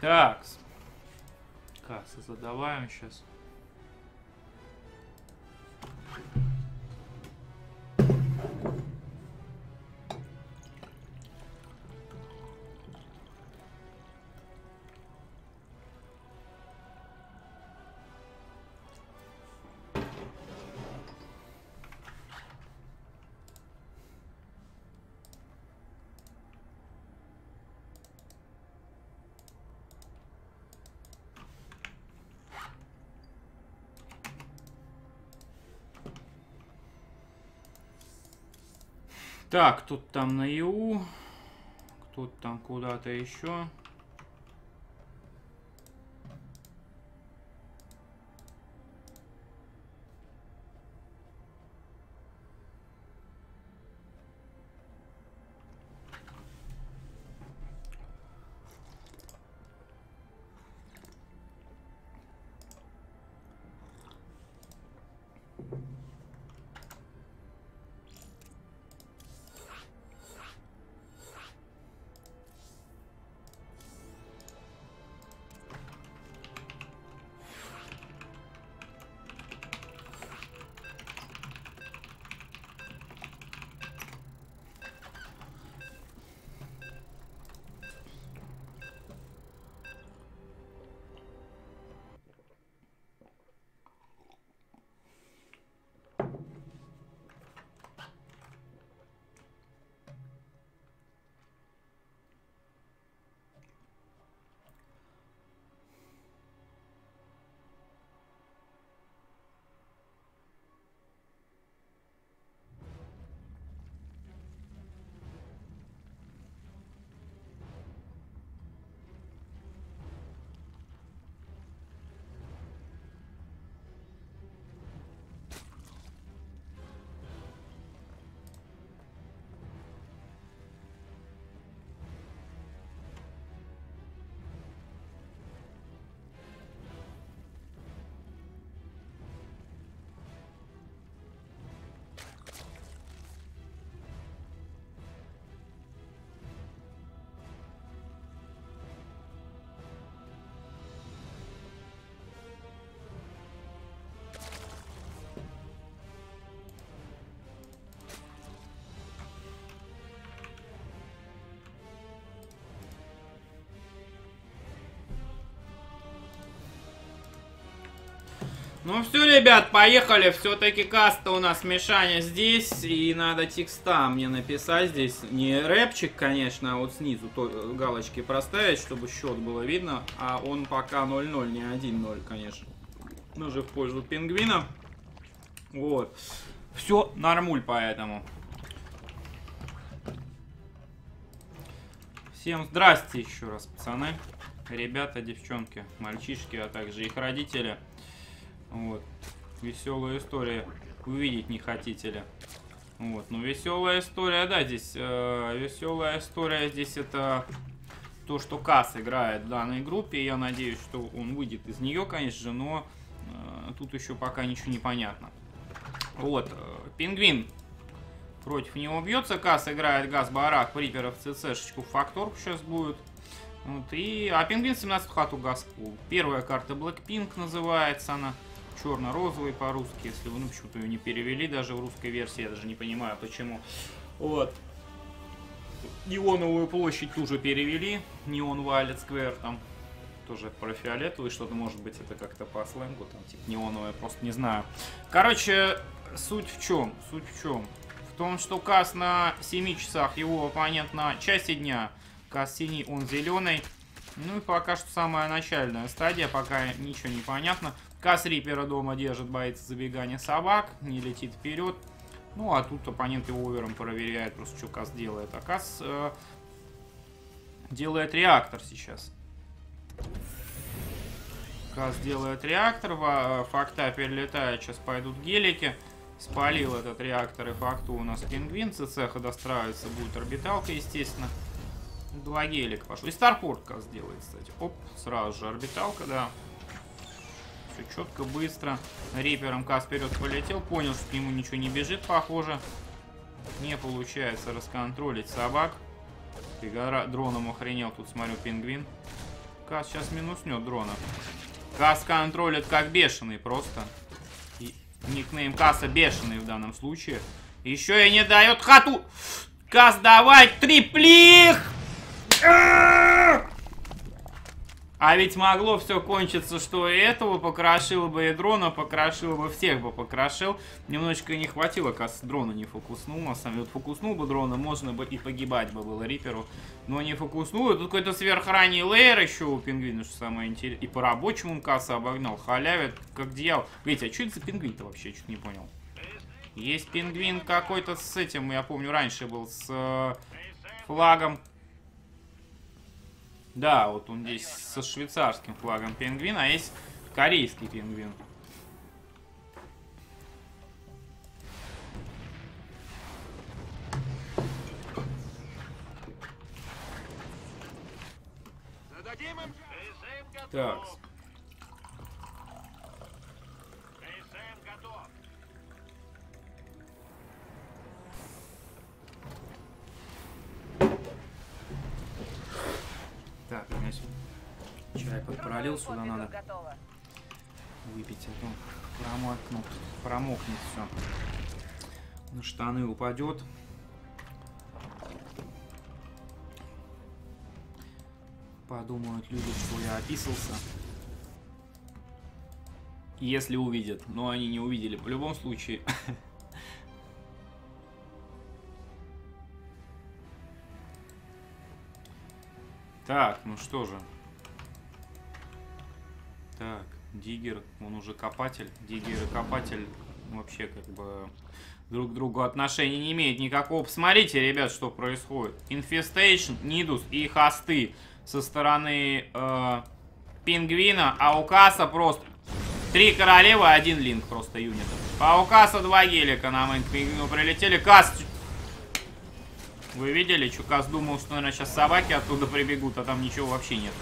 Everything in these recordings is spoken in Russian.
Так. Кассы задаваем сейчас. Так, тут там на ИУ. Кто-то там куда-то еще. Ну все, ребят, поехали. Все-таки каста у нас Мишаня здесь. И надо текста мне написать здесь. Не рэпчик, конечно, а вот снизу то, э, галочки проставить, чтобы счет было видно. А он пока 0-0, не 1-0, конечно. Мы же в пользу пингвина. Вот. Все нормуль поэтому. Всем здрасте еще раз, пацаны. Ребята, девчонки, мальчишки, а также их родители. Вот. Веселая история. Увидеть не хотите ли? Вот. Ну, веселая история, да, здесь. Э, веселая история здесь это то, что Касс играет в данной группе. Я надеюсь, что он выйдет из нее, конечно же, но э, тут еще пока ничего не понятно. Вот. Э, Пингвин против него бьется. Касс играет Газ Барак, Приперов, ЦЦшечку, Факторку сейчас будет. Вот, и, а Пингвин 17 хату Газпул. Первая карта Blackpink называется она черно-розовый по-русски, если вы, ну, почему-то ее не перевели даже в русской версии, я даже не понимаю, почему. Вот. Неоновую площадь тоже перевели, Неон Вайлет Сквер там тоже про фиолетовый, что-то может быть это как-то по сленгу, там типа неоновая, просто не знаю. Короче, суть в чем? Суть в чем? В том, что Кас на 7 часах, его оппонент на часе дня, Кас синий, он зеленый. Ну и пока что самая начальная стадия, пока ничего не понятно. Кас Рипера дома держит, боится забегания собак, не летит вперед. Ну, а тут оппонент его овером проверяет, просто что Кас делает. А Кас э, делает реактор сейчас. Кас делает реактор, факта перелетает, сейчас пойдут гелики. Спалил этот реактор и факту у нас пингвин. Цеха достраивается будет орбиталка, естественно. Два гелика пошел. И старпорт как сделает, кстати. Оп, сразу же орбиталка, да. Все четко, быстро. Рипером Кас вперед полетел. Понял, что к нему ничего не бежит, похоже. Не получается расконтролить собак. Фигара дроном охренел. Тут смотрю, пингвин. Кас сейчас минуснет дрона. Кас контролит как бешеный просто. И никнейм Каса бешеный в данном случае. Еще и не дает хату. Кас, давай, триплих! А ведь могло все кончиться, что этого покрошило бы, и дрона покрошило бы, всех бы покрошил. Немножечко не хватило, как дрона не фокуснул, на самом деле. Вот фокуснул бы дрона, можно бы и погибать бы было Риперу. Но не фокуснул. И тут какой-то сверхранний лейер еще у пингвина, что самое интересное. И по рабочему касса обогнал. Халявит, как дьявол. Видите, а что это за пингвин-то вообще? Чуть не понял. Есть пингвин какой-то с этим, я помню, раньше был, с э, флагом да, вот он здесь со швейцарским флагом пингвин, а есть корейский пингвин. Так. Так, у меня чай подпролил, сюда надо готово. выпить, а то промокнут, промокнет все. На штаны упадет. Подумают люди, что я описался. Если увидят. Но они не увидели. В любом случае. Так, ну что же. Так, Диггер, он уже копатель. Диггер и копатель вообще как бы друг к другу отношения не имеют никакого. Посмотрите, ребят, что происходит. Infestation, Нидус и хосты со стороны э, пингвина, а у Касса просто три королевы, один линк просто юнит. А у Касса два гелика на мейн прилетели. Касс вы видели? Чукас думал, что, наверное, сейчас собаки оттуда прибегут, а там ничего вообще нет.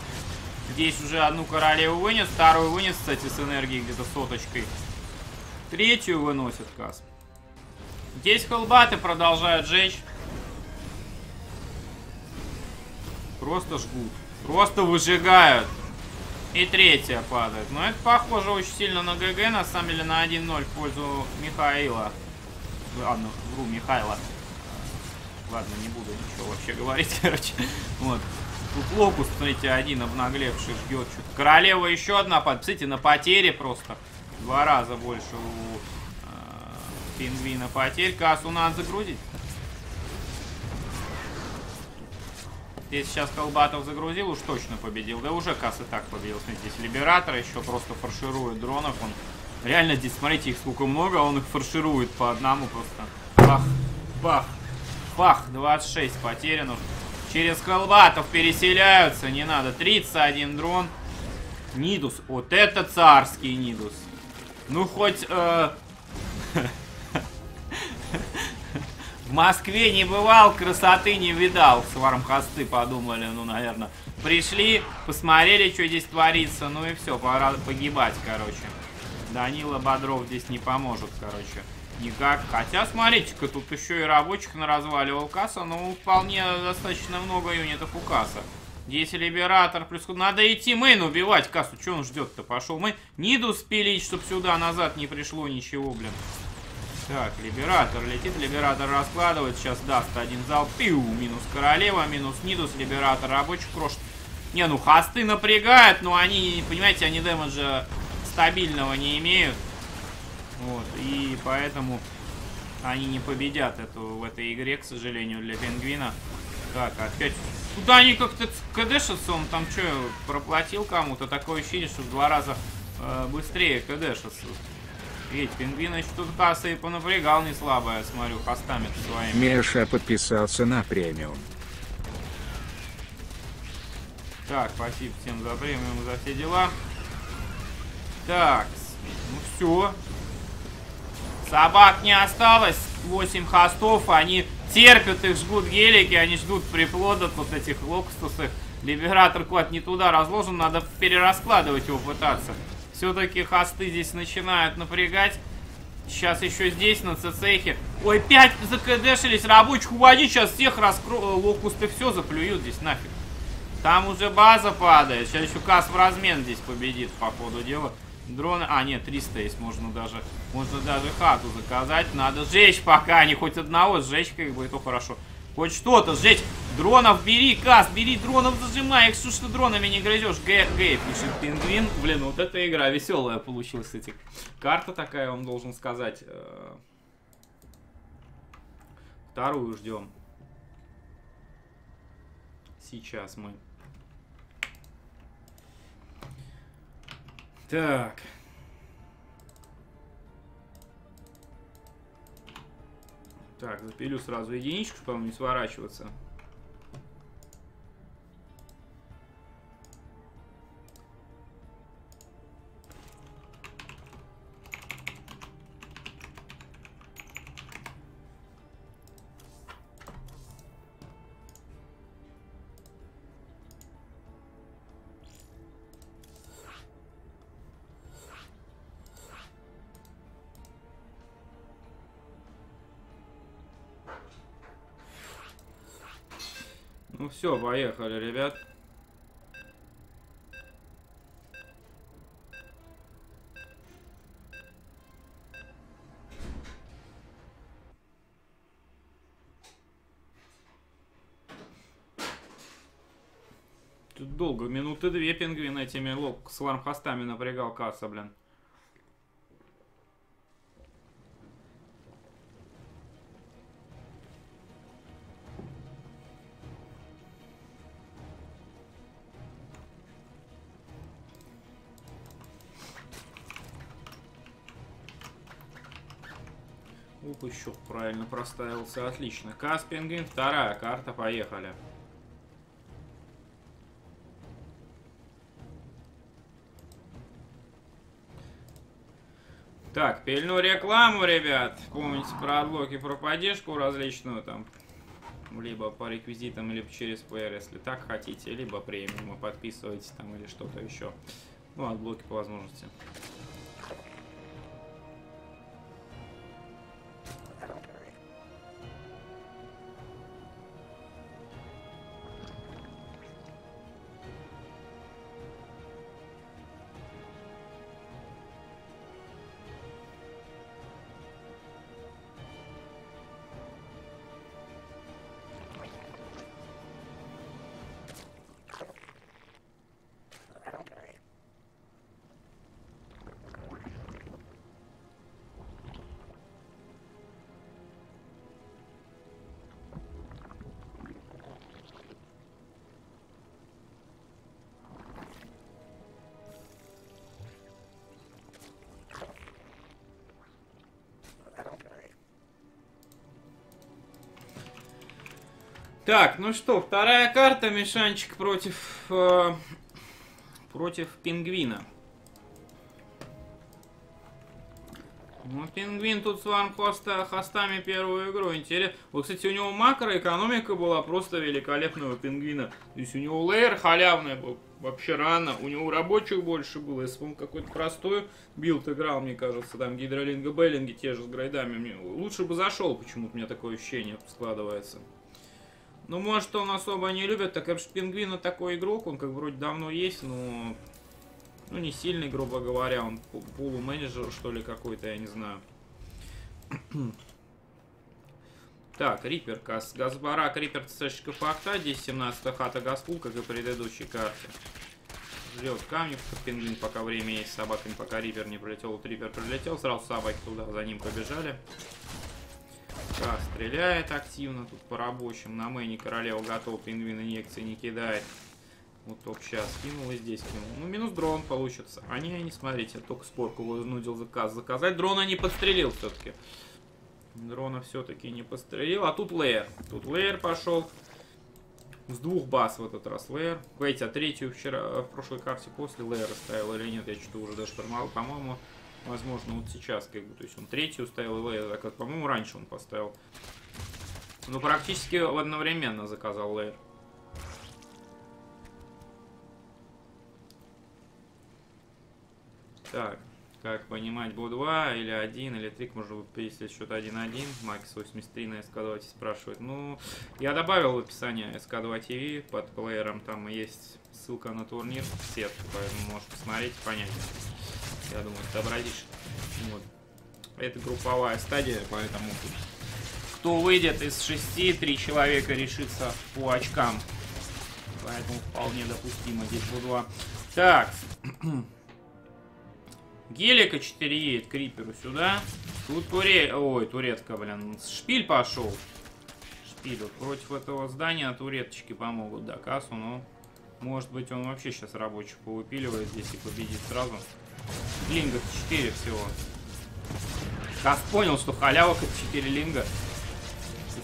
Здесь уже одну королеву вынес, вторую вынес, кстати, с энергией где-то соточкой. Третью выносит Кас. Здесь холбаты продолжают жечь. Просто жгут. Просто выжигают. И третья падает. Но это похоже очень сильно на ГГ, на самом деле на 1-0 в пользу Михаила. Ладно, вру, Михайла. Ладно, не буду ничего вообще говорить, короче. Вот. Тут локус, смотрите, один обнаглевший ждет что-то. Королева еще одна, посмотрите, на потере просто. Два раза больше у э, пингвина потерь. Кассу надо загрузить. Здесь сейчас Колбатов загрузил, уж точно победил. Да уже Касс так победил. Смотрите, здесь Либератор еще просто фарширует дронов. Он реально здесь, смотрите, их сколько много, он их фарширует по одному просто. Бах, бах, Бах, 26 потерян. Через колбатов переселяются, не надо. 31 дрон. Нидус. Вот это царский Нидус. Ну, хоть... Э... В Москве не бывал, красоты не видал. Свармхосты подумали, ну, наверное. Пришли, посмотрели, что здесь творится. Ну и все, пора погибать, короче. Данила Бодров здесь не поможет, короче. Никак. Хотя, смотрите-ка, тут еще и рабочих на разваливал касса, но вполне достаточно много юнитов у касса. Здесь Либератор плюс... Надо идти main убивать Касу. Что он ждет-то? Пошел main. Нидус пилить, чтобы сюда назад не пришло ничего, блин. Так, Либератор летит. Либератор раскладывает. Сейчас даст один залп. Пиу, минус королева, минус Нидус. Либератор рабочих крошит. Не, ну хосты напрягают, но они, понимаете, они дэмэджа стабильного не имеют. Вот, и поэтому они не победят эту, в этой игре, к сожалению, для пингвина. Так, опять... Куда они как-то кдшатся? Он там что, проплатил кому-то? Такое ощущение, что в два раза э, быстрее кдшатся. Ведь пингвин еще тут касса и понапрягал не слабо, я смотрю, хостами своими. Миша подписался на премиум. Так, спасибо всем за премиум, за все дела. Так, ну все. Собак не осталось. 8 хостов. Они терпят их, жгут гелики. Они ждут приплода вот этих локстусов. Либератор клад не туда разложен. Надо перераскладывать его пытаться. Все-таки хосты здесь начинают напрягать. Сейчас еще здесь, на ЦЦХе. Ой, 5 закдешились. Рабочих уводить. Сейчас всех раскро... локусты все заплюют здесь нафиг. Там уже база падает. Сейчас еще Кас в размен здесь победит, по ходу дела. Дроны... А, нет, 300 есть. Можно даже, можно даже хату заказать. Надо сжечь пока. Не хоть одного сжечь, как бы, и то хорошо. Хоть что-то сжечь. Дронов бери, Кас, бери дронов, зажимай их. Что ж ты дронами не грызешь? Г, Г, пишет пингвин. Блин, вот эта игра веселая получилась, кстати. Карта такая, вам должен сказать. Э, вторую ждем. Сейчас мы. Так. Так, запилю сразу единичку, чтобы не сворачиваться. Ну все, поехали, ребят. Тут долго, минуты две пингвин этими лоб с вармхостами напрягал касса, блин. Ух, еще правильно проставился. Отлично. Кас - Пингвин, вторая карта, поехали. Так, пульну рекламу, ребят. Помните про адблоки, про поддержку различную там. Либо по реквизитам, либо через PR, если так хотите. Либо премиум подписывайтесь там или что-то еще. Ну, адблоки по возможности. Так, ну что, вторая карта, Мишанчик против... Э, против пингвина. Ну, пингвин тут с ван хоста, хостами первую игру. Интересно. Вот, кстати, у него макроэкономика была просто великолепного пингвина. То есть у него Lair халявный был. Вообще рано. У него рабочих больше было. Если бы он какой-то простой build играл, мне кажется, там гидралинга, бейлинги те же с грейдами. Мне лучше бы зашел, почему-то у меня такое ощущение складывается. Ну, может, он особо не любит, так как Пингвина такой игрок, он как вроде давно есть, но... Ну, не сильный, грубо говоря, он полуменеджер, что ли, какой-то, я не знаю. так, Рипер, Газ, Газбарак, Рипер, ЦСшка факта, здесь 17 хата Газпул, как и предыдущей карте. Ждет камни, пингвин, пока время есть, собаками, пока Рипер не прилетел, вот Рипер прилетел, сразу собаки туда, за ним побежали. Да, стреляет активно тут по рабочим. На мэне королева готова, пингвин инъекции не кидает. Вот топ сейчас кинул и здесь кинул. Ну, минус дрон получится. А не, смотрите, только спорку вынудил заказ заказать. Дрона не подстрелил все-таки. Дрона все-таки не подстрелил. А тут лейер. Тут лейер пошел. С двух баз в этот раз лейер. Вейте, а третью вчера, в прошлой карте после лейера ставил или нет? Я что-то уже даже промал. По-моему, Возможно, вот сейчас, как бы, то есть он третью ставил, лейер, а как, по-моему, раньше он поставил. Ну, практически одновременно заказал лейер. Так, как понимать, был 2 или 1 или 3, может быть, если счет 1-1. Макс 83 на SK2 спрашивает. Ну, я добавил в описание SK2 TV под плеером, там есть ссылка на турнир в сетку, поэтому можешь посмотреть и понять. Я думаю, сообразишь. Вот. Это групповая стадия, поэтому кто выйдет из шести, три человека решится по очкам. Поэтому вполне допустимо здесь по 2. Так. Гелика 4 едет Криперу сюда. Тут туре... Ой, туретка, блин. Шпиль пошел. Шпиль. Вот против этого здания туреточки помогут да кассу, но... Может быть, он вообще сейчас рабочих повыпиливает здесь и победит сразу. Линга 4 всего. Кас понял, что халява как 4 линга.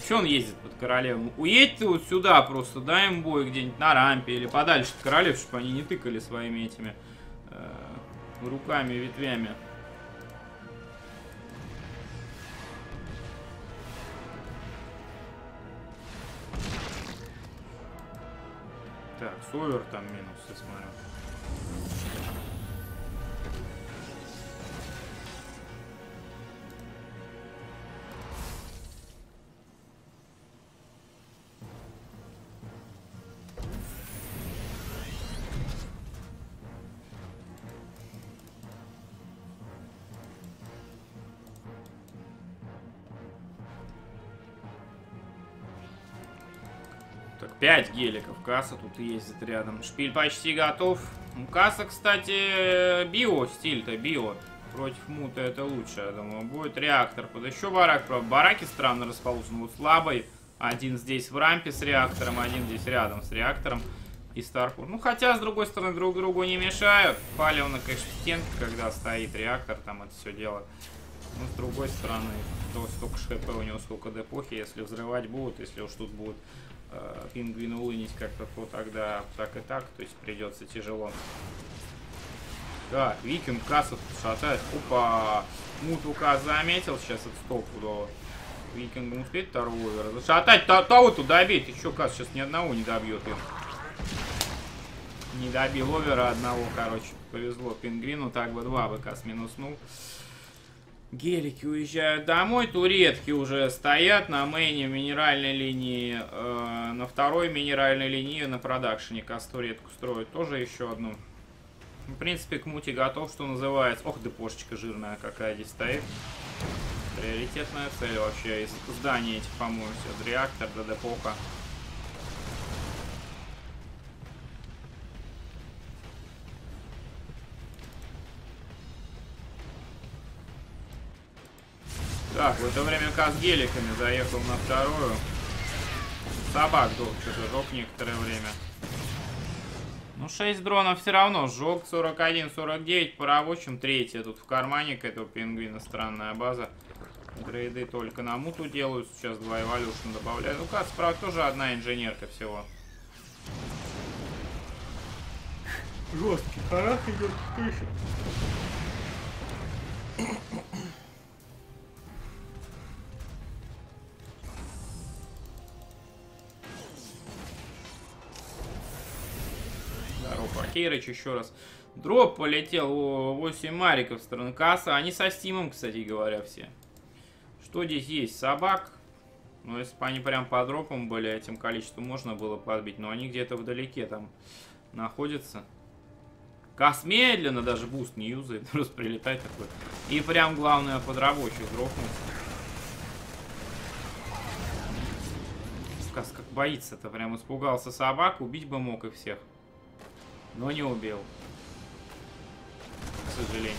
Что он ездит под королевом? Уедь ты вот сюда просто, дай им бой где-нибудь на рампе или подальше от королев, чтобы они не тыкали своими этими э, руками, ветвями. Так, Совер там минус, я смотрю. 5 геликов. Касса тут ездит рядом. Шпиль почти готов. Ну, касса, кстати, био стиль-то, био. Против мута это лучше, я думаю. Будет реактор. Под еще барак. Бараки странно расположены. Вот слабый. Один здесь в рампе с реактором, один здесь рядом с реактором. И Старпур. Ну, хотя, с другой стороны, друг другу не мешают. Палевно, конечно, стенка, когда стоит реактор, там это все дело. Но, с другой стороны, то столько ж хп у него, сколько депохи. Если взрывать будут, если уж тут будут э, пингвина улынить как-то, то тогда так и так. То есть придется тяжело. Так, Викинг кассу шатает. Опа! Мутука заметил сейчас это стоп удало. Викингом успеть второго овера? Шатать того-то добить. Еще касс сейчас ни одного не добьет им. Не добил овера одного, короче. Повезло пингвину. Так бы два бы касс минуснул. Гелики уезжают домой, туретки уже стоят на мейне минеральной линии, э, на второй минеральной линии на продакшене туретку строят, тоже еще одну. В принципе, к мути готов, что называется. Ох, депошечка жирная какая здесь стоит. Приоритетная цель вообще из здания этих, по-моему, все. Реактор до депоха. Так, в это время Каз геликами заехал на вторую. Собак долг что-то жег некоторое время. Ну, 6 дронов все равно сжег. 41-49 по рабочим. Третья тут в кармане к этого пингвина. Странная база. Грейды только на муту делают. Сейчас два эволюшн добавляют. Ну, Кац, правда, тоже одна инженерка всего. Жесткий харак идет. Кто Кейрыч еще раз. Дроп полетел, 8 мариков стороны касса. Они со стимом, кстати говоря, все. Что здесь есть? Собак. Ну, если бы они прям по дропам были, этим количеством можно было подбить. Но они где-то вдалеке там находятся. Кас медленно, даже boost не юзает, просто прилетает такой. И прям главное под рабочих дропнуть. Кас как боится-то, прям испугался собак, убить бы мог и всех. Но не убил. К сожалению.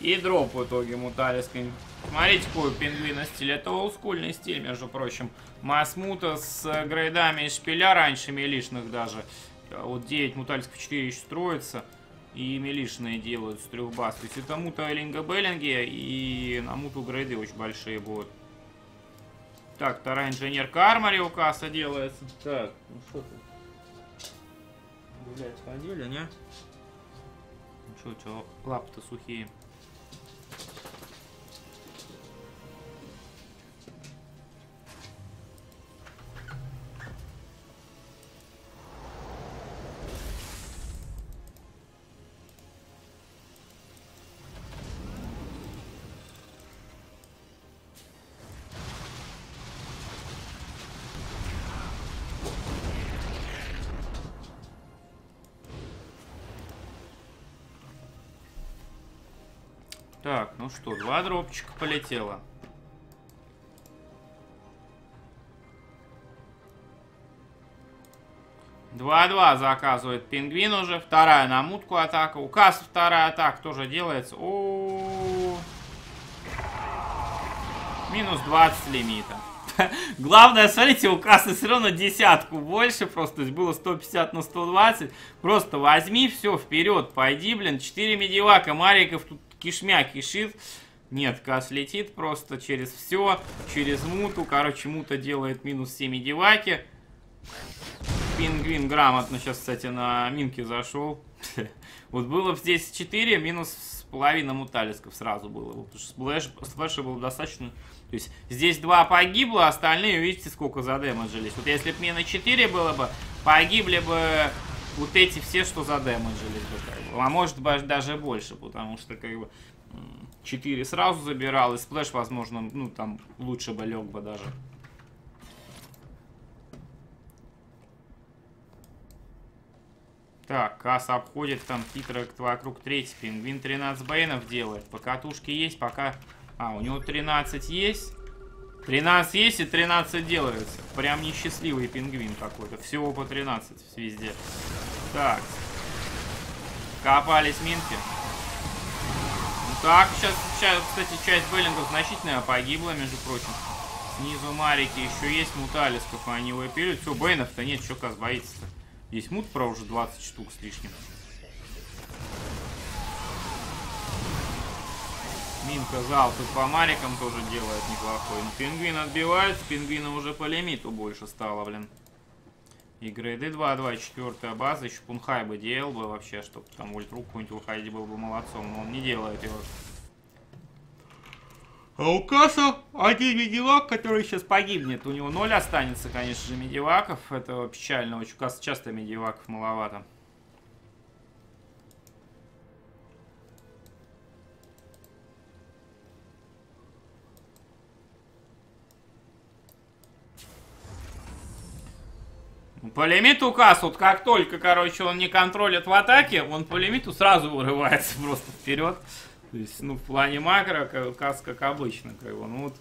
И drop в итоге муталиской. Смотрите, какой пингвина стиль. Это олдскульный стиль, между прочим. Масмута с грейдами из шпиля раньше милишных даже. Вот 9 муталисков 4 еще строится. И милишные делают с трех баз. То есть это мута Беллинги и на муту грейды очень большие будут. Так, вторая инженерка армори у касса делается. Так, ну что тут? Гулять ходили, не? Ну чё, чё, лапы-то сухие. Так, ну что, два дропчика полетело. Два-два заказывает пингвин уже. Вторая на мутку атака. У Касса вторая атака тоже делается. О -о -о. Минус 20 лимита. Главное, смотрите, у Кассы все равно десятку больше. Просто то есть было 150 на 120. Просто возьми, все, вперед, пойди, блин. 4 медивака, Мариков тут кишмя кишит. Нет, Кас летит просто через все, через муту. Короче, мута делает минус 7 медиваки. Пингвин грамотно сейчас, кстати, на минке зашел. Вот было бы здесь 4, минус половина муталисков сразу было. Потому что splash, сплэша было достаточно... То есть здесь 2 погибло, остальные, видите, сколько задэмэджились. Вот если бы на 4 было бы, погибли бы вот эти все, что задэмэджились бы. Как бы. А может даже больше, потому что как бы 4 сразу забирал, и splash, возможно, ну там лучше бы лег бы даже. Так, Касс обходит там хитро вокруг третий. Пингвин 13 бейнов делает. По катушке есть, пока... А, у него 13 есть. 13 есть и 13 делается. Прям несчастливый пингвин какой-то. Всего по 13 везде. Так. Копались минки. Ну так, сейчас, сейчас, кстати, часть бейлингов значительная погибла, между прочим. Снизу Марики еще есть муталисков, они его. Все, бейнов-то нет, что Каз боится-то. Есть мут про уже 20 штук с лишним. Минка залпы по марикам тоже делает неплохой. Но пингвин отбивает, пингвина уже по лимиту больше стало, блин. И грейды 2-2, четвертая база. Еще Пунхай бы делал бы вообще, чтобы там ультру какой-нибудь выходить был бы молодцом. Но он не делает его. А у Касса один медивак, который сейчас погибнет. У него ноль останется, конечно же, медиваков. Это печально. Очень у Касса часто медиваков маловато. По лимиту Касс, вот как только, короче, он не контролит в атаке, он по лимиту сразу вырывается просто вперед. То есть, ну, в плане макро, Касс как обычно, как бы. Ну, вот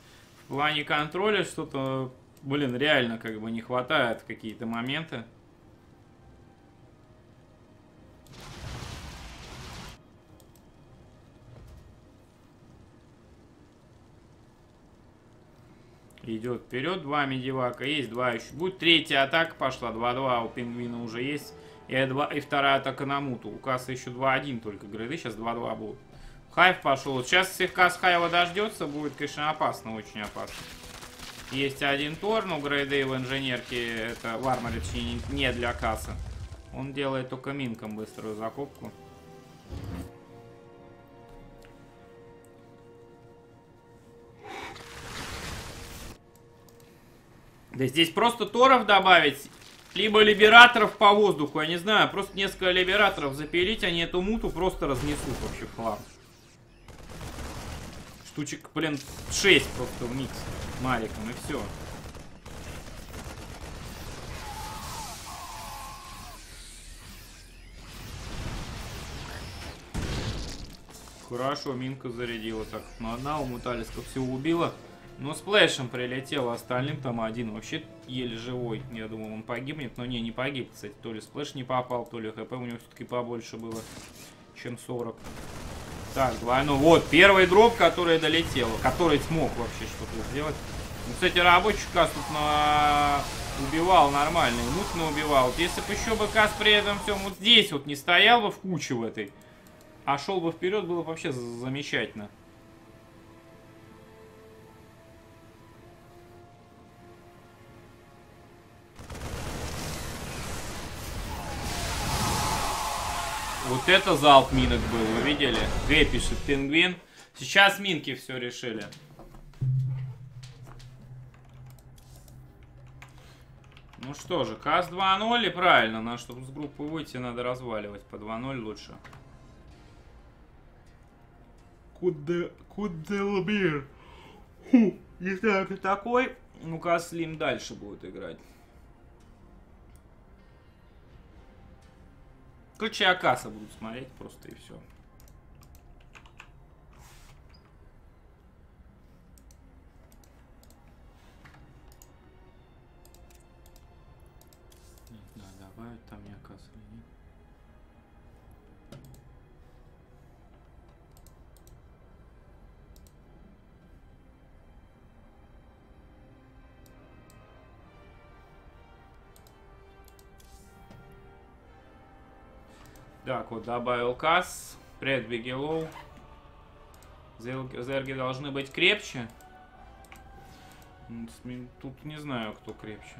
в плане контроля что-то, блин, реально, как бы, не хватает какие-то моменты. Идет вперед, два медивака есть, два еще. Будет третья атака пошла, 2-2 у пингвина уже есть. И, два, и вторая атака на муту. У кассы еще 2-1 только грейды, сейчас 2-2 будут. Хайв пошел. Сейчас если касс Хайва дождется, будет, конечно, опасно, очень опасно. Есть один Тор, но грейды в инженерке, это в арморе, точнее, не для кассы. Он делает только минком быструю закупку. Да здесь просто торов добавить, либо либераторов по воздуху, я не знаю, просто несколько либераторов запилить, они эту муту просто разнесут вообще в хлам. Штучек, блин, 6 просто в микс мариком, и все. Хорошо, Минка зарядила так. Ну, одна у Муталиска все убила. Ну, сплэшем прилетел, остальным там один вообще еле живой. Я думал, он погибнет, но не, не погиб, кстати. То ли splash не попал, то ли хп у него все-таки побольше было, чем 40. Так, двойной. Вот, первый drop, который долетел, который смог вообще что-то сделать. Ну, кстати, рабочих Кас тут на... убивал нормально, и муту убивал. Вот если бы еще бы Кас при этом всем вот здесь вот не стоял бы в куче в этой, а шел бы вперед, было бы вообще замечательно. Вот это залп минок был, вы видели? Две пишет пингвин. Сейчас минки все решили. Ну что же, КАС 2-0 и правильно, на чтобы с группы выйти, надо разваливать. По 2-0 лучше. Куделбир. Знаю, кто такой. Ну, КАС Слим дальше будет играть. Короче, Акаса буду смотреть просто и все. Не знаю, добавить там не Так, вот добавил касс. Привет, Бигелоу. Зерги должны быть крепче. Тут не знаю, кто крепче.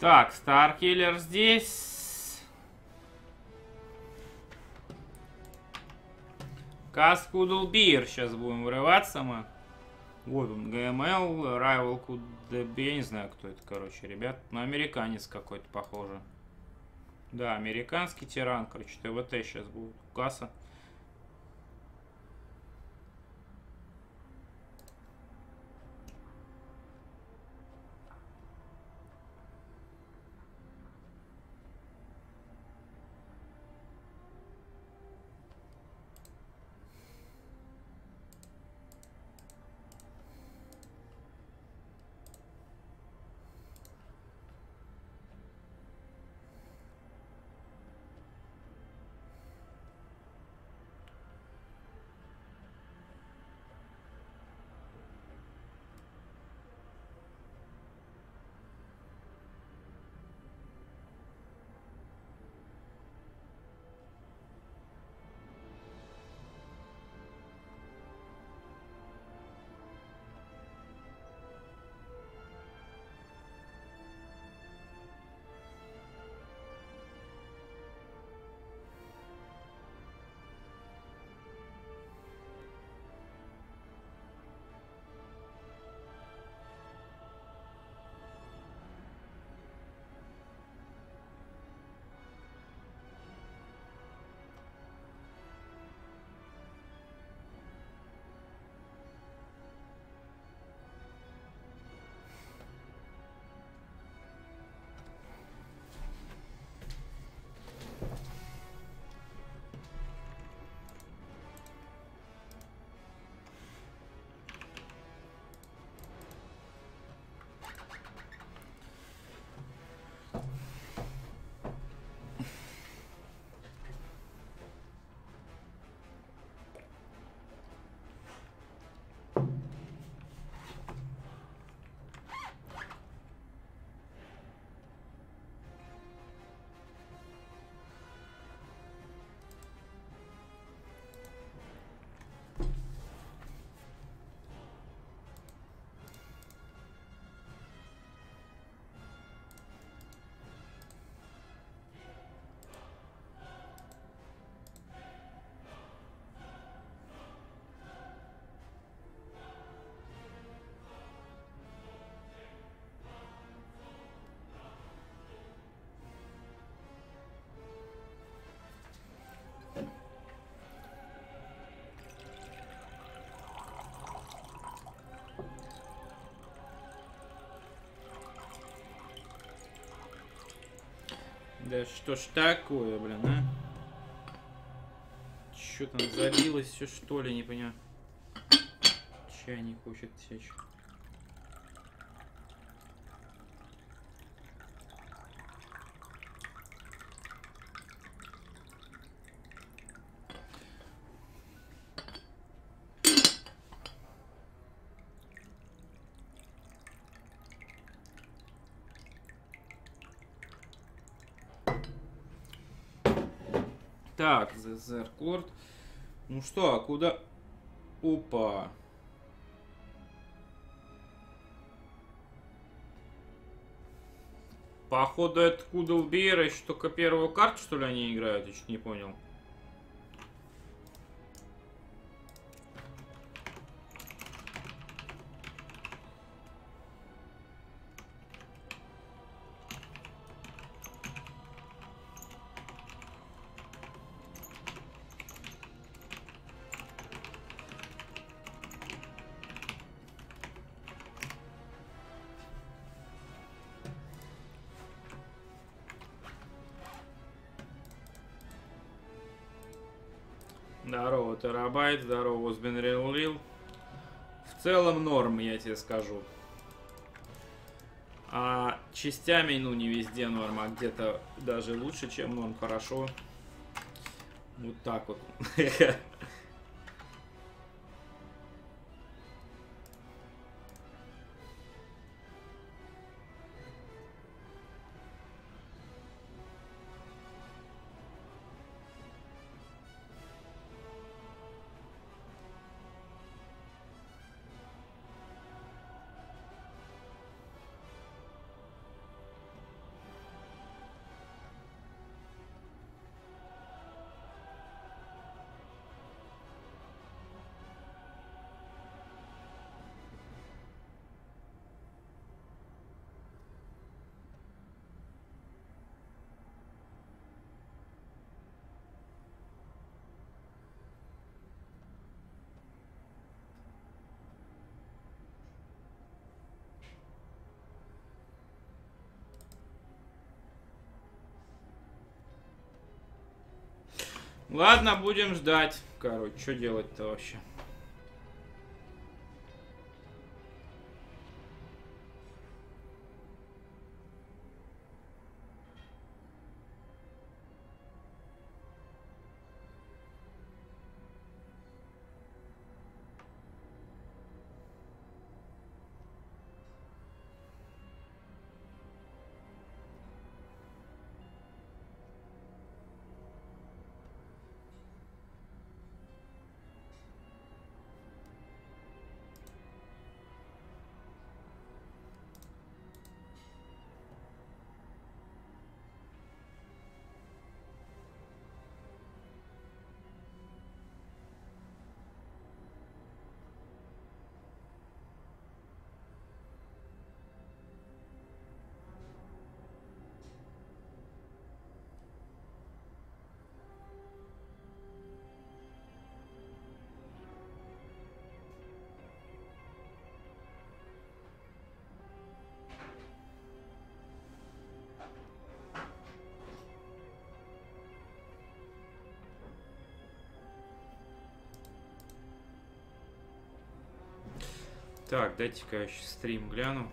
Так, Старкиллер здесь. Каскудл Бир. Сейчас будем врываться мы. Вот он, ГМЛ, Rival QDB. Я не знаю, кто это, короче, ребят. Но американец какой-то, похоже. Да, американский тиран, короче, ТВТ сейчас будет. Касса. Да что ж такое, блин, а? Чё там забилось все что ли, не понимаю. Чай не хочет течь. Так, Зерклорд. Ну что, а куда... Опа. Походу это Кудлбейр, еще только первую карту, что ли, они играют? Я чуть не понял. Терабайт, здорово, Узбенрилил. В целом норм, я тебе скажу. А частями, ну, не везде норм, а где-то даже лучше, чем норм, хорошо. Вот так вот. Ладно, будем ждать. Короче, что делать-то вообще? Так, дайте-ка я еще стрим гляну.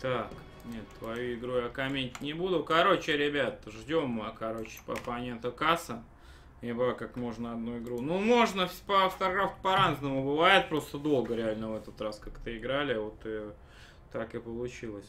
Так, нет, твою игру я комментить не буду. Короче, ребят, ждем, а, короче, по оппонента касса. Ибо как можно одну игру. Ну, можно по StarCraft по-разному. Бывает просто долго реально в этот раз как-то играли. Вот и так и получилось.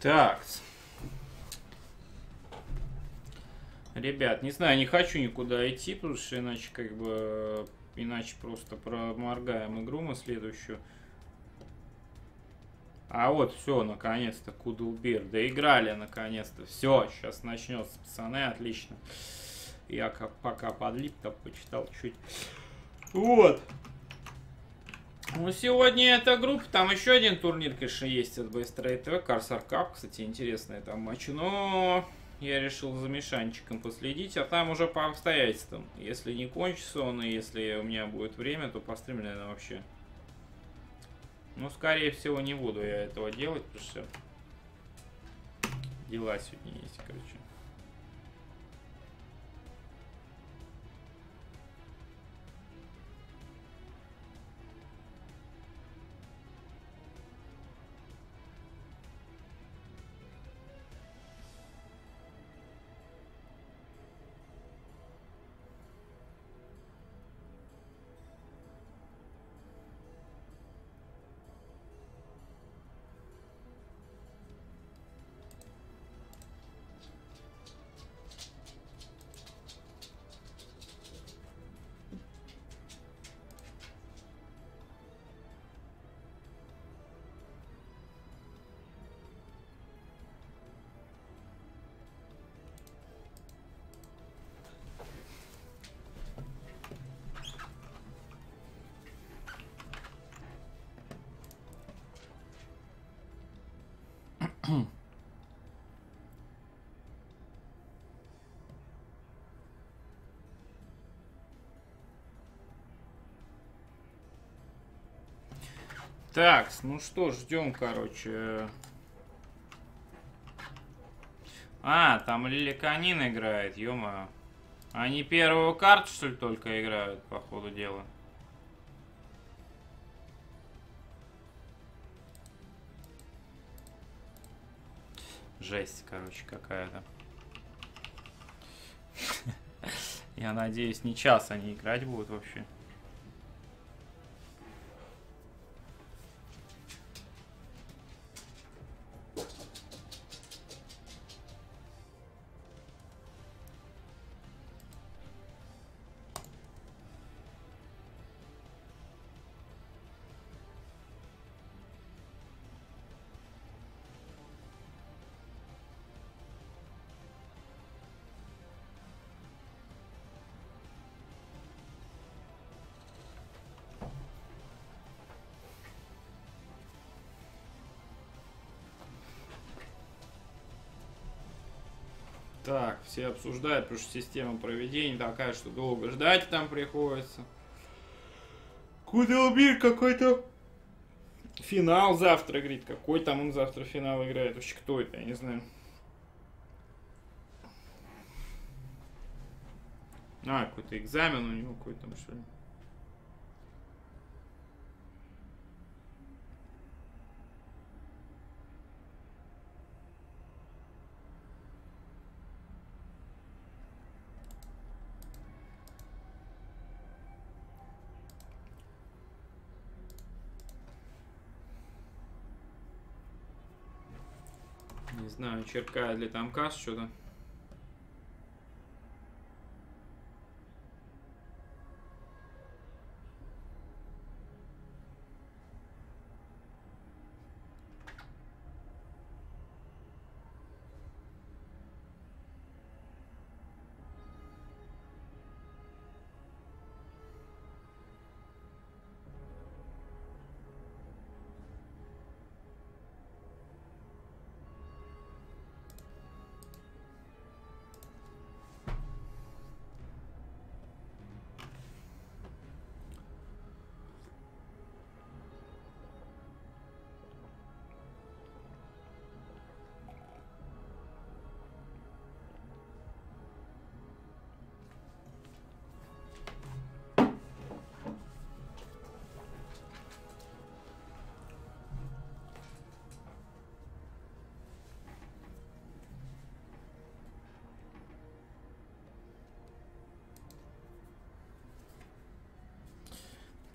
Так. Ребят, не знаю, не хочу никуда идти, потому что иначе как бы... Иначе просто проморгаем игру мы следующую. А вот, все, наконец-то, Кудлбир. Доиграли, наконец-то. Все, сейчас начнется, пацаны, отлично. Я как, пока подлип, там почитал чуть. Вот. Ну, сегодня эта группа, там еще один турнир, конечно, есть от Trade TV, Карсар Cup, кстати, интересный там матч, но я решил за Мишанчиком последить, а там уже по обстоятельствам. Если не кончится он, и если у меня будет время, то постримлю, наверное, вообще. Ну, скорее всего, не буду я этого делать, потому что дела сегодня есть, короче. Так, ну что, ждем, короче. А, там Лиликанин играет, ё Они первую карту, что ли, только играют, по ходу дела? Жесть, короче, какая-то. Я надеюсь, не час они играть будут вообще. Все обсуждают, потому что система проведения такая, что долго ждать там приходится. Кудалбир какой-то финал завтра, говорит. Какой там он завтра финал играет? Вообще кто это, я не знаю. А, какой-то экзамен у него какой-то что ли. Не знаю, черкает ли там касс что-то.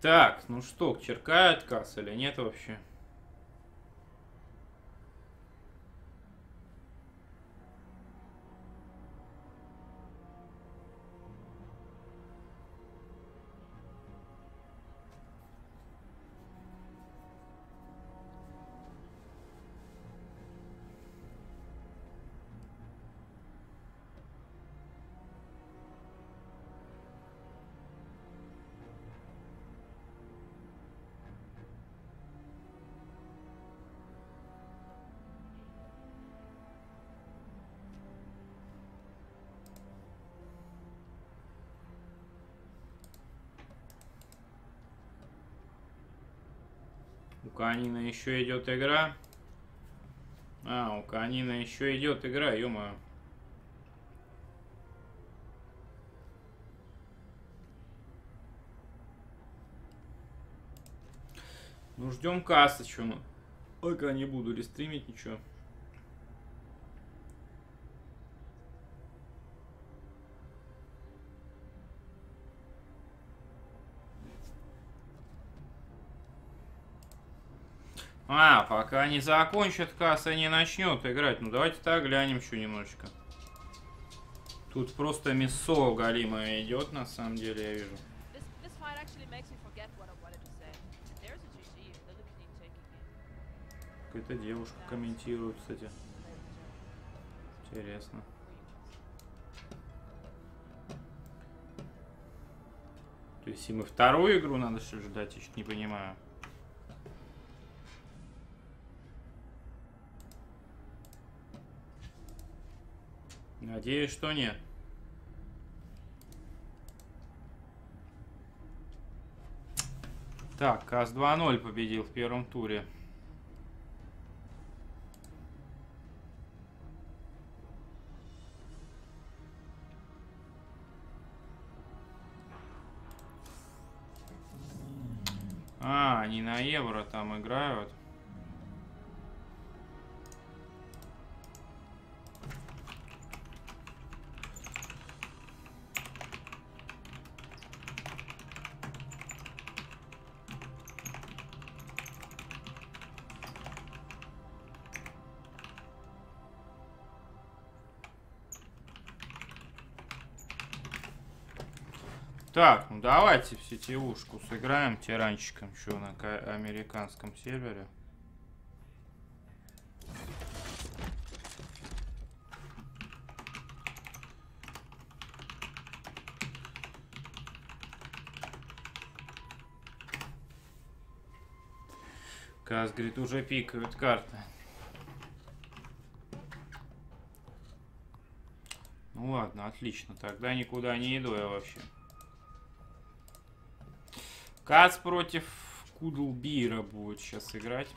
Так, ну что, черкает касс или нет вообще? Канина еще идет игра. А, у Канина еще идет игра, ё -моё. Ну, ждем ну. Пока не буду рестримить ничего. А, пока не закончит касса, не начнет играть. Ну, давайте так глянем еще немножечко. Тут просто мясо галимое идет, на самом деле, я вижу. Какая-то девушка комментирует, кстати. Интересно. То есть им и вторую игру надо что ждать, я что-то не понимаю. Надеюсь, что нет. Так, КАС 2-0 победил в первом туре. А, они на евро там играют. Так, ну давайте в сетевушку сыграем тиранчиком, что на ка- американском сервере. Каз, говорит, уже пикают карты. Ну ладно, отлично. Тогда никуда не иду я вообще. Кац против Кудлбира будет сейчас играть.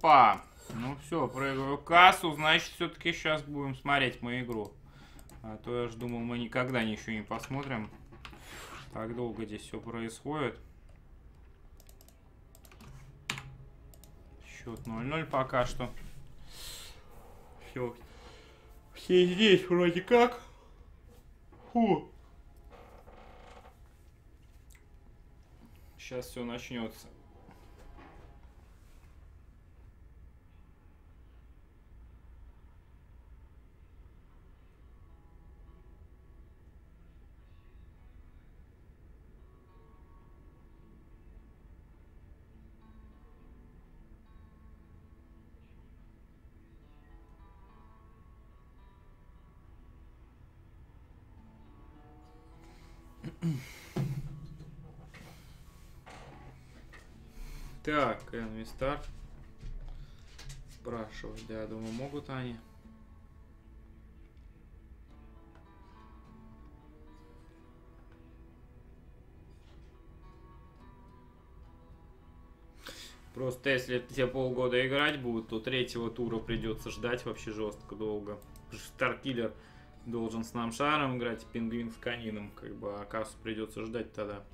Опа! Ну все, прыгаю кассу, значит, все-таки сейчас будем смотреть мою игру. А то я ж думал, мы никогда ничего не посмотрим. Так долго здесь все происходит. Счет 0-0 пока что. Все. Все здесь вроде как. Фу. Сейчас все начнется. Так, Start. Спрашивают, да, я думаю, могут они. Просто если тебе полгода играть будут, то третьего тура придется ждать вообще жестко долго. Старкиллер должен с нам шаром играть, пингвин с канином, как бы, а кассу придется ждать тогда.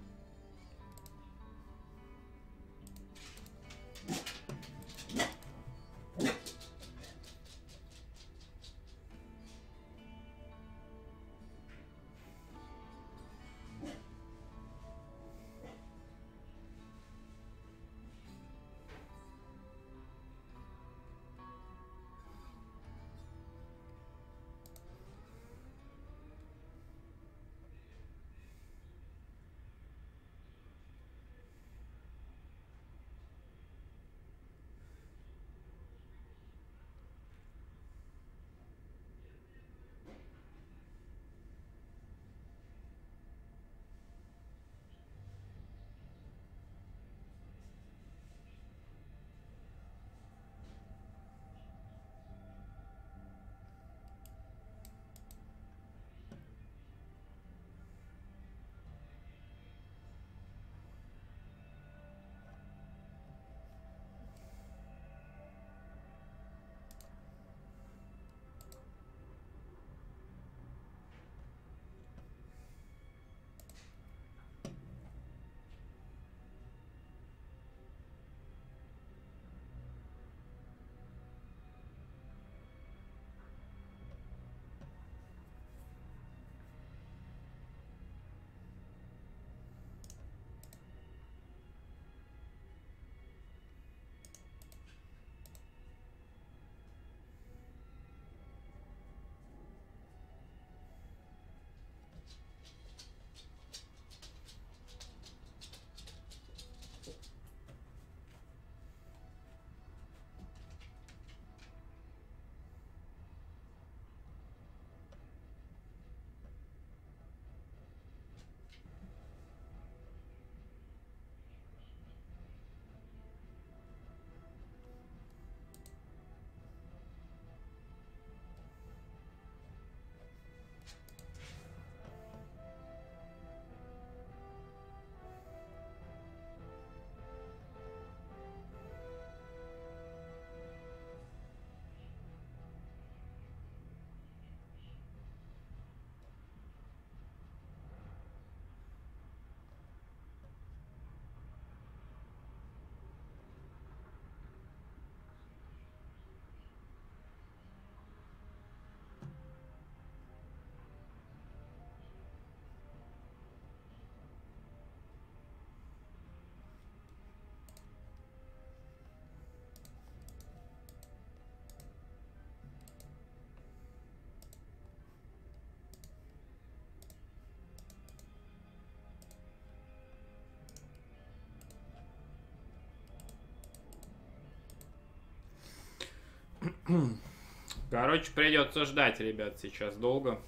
Короче, придется ждать, ребят, сейчас долго.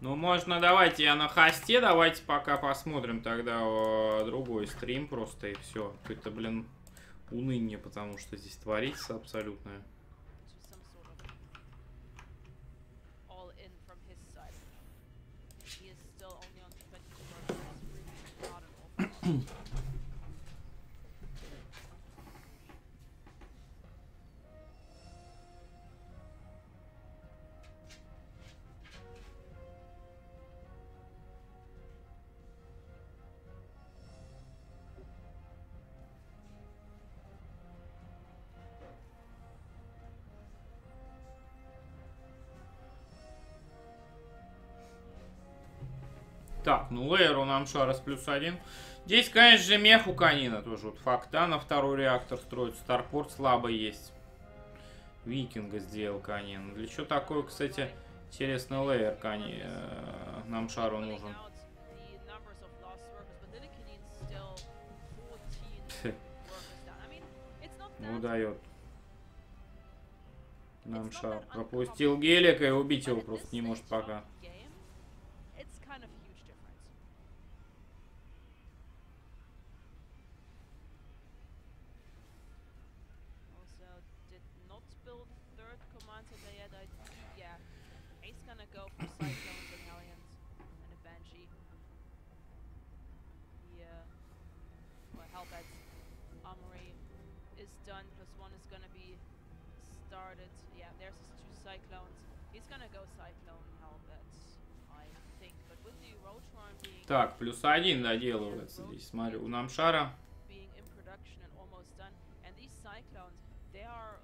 Ну, можно, давайте я на хосте, давайте пока посмотрим тогда э, другой стрим просто и все. Какое-то, блин, уныние, потому что здесь творится абсолютное. Ну лейер у нам Шарас плюс один. Здесь, конечно же, мех у Канина тоже. Вот факта на второй реактор строит. Старпорт слабо есть. Викинга сделал Канин. Для чего такой, кстати, интересный лейер Кани э, нам Шару нужен? out the numbers of lost workers, but Lilikinin still 14 workers down. I mean, it's not Ну, that дает. Нам Шар. Пропустил гелика и убить его просто не может пока. Так, плюс один доделывается здесь. Смотрю, у нам Шара. being in production and almost done. And these cyclones, they are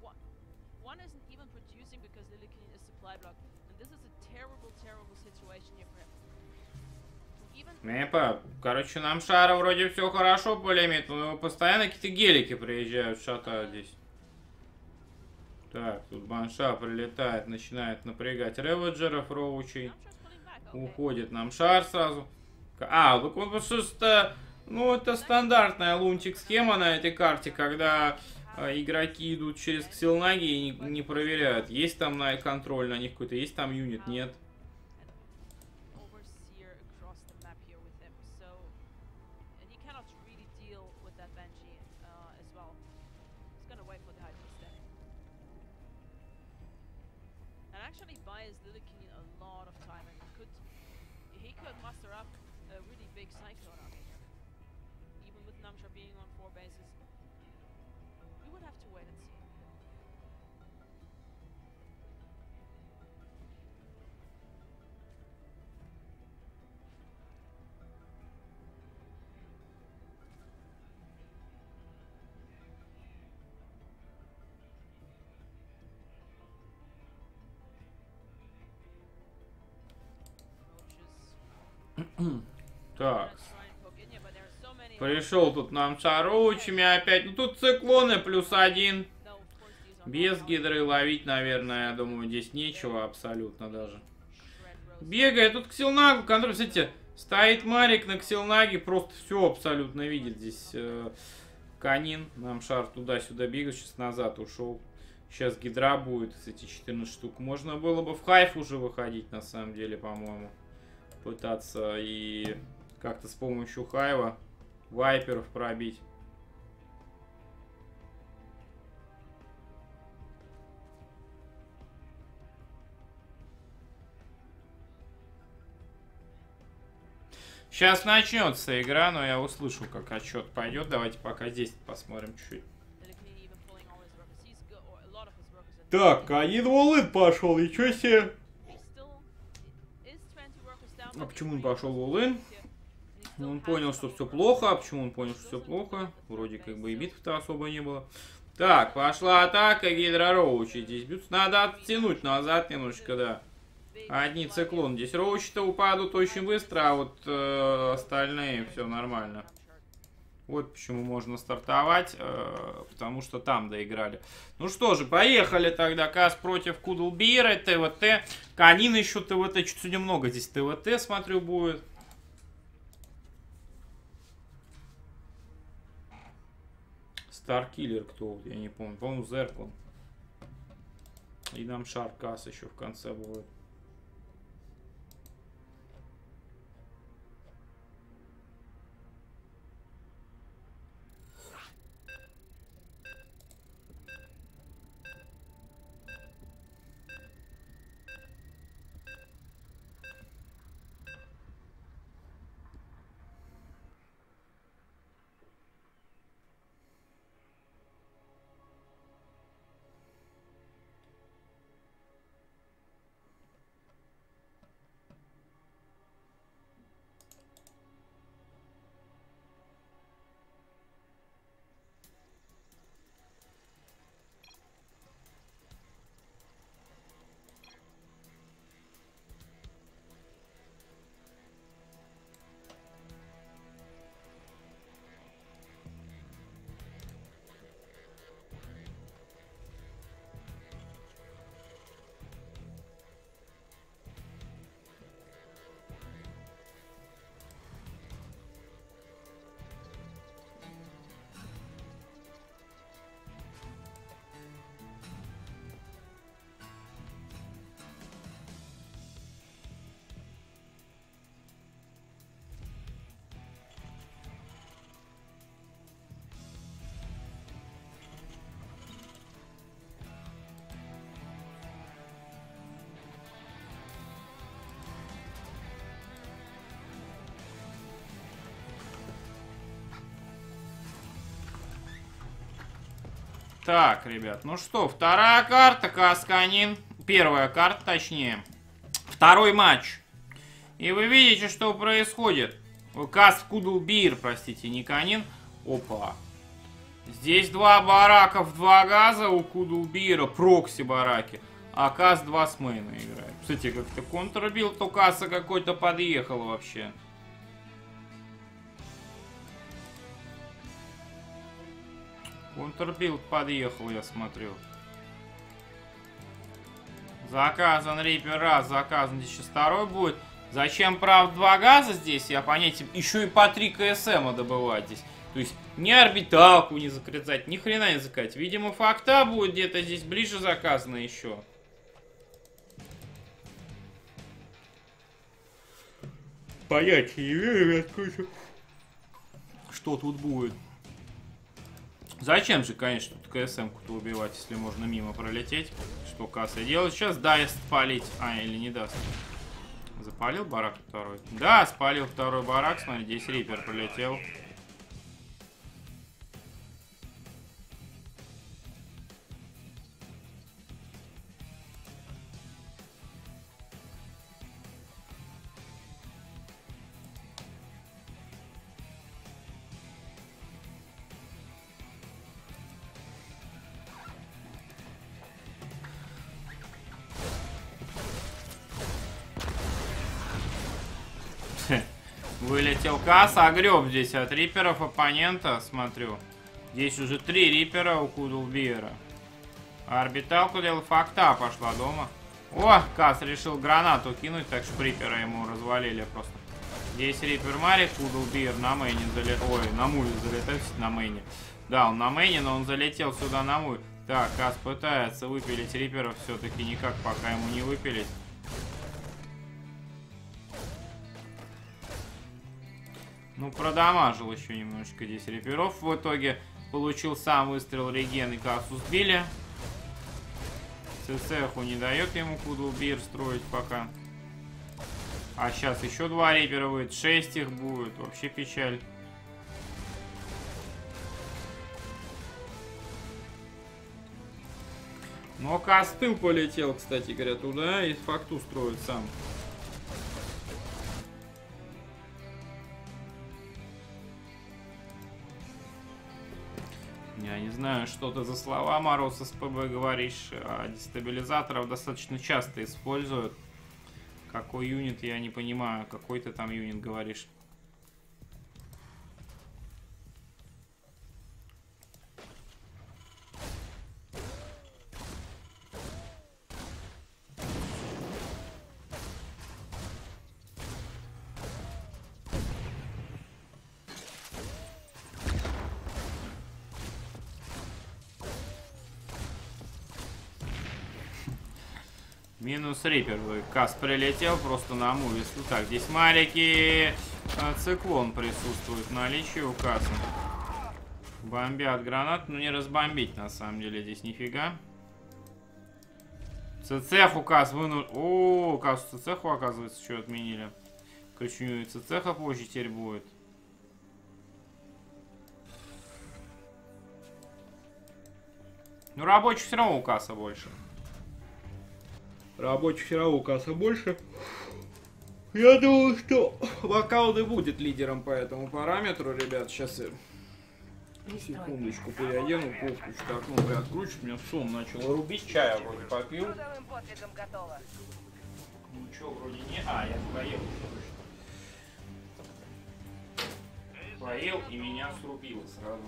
one, isn't even producing because Lilikin is supply block. And this is a terrible, terrible situation here for him. To even Мепа, короче, нам Шара вроде все хорошо полемит, но постоянно какие-то гелики приезжают, шатают здесь. Так, тут Банша прилетает, начинает напрягать Реводжеров, Роучей. Уходит нам шар сразу. А, так он просто... Ну, это стандартная лунтик схема на этой карте, когда э, игроки идут через ксилнаги и не, не проверяют, есть там на контроль на них какой-то, есть там юнит, нет. Many пришел тут нам шаручами опять. Ну, тут циклоны плюс один. Без гидры ловить, наверное, я думаю, здесь нечего абсолютно даже. Бегает тут Ксилнагу, контроль, смотрите, стоит Марик на Ксилнаге, просто все абсолютно видит здесь. э, Канин, нам шар туда-сюда бегает, сейчас назад ушел. Сейчас гидра будет, эти 14 штук. Можно было бы в хайф уже выходить, на самом деле, по-моему. Пытаться и как-то с помощью хайва вайперов пробить. Сейчас начнется игра, но я услышу, как отчет пойдет. Давайте пока здесь посмотрим чуть-чуть. Lilikin even pulling all his workers. А почему он пошел в he Ну, Он понял, что все плохо. А почему он понял, что все плохо? Вроде как бы и битв-то особо не было. Так, пошла атака Гидра Роучи. Здесь бьются. Надо оттянуть назад немножко, да. Одни циклон. Здесь роучи-то упадут очень быстро, а вот э, остальные все нормально. Вот почему можно стартовать, э, потому что там доиграли. Ну что же, поехали тогда. Кас против Кудлбира, ТВТ. Канин еще ТВТ. Чуть сегодня много здесь ТВТ, смотрю, будет. Старкиллер кто? Я не помню. По-моему, Зеркон. И нам Шаркас еще в конце будет. Так, ребят, ну что, вторая карта, Кас - Канин. Первая карта, точнее. Второй матч. И вы видите, что происходит. Кас Кудлбир, простите, не Канин. Опа. Здесь два барака в два газа у Кудлбира, прокси бараки. А Кас два с мейна играет. Кстати, как-то контрбилд у Каса какой-то подъехал вообще. Контрбилд подъехал, я смотрю. Заказан Рипер раз, заказан здесь сейчас второй будет. Зачем, правда, два газа здесь, я понять. Еще и по 3 КСМа добывать здесь. То есть ни орбиталку не закрывать, ни хрена не закрыть. Видимо, факта будет где-то здесь ближе заказано еще. Понятия не имею, что тут будет. Зачем же, конечно, тут КСМ-ку-то убивать, если можно мимо пролететь? Что касса делает? Сейчас даст палить. А, или не даст. Запалил барак второй? Да, спалил второй барак. Смотри, здесь рипер пролетел. Касса, огреб здесь от риперов оппонента, смотрю. Здесь уже три рипера у Кудлбиера. Орбиталку делал факта пошла дома. О, Кас решил гранату кинуть, так что рипера ему развалили просто. Здесь рипер Марик, Кудлбиер на мейне залетел. Ой, на муле залетает на мейне. Да, он на мейне, но он залетел сюда на муль. Так, Кас пытается выпилить риперов все-таки никак пока ему не выпилить. Ну, продамажил еще немножечко здесь реперов. В итоге получил сам выстрел реген и кассу сбили. ЦЦХу не дает ему Кудлбир строить пока. А сейчас еще два репера будет. Шесть их будет. Вообще печаль. Но Костыл полетел, кстати говоря, туда и факту строит сам. Я не знаю, что ты за слова, Мороз, СПБ говоришь. А дестабилизаторов достаточно часто используют. Какой юнит, я не понимаю. Какой ты там юнит говоришь. Минус Рипер. Кас прилетел просто на муве. Так, здесь маленький а, циклон присутствует в наличии у Касса. Бомбят гранат. Ну, не разбомбить, на самом деле, здесь нифига. ЦЦХ указ вынул... О, кассу ЦЦХ, оказывается, что отменили. Короче, у ЦЦХ позже теперь будет. Ну, рабочих все равно у касса больше. Рабочих все равно у касса больше. Я думаю, что Вакалды будет лидером по этому параметру, ребят. Сейчас я секундочку переодену кофту, что окно приоткручу. Меня сон начал рубить, чая вроде попил. Ну что, вроде не... А, я поел. Поел и меня срубило сразу.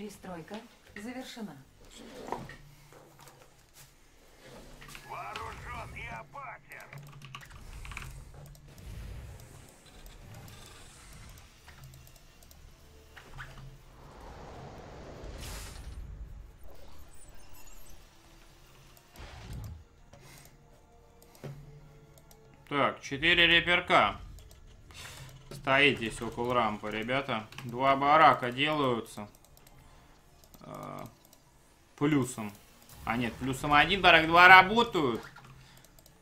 Пристройка завершена. Вооружен и опасен. Так, 4 реперка. Стоит здесь около рампы, ребята. Два барака делаются. Э, Плюсом. А нет, плюсом один барак, два работают.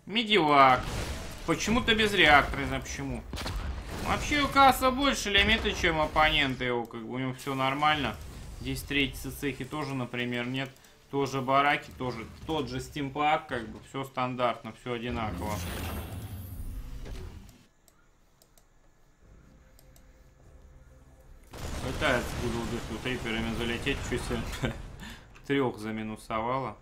Медивак. Почему-то без реактора, не знаю почему. Вообще у Касса больше лимита, чем оппоненты его, как бы у него все нормально. Здесь третьи цехи тоже, например, нет. Тоже бараки, тоже тот же стимпак, как бы все стандартно, все одинаково. Пытается буду тут риперами залететь, чуть трех заминусовало.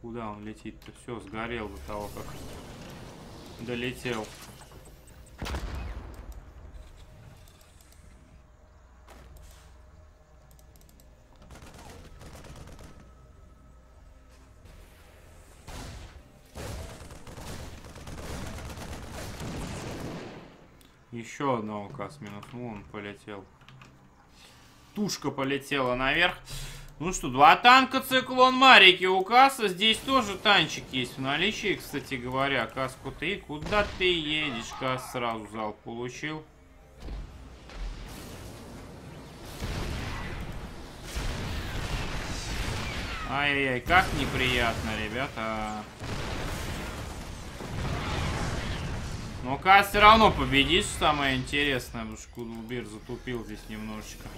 Куда он летит-то? Все, сгорел до того, как долетел. Еще одного указ минус. Ну, он полетел. Тушка полетела наверх. Ну что, два танка циклон Марики у касса. Здесь тоже танчик есть в наличии, кстати говоря. Каску ты куда ты едешь? Кас сразу зал получил. Ай-яй-яй, как неприятно, ребята. Но Кас все равно победит, что самое интересное, потому что Кудубир затупил здесь немножечко.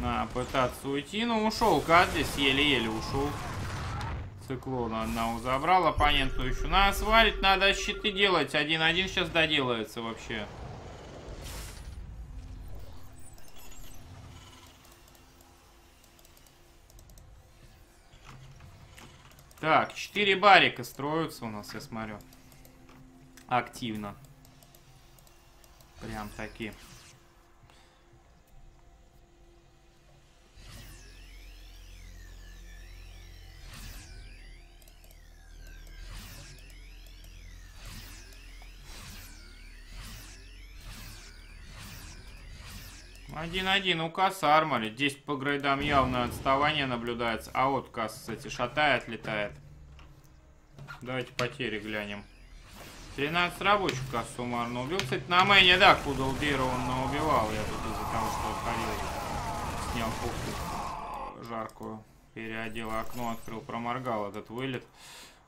На, пытаться уйти, но ушел Кат здесь, еле-еле ушел. Циклона одного забрал, оппоненту еще. Надо свалить, надо щиты делать. Один-один сейчас доделается вообще. Так, 4 барика строятся у нас, я смотрю. Активно. Прям такие. Один-один у касса армори. Здесь по грейдам явно отставание наблюдается. А вот касса, кстати, шатает, летает. Давайте потери глянем. 13 рабочих касс суммарно убил. Кстати, на мэне, да, Кудалдира он убивал. Я тут из-за того, что ходил. Снял кофту жаркую. Переодел окно, открыл, проморгал этот вылет.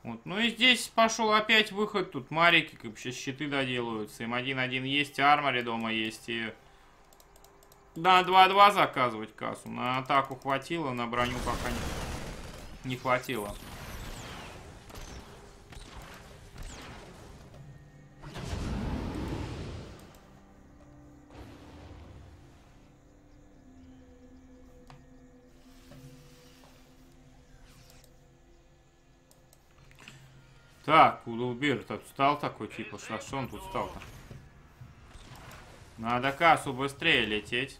Вот. Ну и здесь пошел опять выход. Тут марики, как сейчас щиты доделаются. Им 1-1 есть, армори дома есть. И на 2-2 заказывать кассу. На атаку хватило, на броню пока не, не хватило. Так, Кудлбир тут встал такой, типа, что, он тут встал-то? Надо кассу быстрее лететь.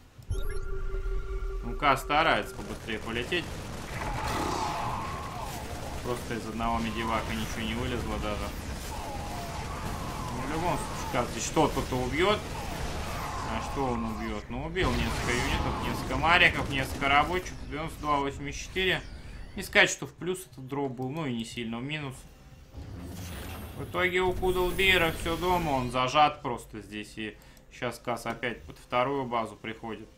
Кас старается побыстрее полететь. Просто из одного медивака ничего не вылезло даже. Ну, в любом случае, Кас здесь что-то убьет. А что он убьет? Ну, убил несколько юнитов, несколько мариков, несколько рабочих. 92-84. Не сказать, что в плюс этот дроп был, ну и не сильно в минус. В итоге у Кудлбира все дома, он зажат просто здесь. И сейчас Кас опять под вторую базу приходит.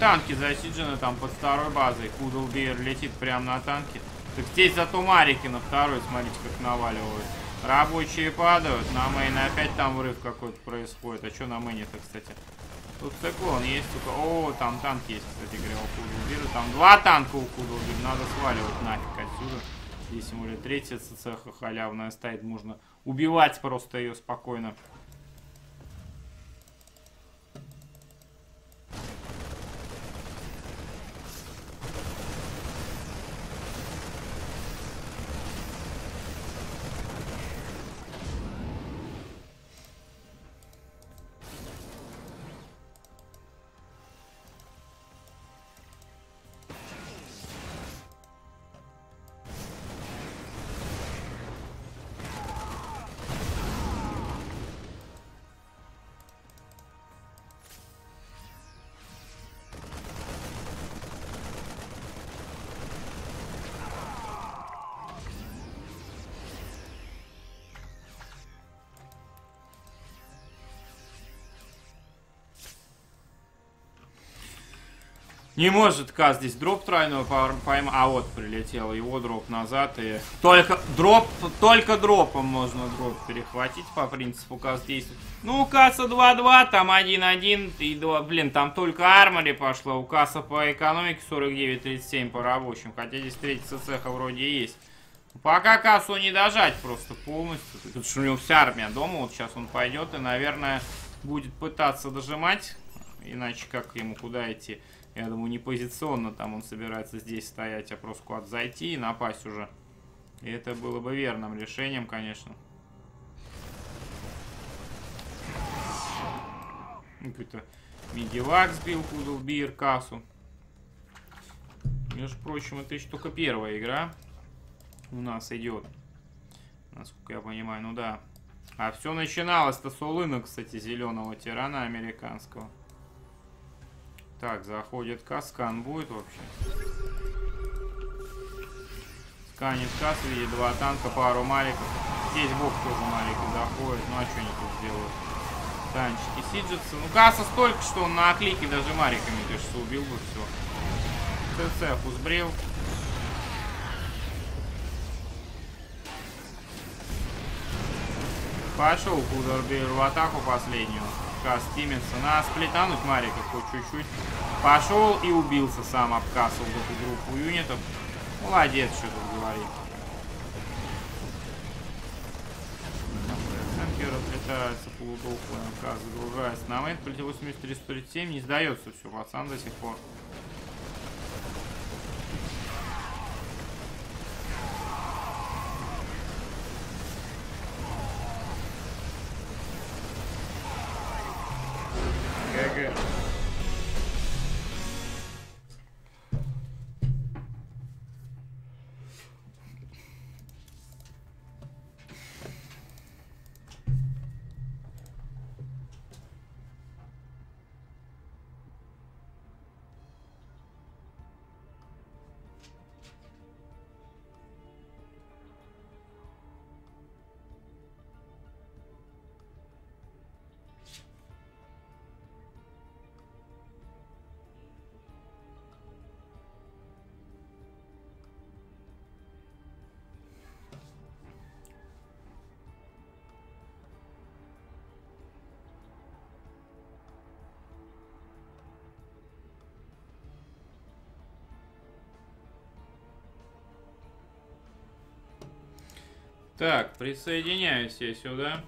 Танки засиджены там под второй базой. Кудлбир летит прямо на танке. Так здесь зато марики на второй, смотрите, как наваливают. Рабочие падают, на мейн опять там врыв какой-то происходит. А что на мейне-то, кстати? Тут циклон есть, только... О, там танк есть, кстати говоря, у Кудлбира. Там два танка у Кудлбира, надо сваливать нафиг отсюда. Здесь ему третья цеха халявная стоит, можно убивать просто ее спокойно. Не может Каз здесь дроп тройной поймать. А вот прилетел его дроп назад. И только дроп, только дропом можно дроп перехватить по принципу Каз действует. Ну, у Каса 2-2, там 1-1 и 2. Блин, там только армори пошло. У Каса по экономике 49-37 по рабочим. Хотя здесь третья цеха вроде есть. Пока кассу не дожать просто полностью. Тут что у него вся армия дома. Вот сейчас он пойдет и, наверное, будет пытаться дожимать. Иначе как ему куда идти? Я думаю, не позиционно там он собирается здесь стоять, а просто куда зайти и напасть уже. И это было бы верным решением, конечно. Какой-то медивак сбил Кудлбир кассу. Между прочим, это еще только первая игра у нас идет. Насколько я понимаю, ну да. А все начиналось-то с улына, кстати, зеленого тирана американского. Так, заходит Каскан будет вообще. Сканит Кас, видит два танка, пару маликов. Здесь бог тоже малики заходит. Ну а что они тут сделают? Танчики сиджатся. Ну Касса столько, что он на оклике даже мариками, кажется, убил бы все. ТЦ узбрил. Пошел Кудербир в атаку последнюю. Кас стимится. На сплетануть Марика хоть чуть-чуть. Пошел и убился сам, обкасывал эту группу юнитов. Молодец, что тут говорить. Оценки разлетаются, полудохлый МК загружается. На полетел 8337, не сдается все, пацан до сих пор. Так, присоединяюсь я сюда.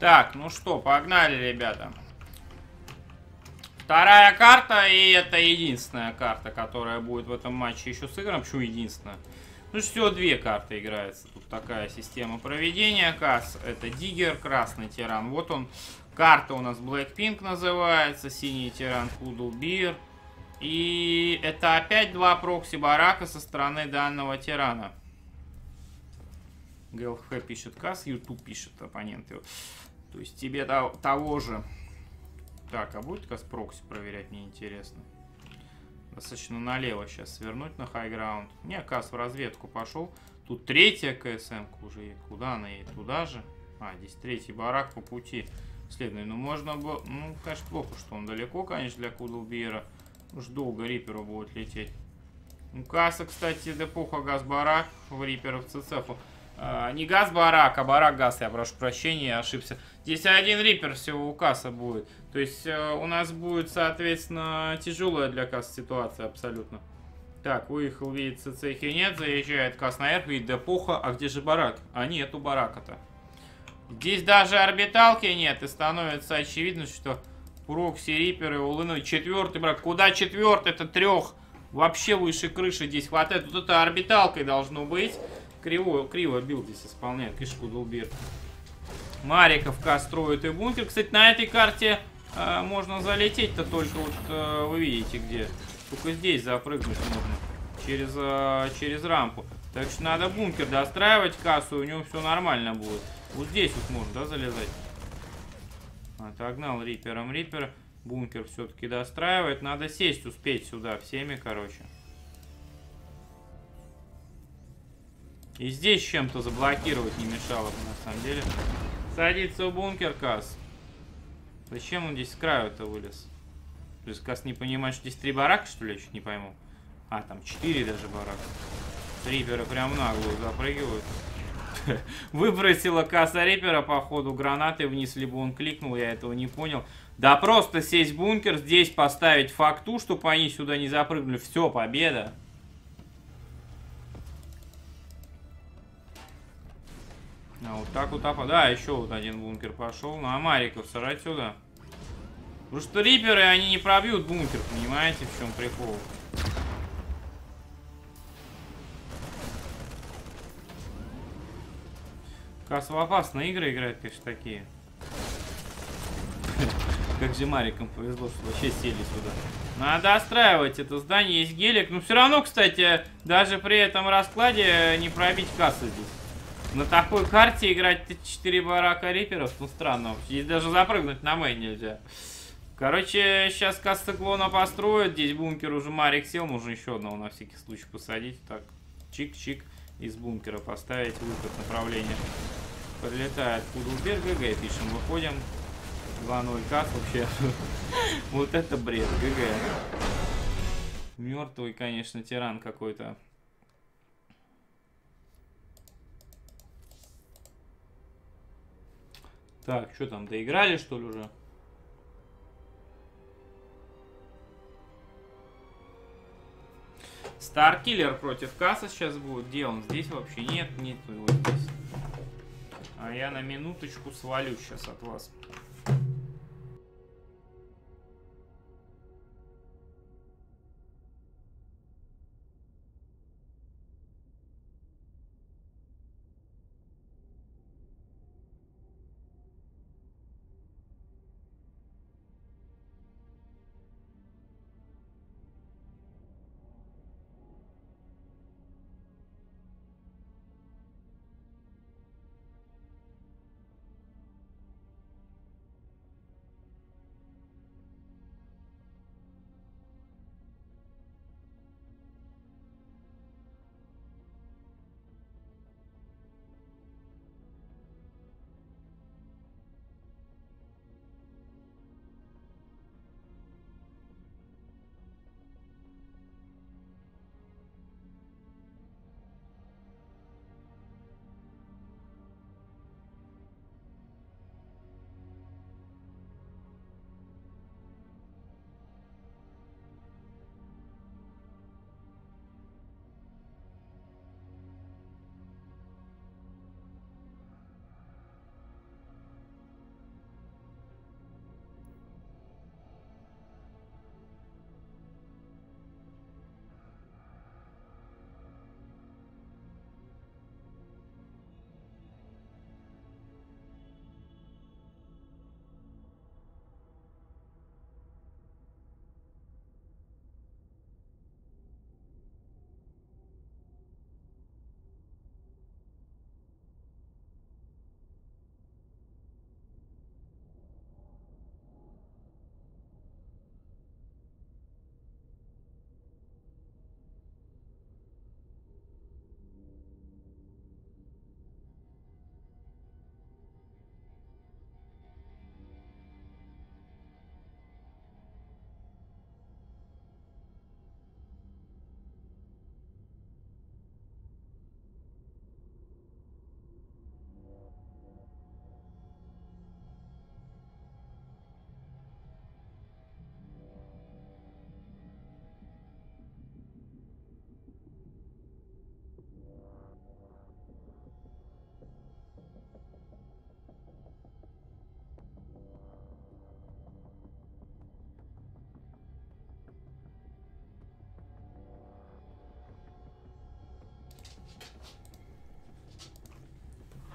Так, ну что, погнали, ребята. Вторая карта, и это единственная карта, которая будет в этом матче еще сыграна. Почему единственная? Ну, всего две карты играется. Тут такая система проведения касс. Это Диггер, красный тиран. Вот он. Карта у нас Blackpink называется. Синий тиран Кудл Бир. И это опять два прокси барака со стороны данного тирана. ГЛХ пишет касс, YouTube пишет оппоненты. То есть тебе то- того же. Так, а будет касс прокси проверять, мне интересно. Достаточно налево сейчас свернуть на хайграунд. Не, касс в разведку пошел. Тут третья КСМ уже. Куда она едет? Туда же? А, здесь третий барак по пути. Следует. Ну, можно было... Ну, конечно, плохо, что он далеко, конечно, для Кудлбира. Уж долго Риперу будет лететь. У Касса, кстати, депуха газ-барак в Риперов ЦЦФу. А, не газ-барак, а барак-газ, я прошу прощения, ошибся. Здесь один Рипер всего у Касса будет. То есть э, у нас будет, соответственно, тяжелая для Касса ситуация абсолютно. Так, выехал, видит ЦЦ нет, заезжает Касс наверх, видит депуха. А где же барак? А нету барака-то. Здесь даже орбиталки нет, и становится очевидно, что Прокси, Риперы, Улыны, четвертый брак. Куда четвертый? Это трех. Вообще выше крыши здесь хватает. Вот это орбиталкой должно быть. Криво, криво бил здесь исполняет кишку Дулбир. Мариковка строит и бункер. Кстати, на этой карте э, можно залететь-то только вот э, вы видите где. Только здесь запрыгнуть можно. Через, э, через рампу. Так что надо бункер достраивать кассу, у него все нормально будет. Вот здесь вот можно, да, залезать? Отогнал Рипером Рипера. Бункер все-таки достраивает. Надо сесть успеть сюда всеми, короче. И здесь чем-то заблокировать не мешало бы, на самом деле. Садится в бункер, Касс. Зачем он здесь с краю-то вылез? То есть Касс не понимает, что здесь три барака, что ли? Я чуть не пойму. А, там четыре даже барака. Рипера прям наглую запрыгивают. Выбросила касса репера по ходу гранаты вниз, либо он кликнул, я этого не понял. Да просто сесть в бункер, здесь поставить факту, чтобы они сюда не запрыгнули. Все, победа. А вот так вот, а, да, еще вот один бункер пошел. Ну, а Мариков сажать сюда. Потому что риперы, они не пробьют бункер, понимаете, в чем прикол? Кассово опасные игры играть, конечно, такие. Как же Марикам повезло, что вообще сели сюда. Надо остраивать это здание, есть гелик. Но все равно, кстати, даже при этом раскладе не пробить кассу здесь. На такой карте играть 4 барака риперов, ну странно. Здесь даже запрыгнуть на мэй нельзя. Короче, сейчас касса клона построят. Здесь бункер уже Марик сел. Можно еще одного на всякий случай посадить. Так, чик-чик из бункера поставить выход направления. Прилетает Кудлберг, ГГ, пишем, выходим. 2-0 касс вообще. вот это бред, ГГ. Мертвый, конечно, тиран какой-то. Так, что там, доиграли что ли уже? Старкиллер против касса сейчас будет. Где он? Здесь вообще нет, нет его здесь. А я на минуточку свалю сейчас от вас.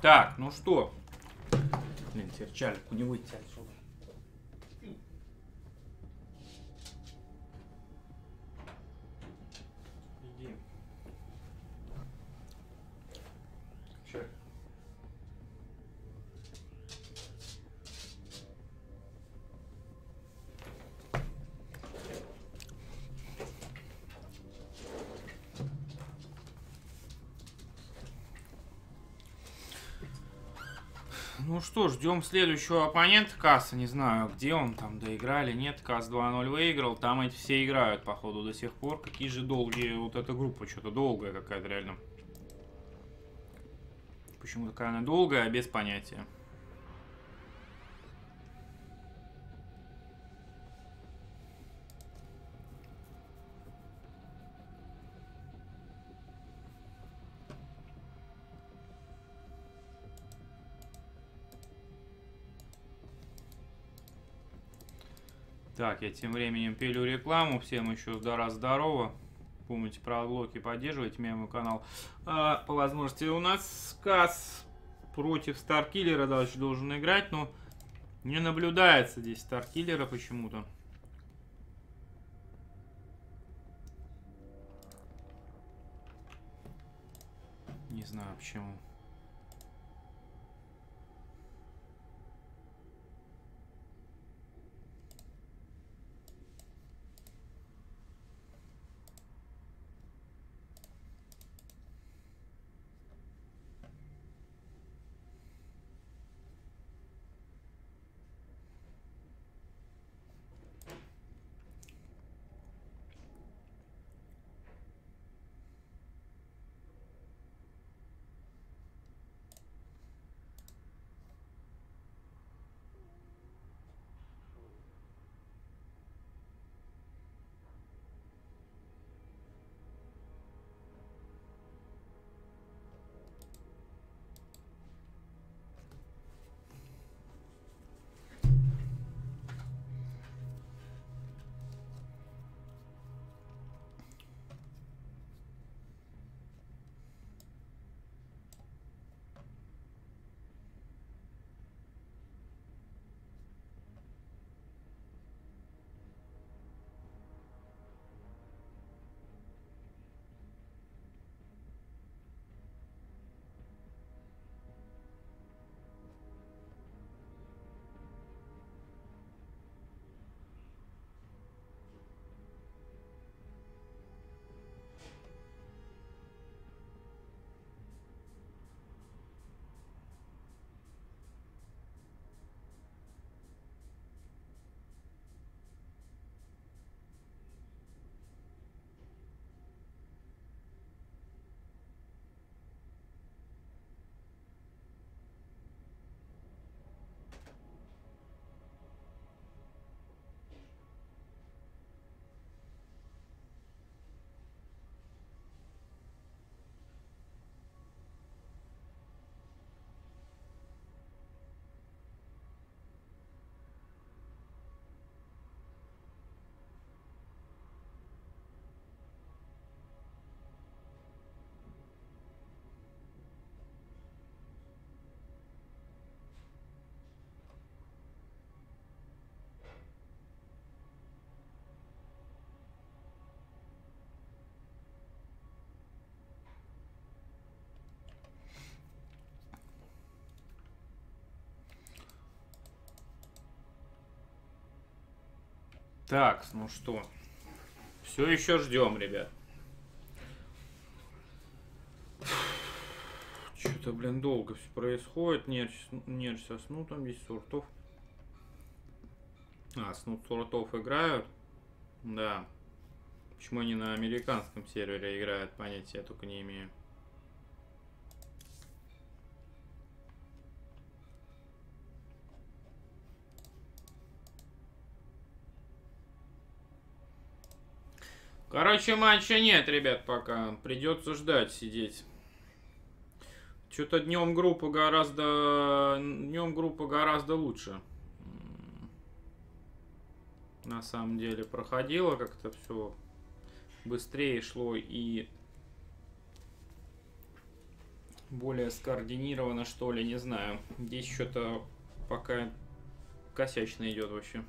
Так, ну что? Блин, терчалику не выйти отсюда. Иди. Чё? Ну что, ждем следующего оппонента Касса. Не знаю, где он там доиграли. Нет, Касс 2-0 выиграл. Там эти все играют, походу, до сих пор. Какие же долгие. Вот эта группа что-то долгая какая-то реально. Почему такая она долгая, без понятия. Я тем временем пилю рекламу. Всем еще здорово-здорово. Помните про блоки, поддерживайте меня, мой канал. А, по возможности у нас сказ против Старкиллера дальше должен играть, но не наблюдается здесь Старкиллера почему-то. Не знаю почему. Так, ну что. Все еще ждем, ребят. Что-то, блин, долго все происходит. Нерч, нерч со снутом, здесь суртов. А, снут суртов играют. Да. Почему они на американском сервере играют, понятия я только не имею. Короче, матча нет, ребят, пока. Придется ждать, сидеть. Что-то днем группа гораздо... Днем группа гораздо лучше. На самом деле проходило как-то все быстрее шло и более скоординировано, что ли, не знаю. Здесь что-то пока косячно идет вообще.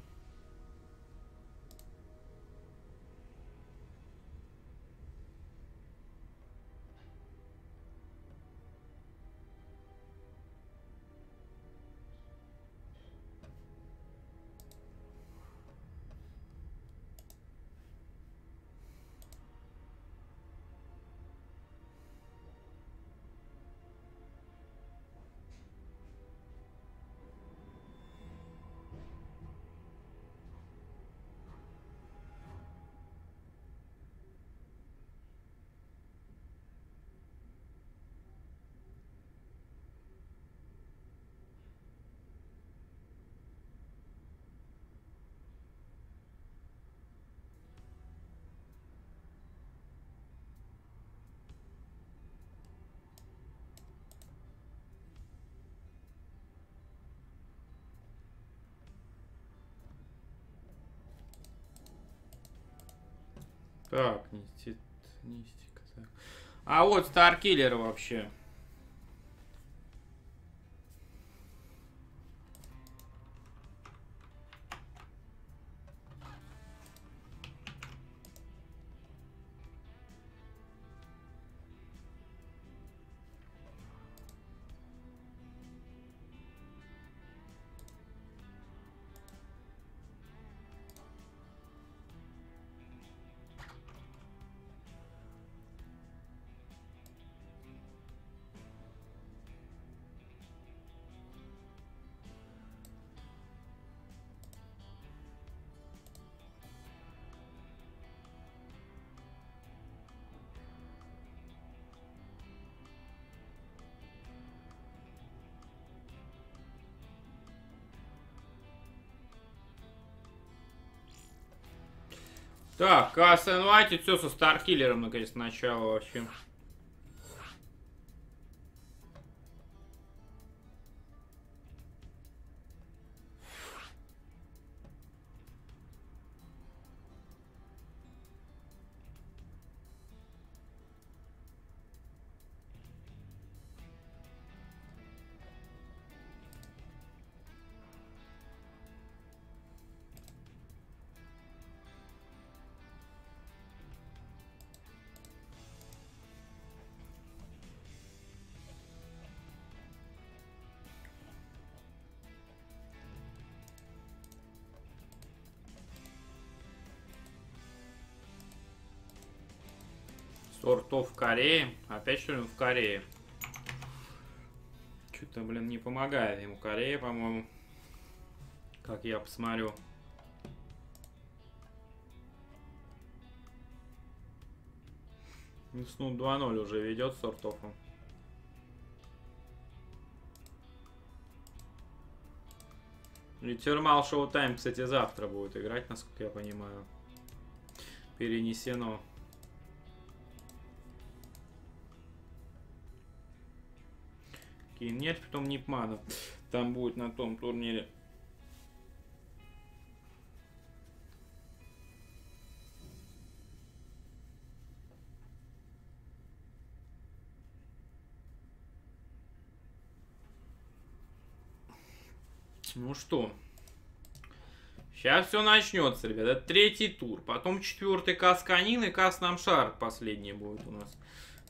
Так, нести... нестика, так. А вот Старкиллер вообще. Так, Касс Инвайтед, все со Старкиллером, наконец, начало вообще. Сортов в Корее. Опять что ли в Корее? Что-то, блин, не помогает ему Корея, по-моему. Как я посмотрю. Весну 2-0 уже ведет Сортофом. И Термал Шоу Тайм, кстати, завтра будет играть, насколько я понимаю. Перенесено. Кейн нет, потом Нипманов. Там будет на том турнире. Ну что, сейчас все начнется, ребята. Третий тур, потом четвертый Касканин и Кас Намшар последний будет у нас.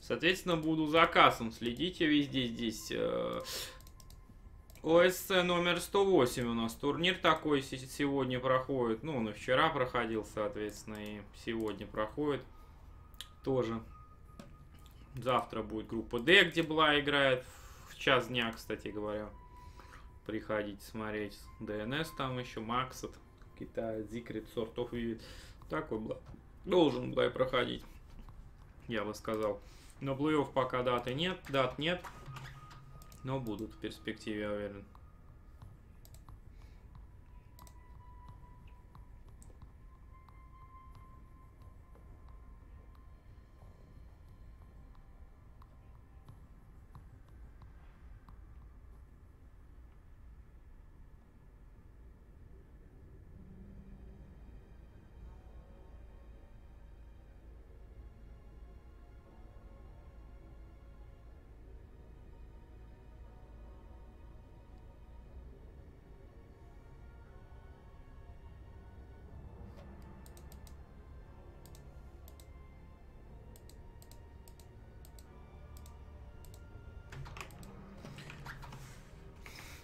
Соответственно, буду за кассом следить я везде здесь. Э, ОСЦ номер 108 у нас турнир такой сегодня проходит. Ну, он и вчера проходил, соответственно, и сегодня проходит тоже. Завтра будет группа D, где была играет в час дня, кстати говоря. Приходите смотреть. ДНС там еще, Максет, Китай, Зикрит, Сортов такой должен был проходить, я бы сказал. На плей-офф пока даты нет, дат нет, но будут в перспективе, я уверен.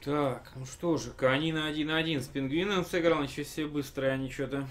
Так, ну что же, Канина 1-1 с пингвином сыграл, ничего себе быстрые они что-то.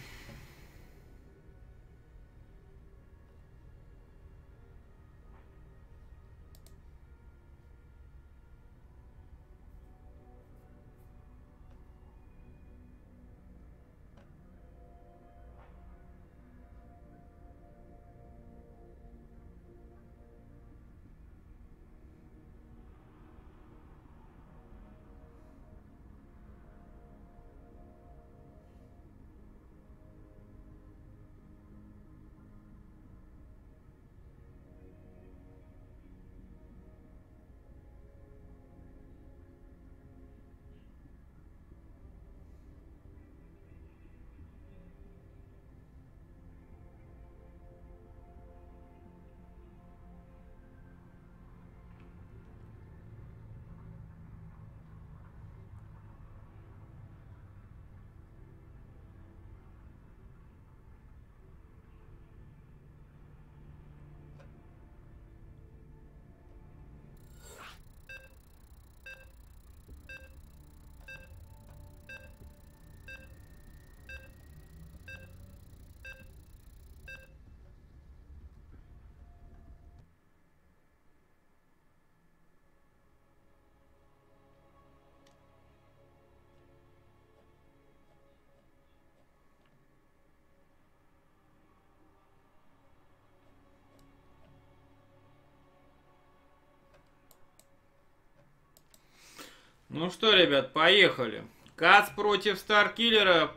Ну что, ребят, поехали. Кац против Старкиллера.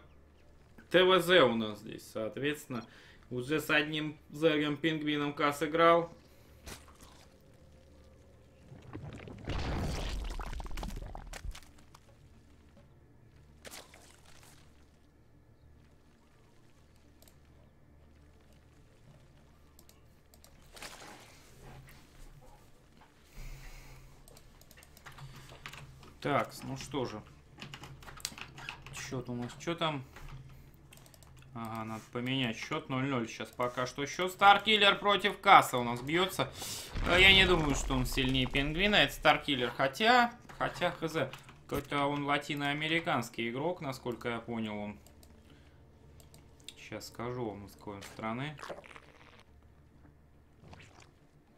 ТВЗ у нас здесь, соответственно. Уже с одним зергом пингвином Кас играл. Так, ну что же. Счет у нас. Что там? Ага, надо поменять счет 0-0 сейчас пока что. Счет Старкиллер против Касса у нас бьется. А Я не думаю, что он сильнее Пингвина. Это Старкиллер. Хотя, хотя, хз. Какой-то он латиноамериканский игрок, насколько я понял он. Сейчас скажу вам, из какой страны.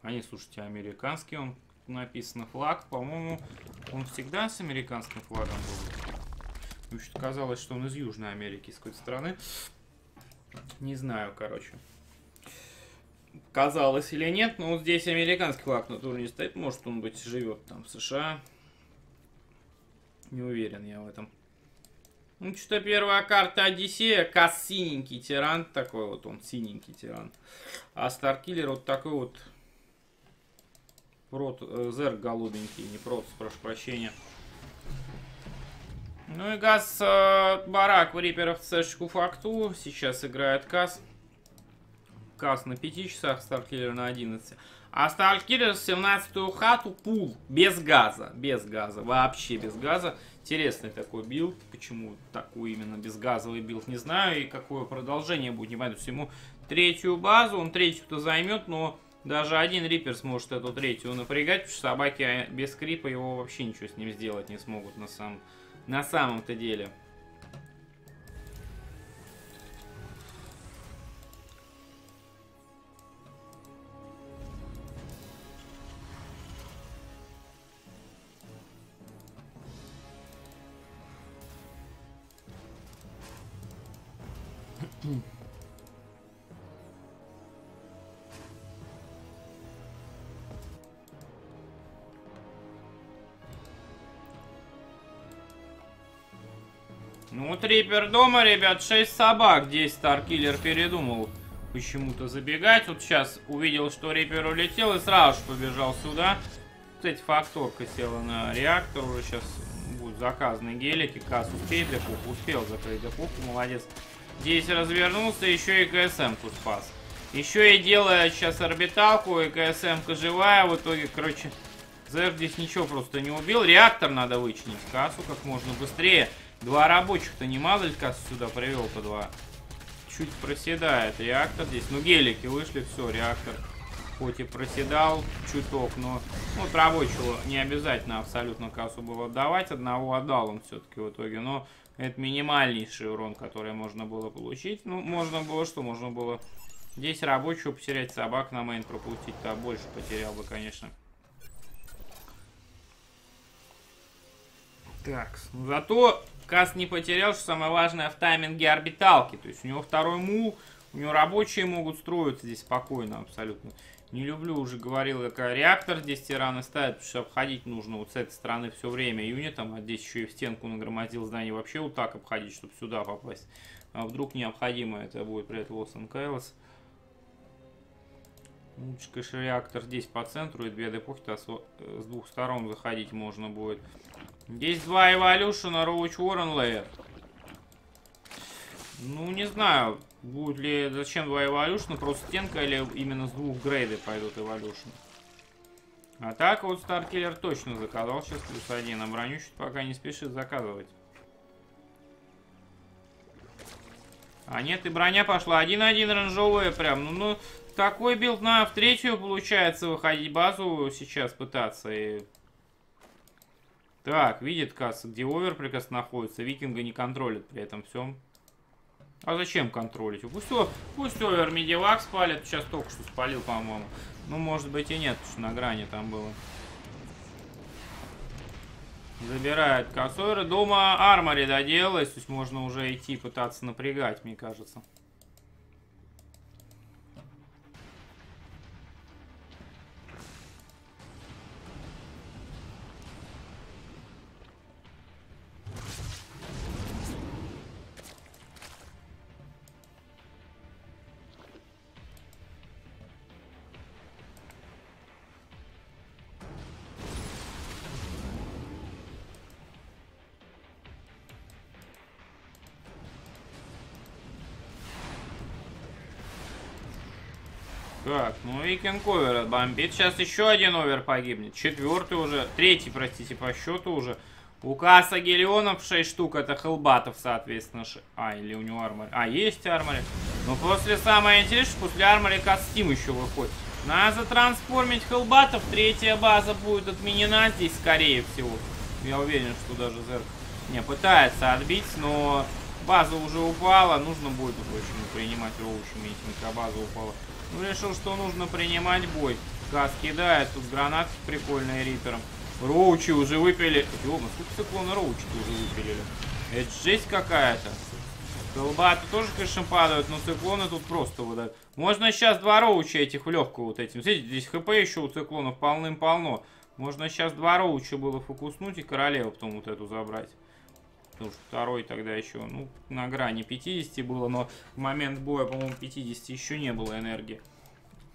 А не, слушайте, американский он написано флаг. По-моему, он всегда с американским флагом был. Мне что-то казалось, что он из Южной Америки, с какой-то страны. Не знаю, короче. Казалось или нет, но вот здесь американский флаг на турнире стоит. Может, он быть живет там в США. Не уверен я в этом. Ну, что-то первая карта Одиссея. Кас синенький тиран. Такой вот он, синенький тиран. А Старкиллер вот такой вот Прот, э, зерк голубенький, не прот, прошу прощения. Ну и газ э, барак в риперов цешку факту. Сейчас играет Кас. Кас на 5 часах, Старкиллер на 11. А Старкиллер в 17 хату пул. Без газа. Без газа. Вообще без газа. Интересный такой build. Почему такой именно безгазовый build, не знаю. И какое продолжение будет, не понятно. Ему третью базу, он третью-то займет, но даже один рипер сможет эту третью напрягать, потому что собаки без крипа его вообще ничего с ним сделать не смогут на, самом на самом-то деле. Ну, трипер дома, ребят, 6 собак. Здесь Старкиллер передумал почему-то забегать. Вот сейчас увидел, что рипер улетел и сразу же побежал сюда. Кстати, факторка села на реактор. Уже сейчас будут заказаны гелики. Касс успеет депуху. Успел закрыть депуху. Молодец. Здесь развернулся, еще и КСМ-ку спас. Еще и делая сейчас орбиталку, и КСМ-ка живая. В итоге, короче, Зер здесь ничего просто не убил. Реактор надо вычинить. Кассу как можно быстрее. Два рабочих-то немало ли Кассу сюда привел по два? Чуть проседает реактор здесь. Ну, гелики вышли, все, реактор Хоть и проседал чуток, но ну, вот рабочего не обязательно абсолютно кассу было отдавать. Одного отдал он все-таки в итоге. Но это минимальнейший урон, который можно было получить. Ну, можно было что? Можно было здесь рабочего потерять, собак на мейн пропустить-то больше потерял бы, конечно. Так, ну зато Кас не потерял, что самое важное, в тайминге орбиталки. То есть у него второй мул, у него рабочие могут строиться здесь спокойно абсолютно. Не люблю, уже говорил, какая реактор здесь тираны ставят, потому что обходить нужно вот с этой стороны все время юнитом, а здесь еще и в стенку нагромоздил здание, вообще вот так обходить, чтобы сюда попасть. А вдруг необходимо это будет при этом Лос Анкайлос. Лучше, конечно, реактор здесь по центру, и две депохи-то с, э, с двух сторон заходить можно будет. Здесь два эволюшена, Roach Warren, Lair. Ну, не знаю, будет ли, зачем два эволюшена, просто стенка или именно с двух грейдов пойдут evolution. А так вот Старкиллер точно заказал сейчас плюс один, а броню чуть пока не спешит заказывать. А нет, и броня пошла. Один-один рейнджовая прям. Ну, ну, такой build на в третью получается выходить базу сейчас пытаться. И так, видит касса, где овер прекрасно находится. Викинга не контролит при этом всем. А зачем контролить? Пусть, пусть овер медивак спалит. Сейчас только что спалил, по-моему. Ну, может быть и нет, потому что на грани там было. Забирает кассовера. Дома армори доделалось. То есть можно уже идти пытаться напрягать, мне кажется. Так, ну и Овер отбомбит. Сейчас еще один овер погибнет. Четвертый уже. Третий, простите, по счету уже. У Касса Гелионов 6 штук. Это хелбатов, соответственно. Ш... А, или у него армори. А, есть армори. Но после самое интересное, после армори Кастим еще выходит. Надо затрансформить хелбатов. Третья база будет отменена здесь, скорее всего. Я уверен, что даже Зерк не пытается отбить, но база уже упала. Нужно будет, в общем, принимать роучами, если база упала. Решил, что нужно принимать бой. Газ кидает, тут гранаты прикольные рипером. Роучи уже выпили. Ёма, сколько циклона роучи уже выпилили? Это жесть какая-то. Колбаты тоже, конечно, падают, но циклоны тут просто выдают. Можно сейчас два роуча этих в легкую вот этим. Смотрите, здесь хп еще у циклонов полным-полно. Можно сейчас два роуча было фокуснуть и королеву потом вот эту забрать. Потому что второй тогда еще, ну, на грани 50 было, но в момент боя, по-моему, 50 еще не было энергии.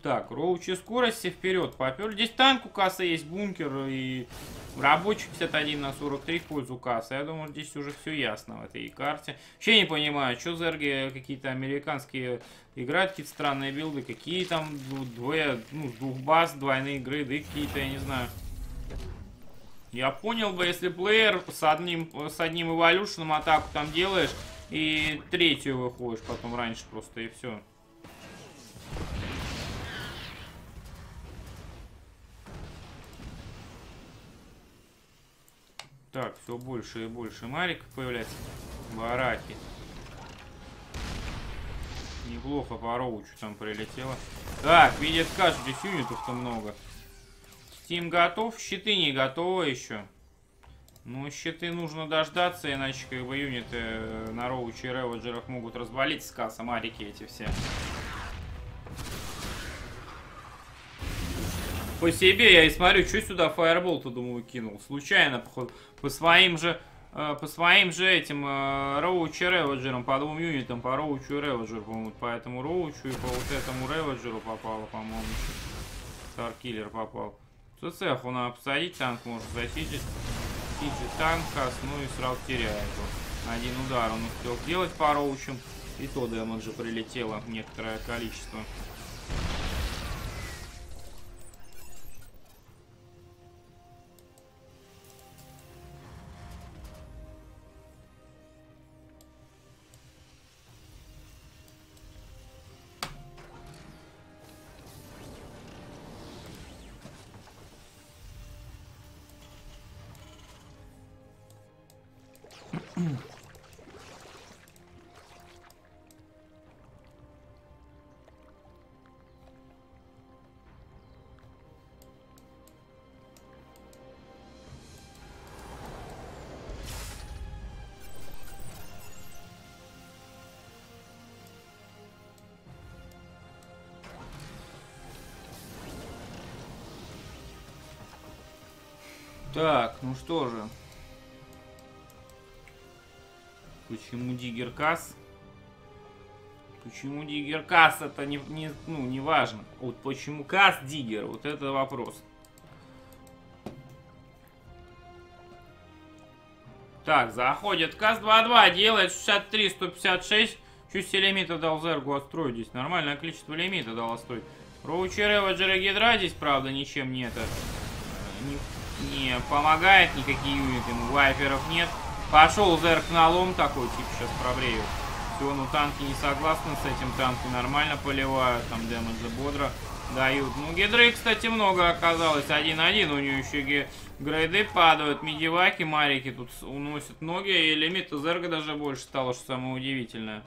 Так, роучи скорости вперед попер. Здесь танк у кассы есть, бункер и рабочий 51 на 43 в пользу кассы. Я думаю, здесь уже все ясно в этой карте. Вообще не понимаю, что зерги какие-то американские играют, какие-то странные билды, какие там двое, ну, двух баз, двойные грейды какие-то, я не знаю. Я понял бы, если плеер с одним, с одним эволюшеном атаку там делаешь, и третью выходишь потом раньше просто, и все. Так, все больше и больше мариков появляется. Бараки. Неплохо по роучу там прилетело. Так, видит каш, здесь юнитов-то много. Steam готов, щиты не готовы еще. Ну, щиты нужно дождаться, иначе как бы юниты э, на Роуче и Реводжерах могут развалить с кассом, арики эти все. По себе я и смотрю, что сюда фаербол-то, думаю, кинул. Случайно, походу, по своим же, э, по своим же этим э, Роучу и Реводжерам, по двум юнитам, по Роучу и Реводжеру, по-моему, по этому Роучу и по вот этому Реводжеру попало, по-моему. Старкиллер попал. С цеху надо посадить, танк может засидеть. Сидит танк, ну и сразу теряет его. Один удар он успел сделать по роучам. И то дэмэджа прилетело некоторое количество. Так, ну что же. Почему Диггер Касс? Почему Диггер Касс это не, не, ну, не важно. Вот почему Касс Диггер, вот это вопрос. Так, заходит Касс 2-2, делает 63, 156. Чуть все лимита дал Зергу отстроить здесь. Нормальное количество лимита дал отстроить. Роучерева Джерегидра здесь, правда, ничем не это... Не, не помогает, никакие юниты, ему вайперов нет. Пошел Зерк на лом такой, типа сейчас пробрею. Все, ну танки не согласны с этим, танки нормально поливают, там демеджа бодро дают. Ну, гидры, кстати, много оказалось, один-один, у нее еще ги грейды падают, медиваки, марики тут уносят ноги, и лимит Зерга даже больше стало, что самое удивительное.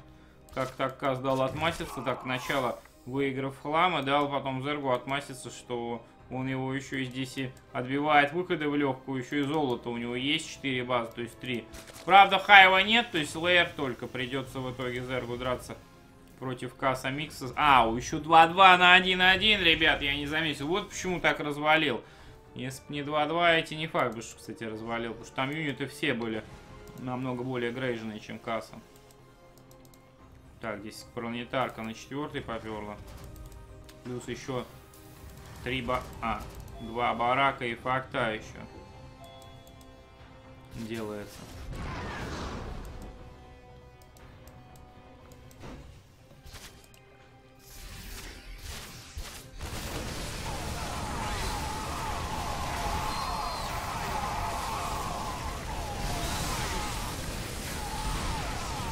Как так Каз дал отмаситься, так сначала выиграв хлам, и дал потом Зергу отмаситься, что он его еще и здесь и отбивает выходы в легкую, еще и золото у него есть 4 базы, то есть 3. Правда, Хайва нет, то есть лейер только. Придется в итоге Зергу драться против Касса Микса. А, еще 2-2 на 1-1, ребят, я не заметил. Вот почему так развалил. Если бы не 2-2, эти не факт бы, кстати, развалил. Потому что там юниты все были намного более грейженные, чем Касса. Так, здесь планетарка на четвертый поперла. Плюс еще три ба... А, два барака и факта еще. Делается.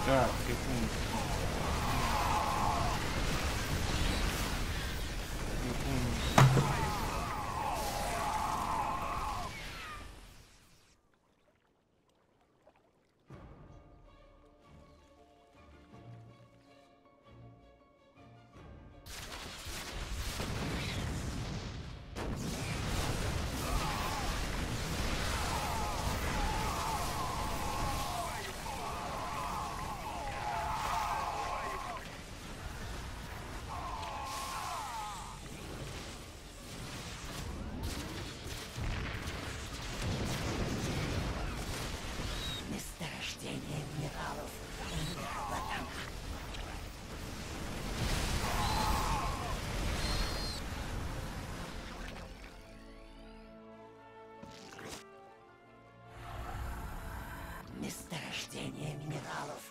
Так, Месторождение минералов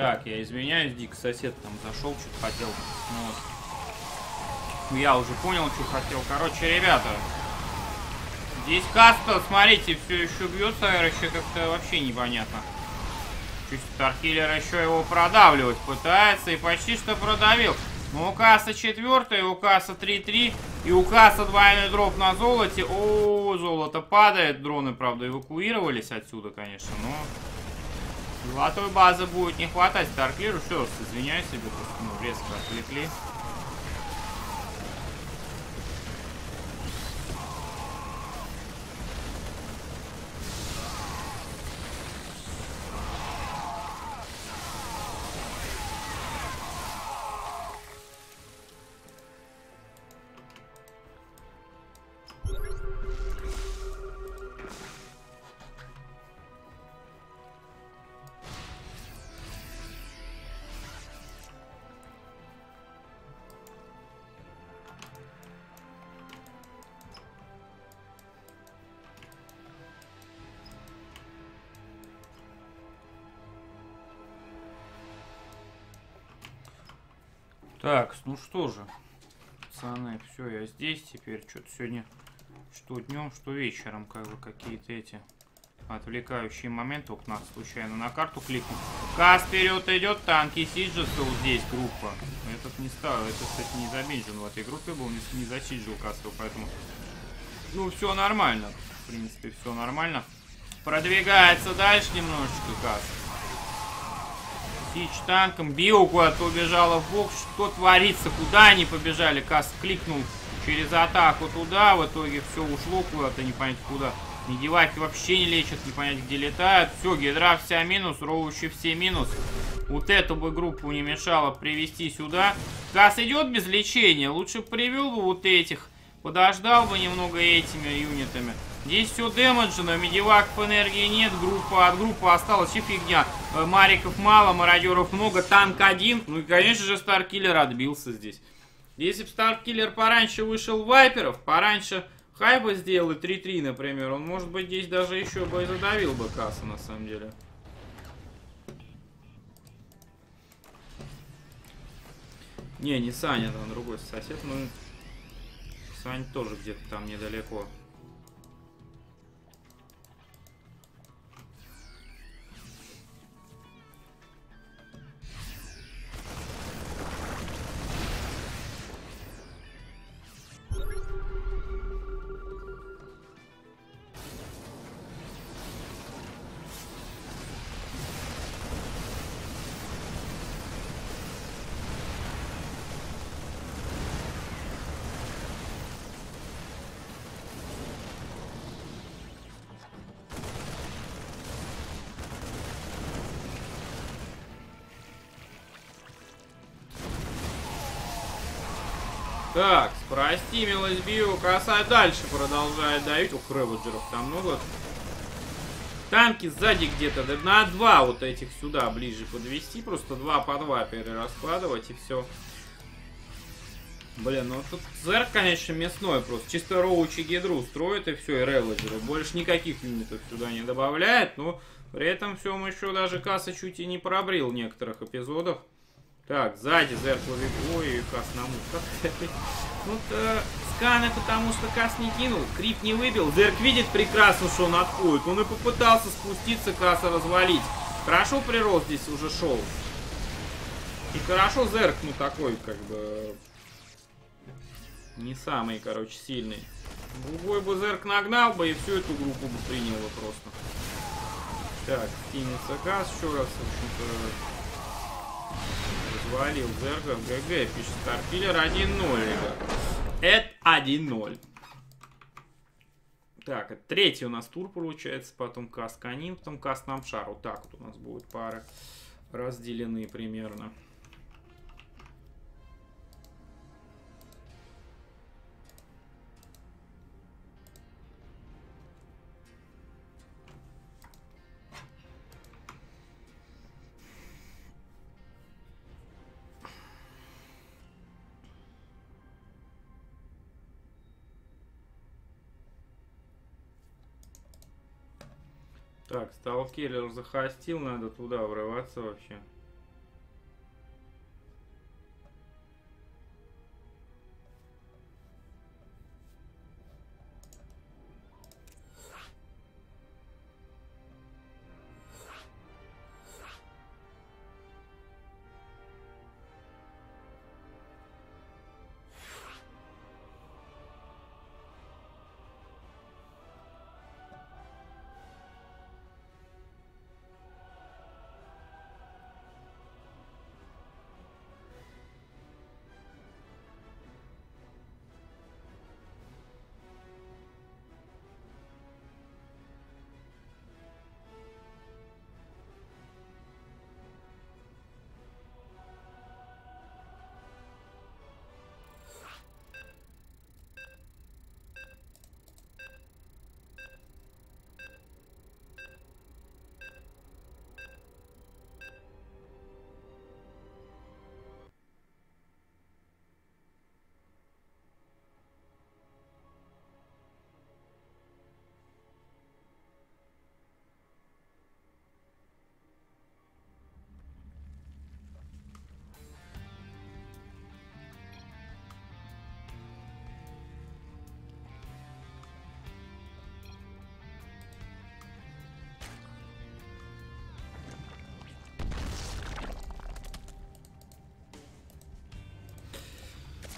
Так, я извиняюсь, Дик, сосед там зашел, что-то хотел. Ну, вот. Я уже понял, что хотел. Короче, ребята, здесь каста, смотрите, все еще бьется, а еще как-то вообще непонятно. Чуть Стархиллер еще его продавливать пытается и почти что продавил. Но у Касса четвертый, у Касса 3-3 и у Касса двойной дроп на золоте. О, золото падает. Дроны, правда, эвакуировались отсюда, конечно, но... Золотой базы будет не хватать Старклиру. Ж, извиняюсь себе, ну, резко отвлекли. Так, ну что же, пацаны, все, я здесь теперь. Что-то сегодня, что днем, что вечером, как бы какие-то эти отвлекающие моменты. Вот надо случайно на карту кликнуть. Кас вперед идет, танки Сиджеса вот здесь группа. Этот не стал, это, кстати, не забинжен в этой группе был, не, не засиджил Касова, поэтому... Ну, все нормально. В принципе, все нормально. Продвигается дальше немножечко Кас. Сич танком, Био куда-то убежала в бок. Что творится? Куда они побежали? Кас кликнул через атаку туда. В итоге все ушло куда-то, не понять куда. Медиваки вообще не лечат, не понять где летают. Все, гидра вся минус, роучи все минус. Вот эту бы группу не мешало привести сюда. Кас идет без лечения. Лучше привел бы вот этих. Подождал бы немного этими юнитами. Здесь все дэмэджено, медиваков энергии нет, группа от группы осталась и фигня. Э, Мариков мало, мародеров много, танк один. Ну и, конечно же, Старкиллер отбился здесь. Если бы Старкиллер пораньше вышел вайперов, пораньше хайпа сделал и 3-3, например, он, может быть, здесь даже еще бы и задавил бы касса, на самом деле. Не, не Саня, там другой сосед, ну... Сань тоже где-то там недалеко. Так, прости, милость Био, коса дальше продолжает давить. Ух, реводжеров там много. Танки сзади где-то, да, на два вот этих сюда ближе подвести, просто два по два перераскладывать и все. Блин, ну тут Зерк, конечно, мясной просто. Чисто роучи гидру строит и все, и реводжеры. Больше никаких юнитов сюда не добавляет, но при этом всем еще даже касса чуть и не пробрил в некоторых эпизодах. Так, сзади Зерк ловит. Ой, Кас на мут. Вот сканы, потому что Кас не кинул, Крип не выбил. Зерк видит прекрасно, что он отходит. Он и попытался спуститься, Каса развалить. Хорошо прирост здесь уже шел. И хорошо Зерк, ну такой, как бы... Не самый, короче, сильный. Другой бы Зерк нагнал бы и всю эту группу бы принял просто. Так, кинется Кас еще раз, в общем-то... Развалил Зерга. ГГ, пишет Старкиллер 1-0, ребят. Это 1-0. Так, это третий у нас тур получается, потом Кас Канин, потом Кас Намшар. Вот так вот у нас будут пары разделены примерно. Так, сталкерер захостил, надо туда врываться вообще.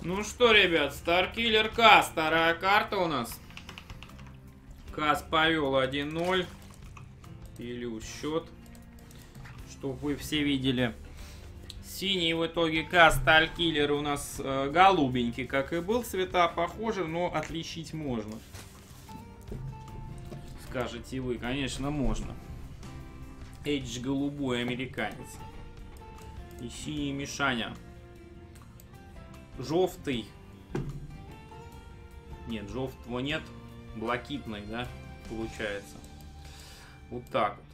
Ну что, ребят, Старкиллер Кас, вторая карта у нас. Кас повел 1-0. Плюс счет. Чтоб вы все видели. Синий в итоге Кас, Старкиллер у нас э, голубенький, как и был. Цвета похожи, но отличить можно. Скажете вы, конечно, можно. Эйдж голубой американец. И синий Мишаня. Жовтый. Нет, жовтого нет. Блакитный, да, получается. Вот так вот.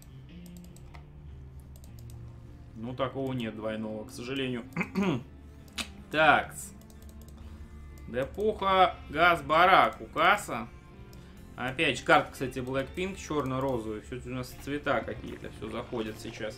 Ну, такого нет двойного, к сожалению. так. Депуха, газ, барак, укаса. Опять же, карта, кстати, Blackpink, черно-розовый. Все у нас цвета какие-то, все заходят сейчас.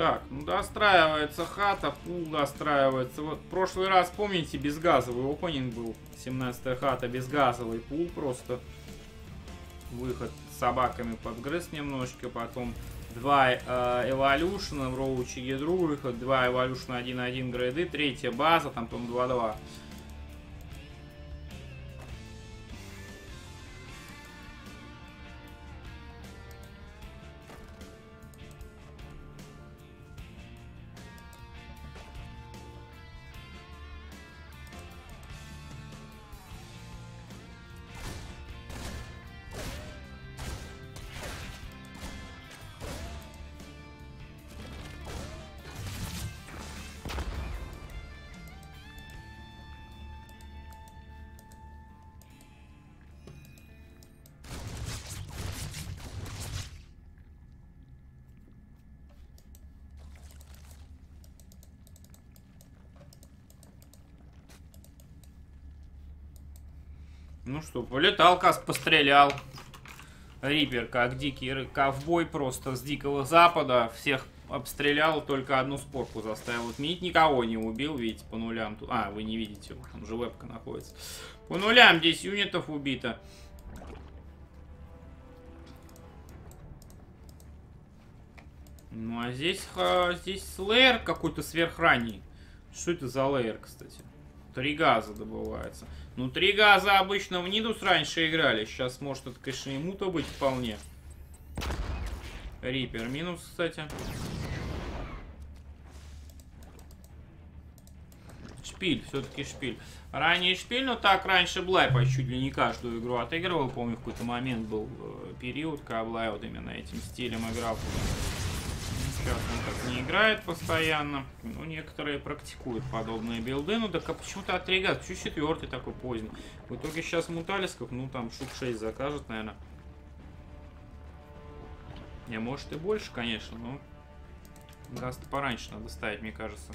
Так, ну достраивается хата, пул достраивается. Вот прошлый раз, помните, безгазовый опенинг был. 17 хата, безгазовый пул просто. Выход собаками подгрыз немножечко, потом два э, в Роучи Ядру выход, два Evolution 1.1 грейды, третья база, там, по-моему, 2.2. Ну что, полетал, Кас пострелял. Рипер, как дикий ковбой просто с дикого запада. Всех обстрелял, только одну спорку заставил отменить. Никого не убил, видите, по нулям. А, вы не видите, там же вебка находится. По нулям 10 юнитов убито. Ну а здесь, а, здесь лейер какой-то сверхранний. Что это за лейер, кстати? Три газа добывается. Ну, три газа обычно в Нидус раньше играли. Сейчас может это, конечно, и мута быть вполне. Рипер минус, кстати. Шпиль, все-таки шпиль. Ранее шпиль, но так раньше Блай почти чуть ли не каждую игру отыгрывал. Помню, в какой-то момент был э, период, когда Блай вот именно этим стилем играл. Сейчас он так не играет постоянно. Ну, некоторые практикуют подобные билды. Ну, так а почему-то от Регат. Чуть четвертый такой поздний. В итоге сейчас муталисков, ну, там штук 6 закажет, наверное. Не, может и больше, конечно, но... Гаст пораньше надо ставить, мне кажется.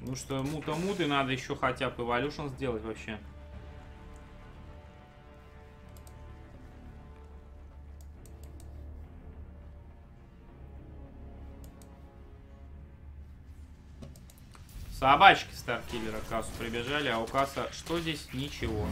Ну что, мута-муты надо еще хотя бы эволюшн сделать вообще. Собачки Старкиллера к кассу прибежали, а у касса что здесь? Ничего.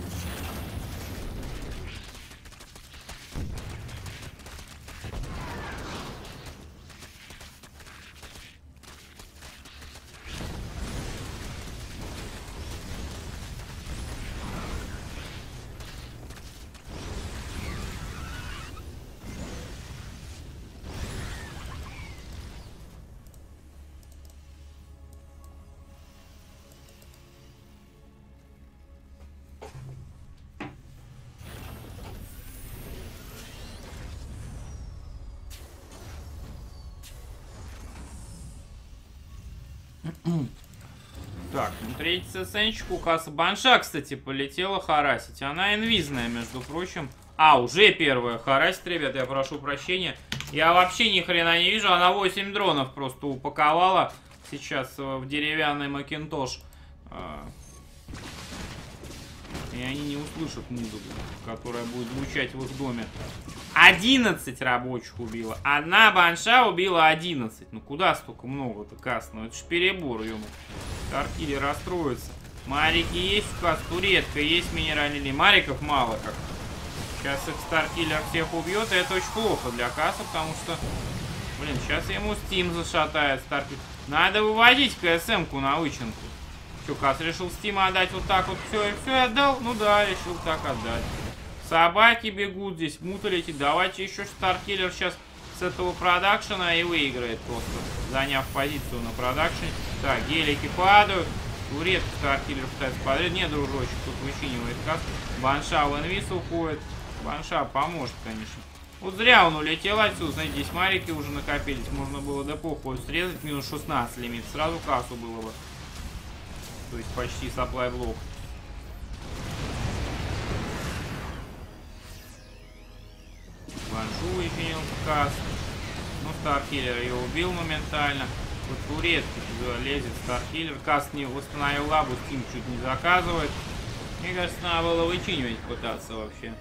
Третий ССНчик у Банша, кстати, полетела харасить. Она инвизная, между прочим. А, уже первая харасит, ребят, я прошу прощения. Я вообще ни хрена не вижу. Она 8 дронов просто упаковала сейчас э, в деревянный Макинтош. И они не услышат музыку, которая будет звучать в их доме. 11 рабочих убила. Одна банша убила 11. Ну куда столько много-то, Кас? Ну это ж перебор, ё Таркили расстроится. Марики есть у Кас, туретка есть минеральный. Мариков мало как. Сейчас их Старкиллер всех убьет, и это очень плохо для Касса, потому что... Блин, сейчас ему Steam зашатает Старкиллер. Надо выводить КСМ-ку на вычинку. Че, Касс решил Steam отдать вот так вот все и все отдал? Ну да, решил так отдать. Собаки бегут здесь, мута летит. Давайте еще Старкиллер сейчас с этого продакшена и выиграет просто. Заняв позицию на продакшене. Так, гелики падают. Турет Старкиллер пытается подряд. Не, дружочек, тут вычинивает касс. Банша в инвиз уходит. Банша поможет, конечно. Вот зря он улетел отсюда. Знаете, здесь марики уже накопились. Можно было до похуй срезать. Минус 16 лимит. Сразу кассу было бы. То есть почти supply блок. Баншу вычинил касс. Ну, Старкиллер ее убил моментально. Вот турецкий туда лезет Старкиллер. Касс не восстановил лабу, Steam чуть не заказывает. Мне кажется, надо было вычинивать пытаться вообще.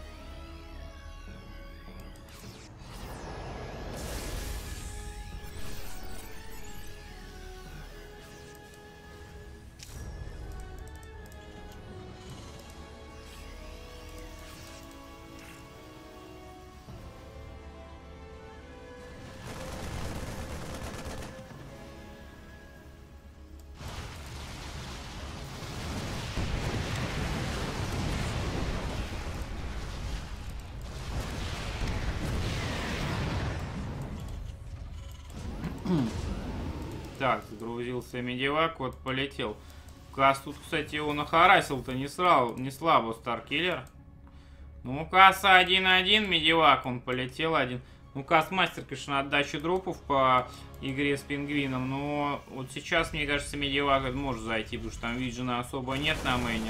Так, загрузился медивак, вот полетел. Кас тут, кстати, его нахарасил-то не, срал, не слабо Старкиллер. Ну, Касса 1-1, медивак, он полетел один. Ну, Кас мастер, конечно, отдачу дропов по игре с пингвином, но вот сейчас, мне кажется, медивак может зайти, потому что там виджина особо нет на мэне.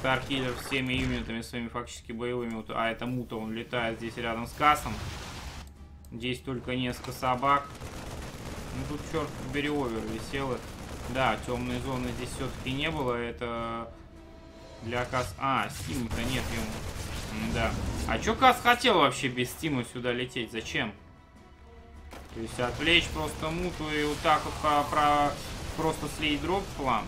Старкиллер всеми юнитами своими фактически боевыми, а это мута, он летает здесь рядом с Кассом. Здесь только несколько собак. Ну тут черт побери овер висел. Да, темной зоны здесь все-таки не было. Это для Кас... А, Стима-то нет ему. Да. А чё Кас хотел вообще без Стима сюда лететь? Зачем? То есть отвлечь просто муту и вот так вот про просто слить дроп в план.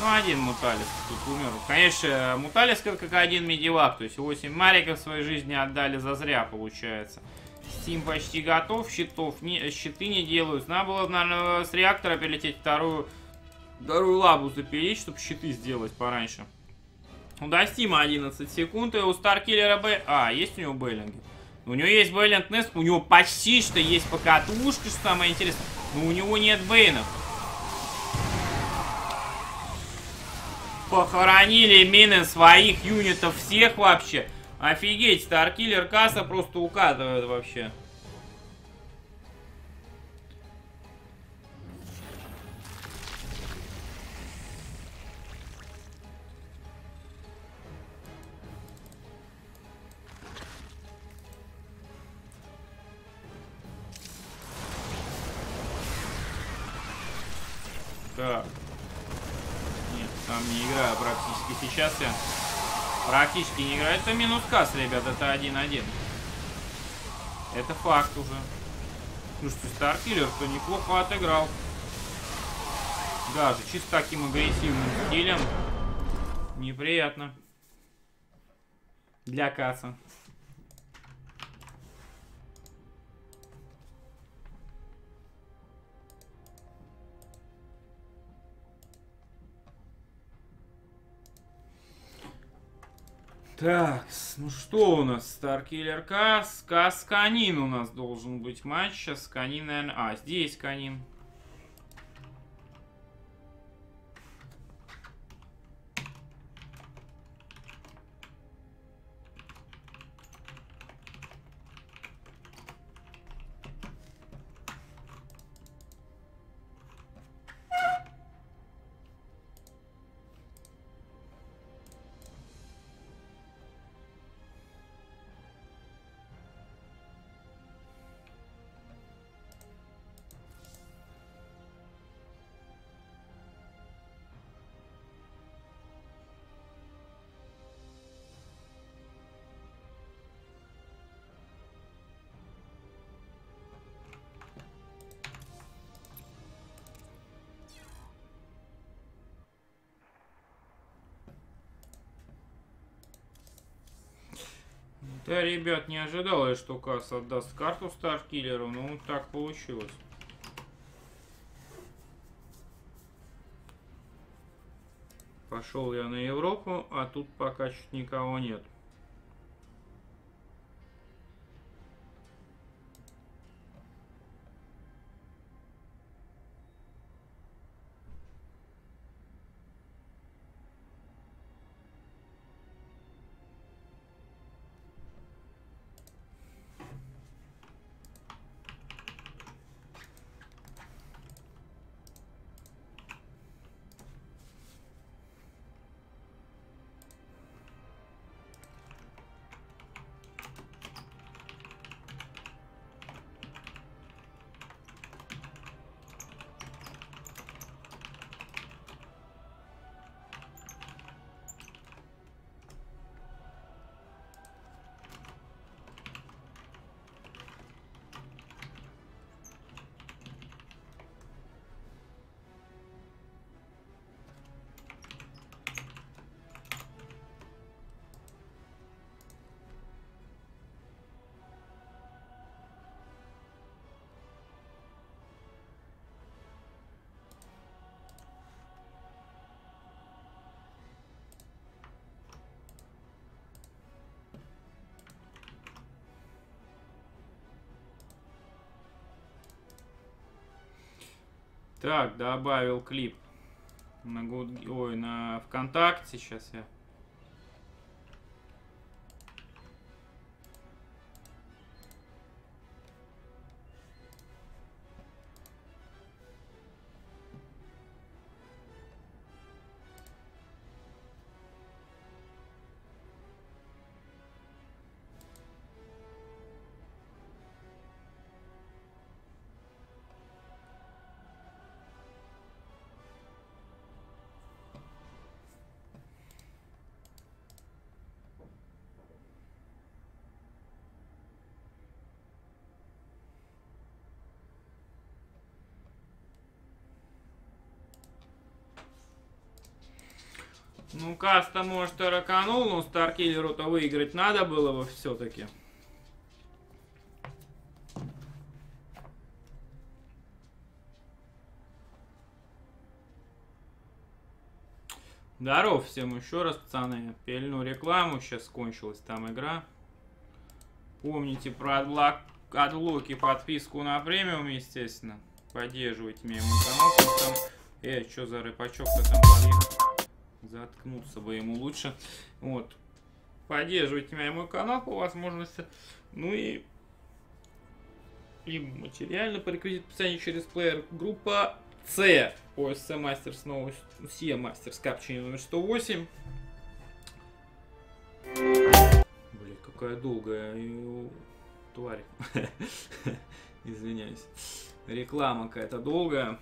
Ну, один Муталис тут умер. Конечно, Муталис как, один медивак. То есть 8 мариков в своей жизни отдали за зря, получается. Steam почти готов, щитов не, щиты не делают. Надо было, наверное, с реактора перелететь вторую, вторую лабу запилить, чтобы щиты сделать пораньше. У Достима 11 секунд, и у Старкиллера Б... А, есть у него Бейлинги? У него есть Бейлинг Нест, у него почти что есть покатушка, что самое интересное. Но у него нет Бейнов. Похоронили мины своих юнитов всех вообще. Офигеть, Старкиллер касса просто укатывает вообще. Сейчас я практически не играю. Это минус касс, ребят, это 1-1. Это факт уже. Слушайте, Старкиллер-то неплохо отыграл. Даже чисто таким агрессивным стилем. Неприятно. Для касса. Так, ну что у нас? Старкиллер Кас. Кас Канин у нас должен быть матч. Сейчас Канин, наверное... А, здесь Канин. Да, ребят, не ожидал я, что Касс отдаст карту Старкиллеру, ну так получилось. Пошел я на Европу, а тут пока чуть никого нет. Так, добавил клип на Good... Ой, на ВКонтакте. Сейчас я... Кас-то, может, и раканул, но Старкиллеру-то выиграть надо было бы все-таки. Здоров всем еще раз, пацаны. Пильну рекламу, сейчас кончилась там игра. Помните про адблок... адблоки, подписку на премиум, естественно. Поддерживайте меня мой канал. Там... Э, что за рыбачок-то там подъехал? Заткнуться бы ему лучше. Вот. Поддерживайте меня мой канал по возможности. Ну и... И материально по реквизиту описания через плеер. Группа С. ОСЦ Мастер снова. Сия Мастер с капчиной номер 108. Блять, какая долгая тварь. Извиняюсь. Реклама какая-то долгая.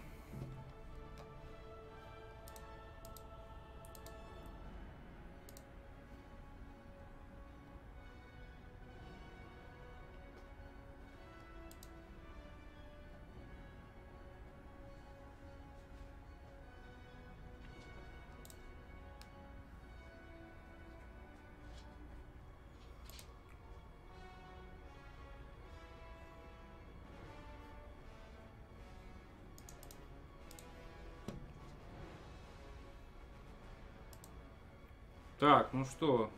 Так, ну что?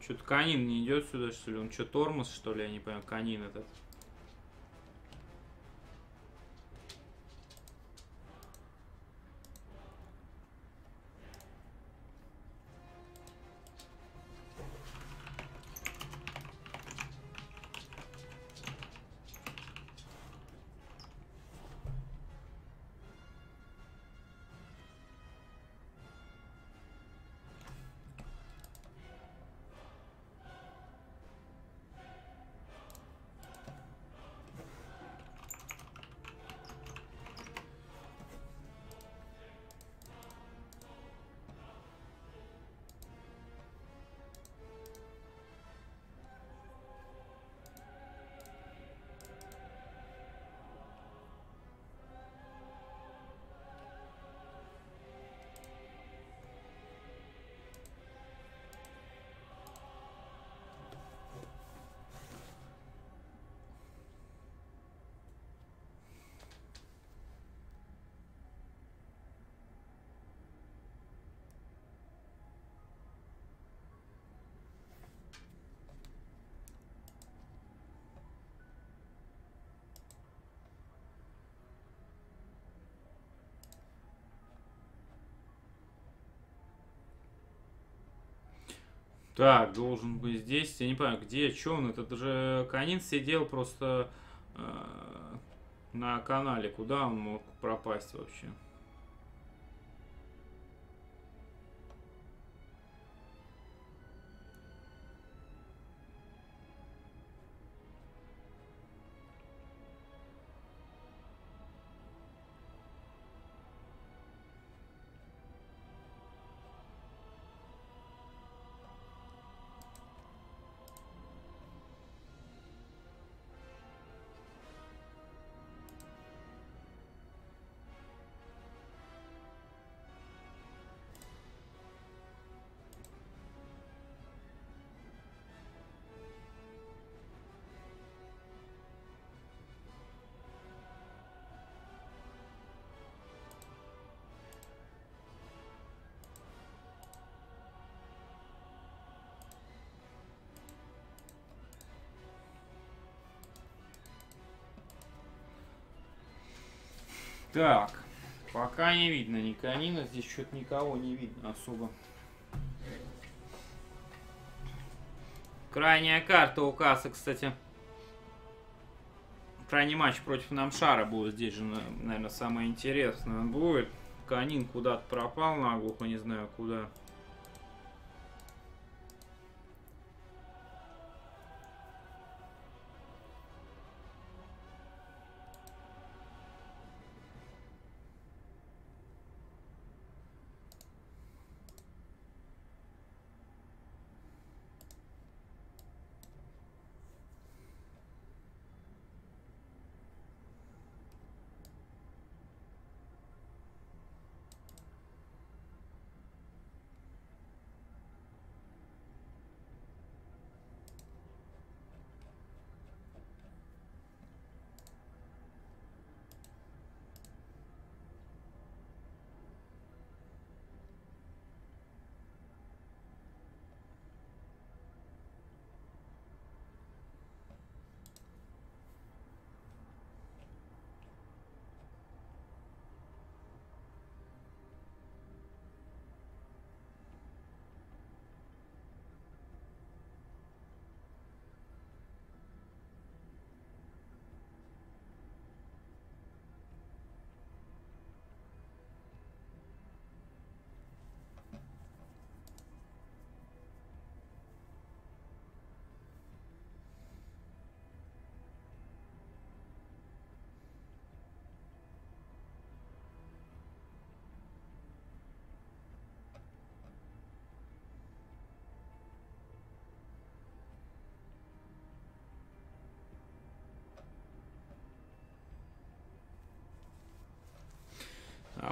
Что-то канин не идет сюда, что ли? Он что, тормоз, что ли? Я не понимаю, канин этот. Так, должен быть здесь. Я не понимаю, где, что он? Этот же Канин сидел просто э, на канале. Куда он мог пропасть вообще? Так, пока не видно ни Канина, здесь что-то никого не видно особо. Крайняя карта у Касса, кстати. Крайний матч против Намшара будет здесь же, наверное, самое интересное будет. Канин куда-то пропал наглухо, не знаю куда.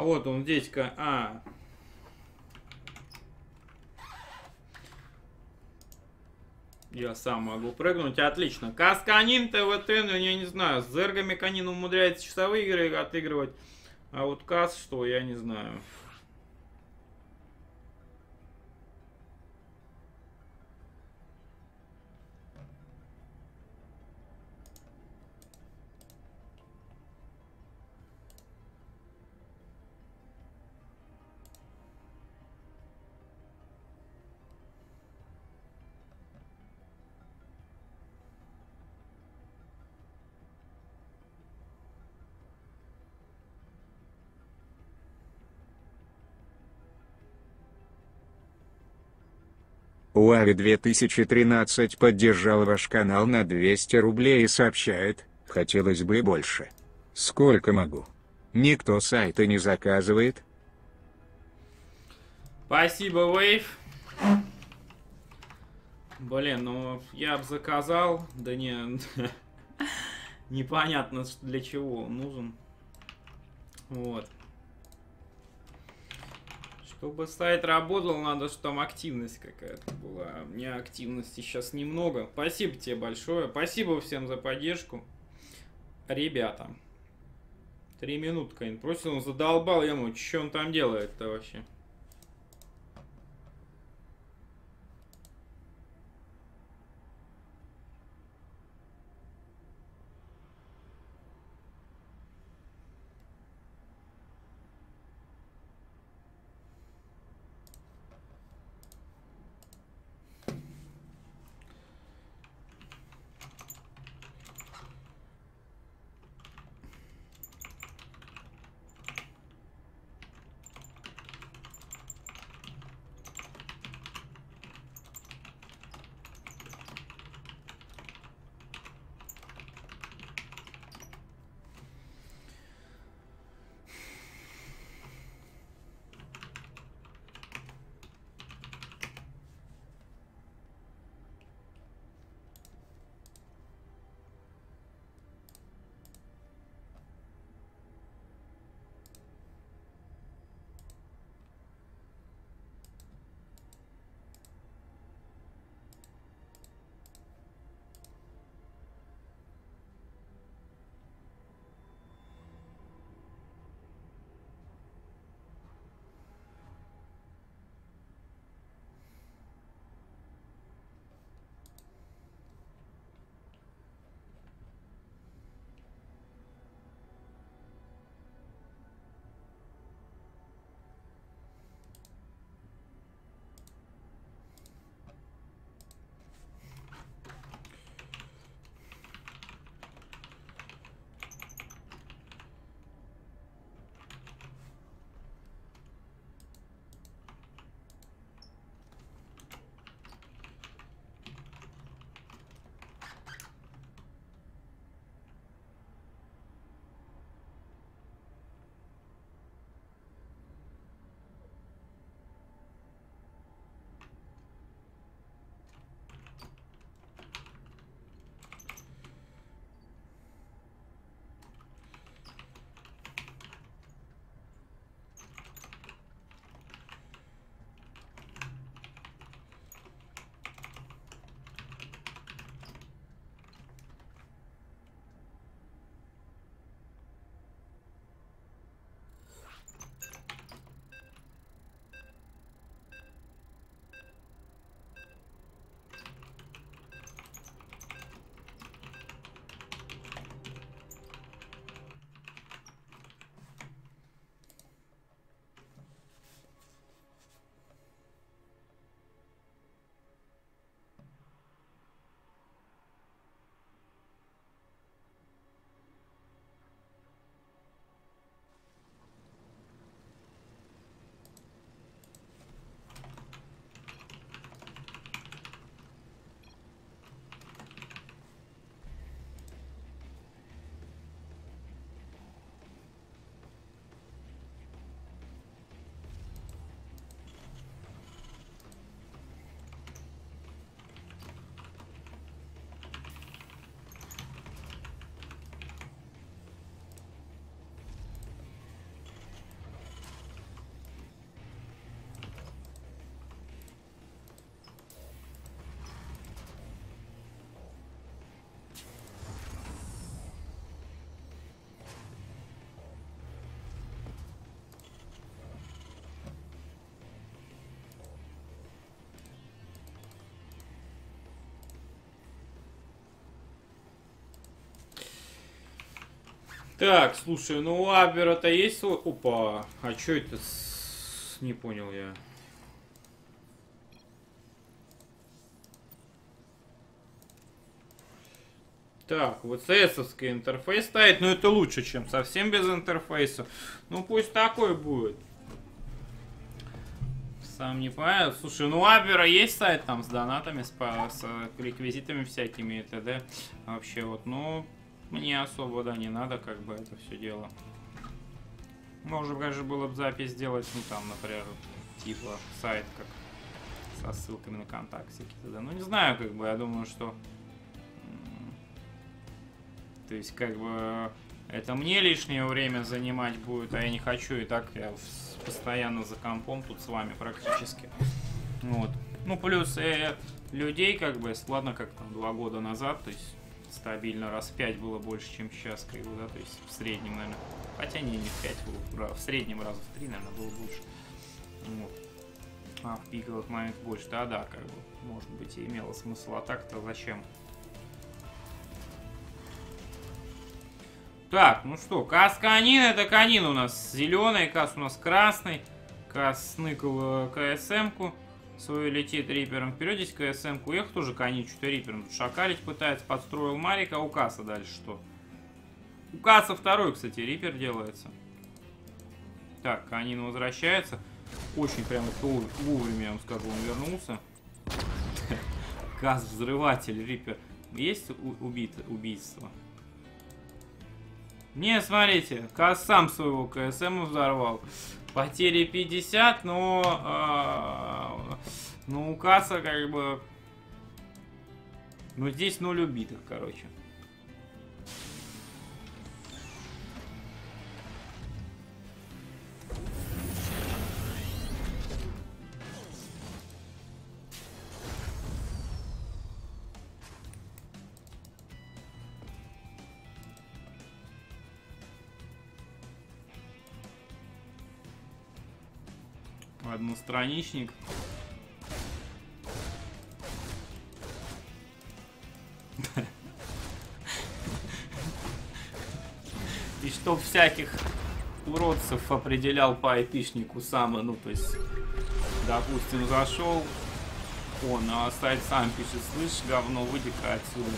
Вот он здесь. ка- А. Я сам могу прыгнуть, отлично. Касканин ТВТ, ну я не знаю, с зергами Канин умудряется часовые игры отыгрывать. А вот Кас что, я не знаю. Уави 2013 поддержал ваш канал на 200 рублей и сообщает, хотелось бы больше. Сколько могу? Никто сайты не заказывает? Спасибо, Вейв. Блин, ну я бы заказал, да не, непонятно для чего нужен. Вот. Чтобы сайт работал, надо, чтобы там активность какая-то была. А У меня активности сейчас немного. Спасибо тебе большое. Спасибо всем за поддержку. Ребята. Три минутка. он Просто он задолбал ему. Что он там делает-то вообще? Так, слушай, ну у Абера-то есть свой... Опа, а чё это? с- Не понял я. Так, вот CS-овский интерфейс стоит, но это лучше, чем совсем без интерфейса. Ну пусть такой будет. Сам не понял. Слушай, ну у Абера есть сайт там с донатами, с, с реквизитами всякими и т.д. Вообще вот, ну, мне особо, да, не надо как бы это все дело. Можно, конечно, было бы запись сделать, ну там, например, типа сайт как со ссылками на контакт всякие т.д. Ну не знаю, как бы, я думаю, что... То есть, как бы, это мне лишнее время занимать будет, а я не хочу, и так я постоянно за компом тут с вами практически. Вот. Ну, плюс э, людей, как бы, ладно, как там два года назад, то есть стабильно раз в 5 было больше, чем сейчас, как бы, да, то есть в среднем, наверное. Хотя не, не в 5 было, в среднем раза в 3, наверное, было больше. Вот. А в пиковых моментах больше. Да-да, как бы, может быть, и имело смысл. А так-то зачем? Так, ну что, кас канин, это канин у нас зеленый, кас у нас красный. Кас сныкал э, КСМ-ку. Свою летит рипером вперед, здесь КСМ-ку. Эх, тоже что-то рипером. Тут шакалить пытается, подстроил Марика, а у касса дальше что? У касса второй, кстати, рипер делается. Так, канин возвращается. Очень прямо вовремя, я вам скажу, он вернулся. Кас взрыватель, рипер. Есть убит, убийство? Не, смотрите, Кас сам своего КСМ взорвал. Потери 50, но... а, ну, у Касса как бы... Ну, здесь ноль убитых, короче. Одностраничник. И чтоб всяких уродцев определял по айпишнику сам, ну то есть, допустим, зашел, он, а сайт сам пишет, слышь, говно, выйди-ка отсюда.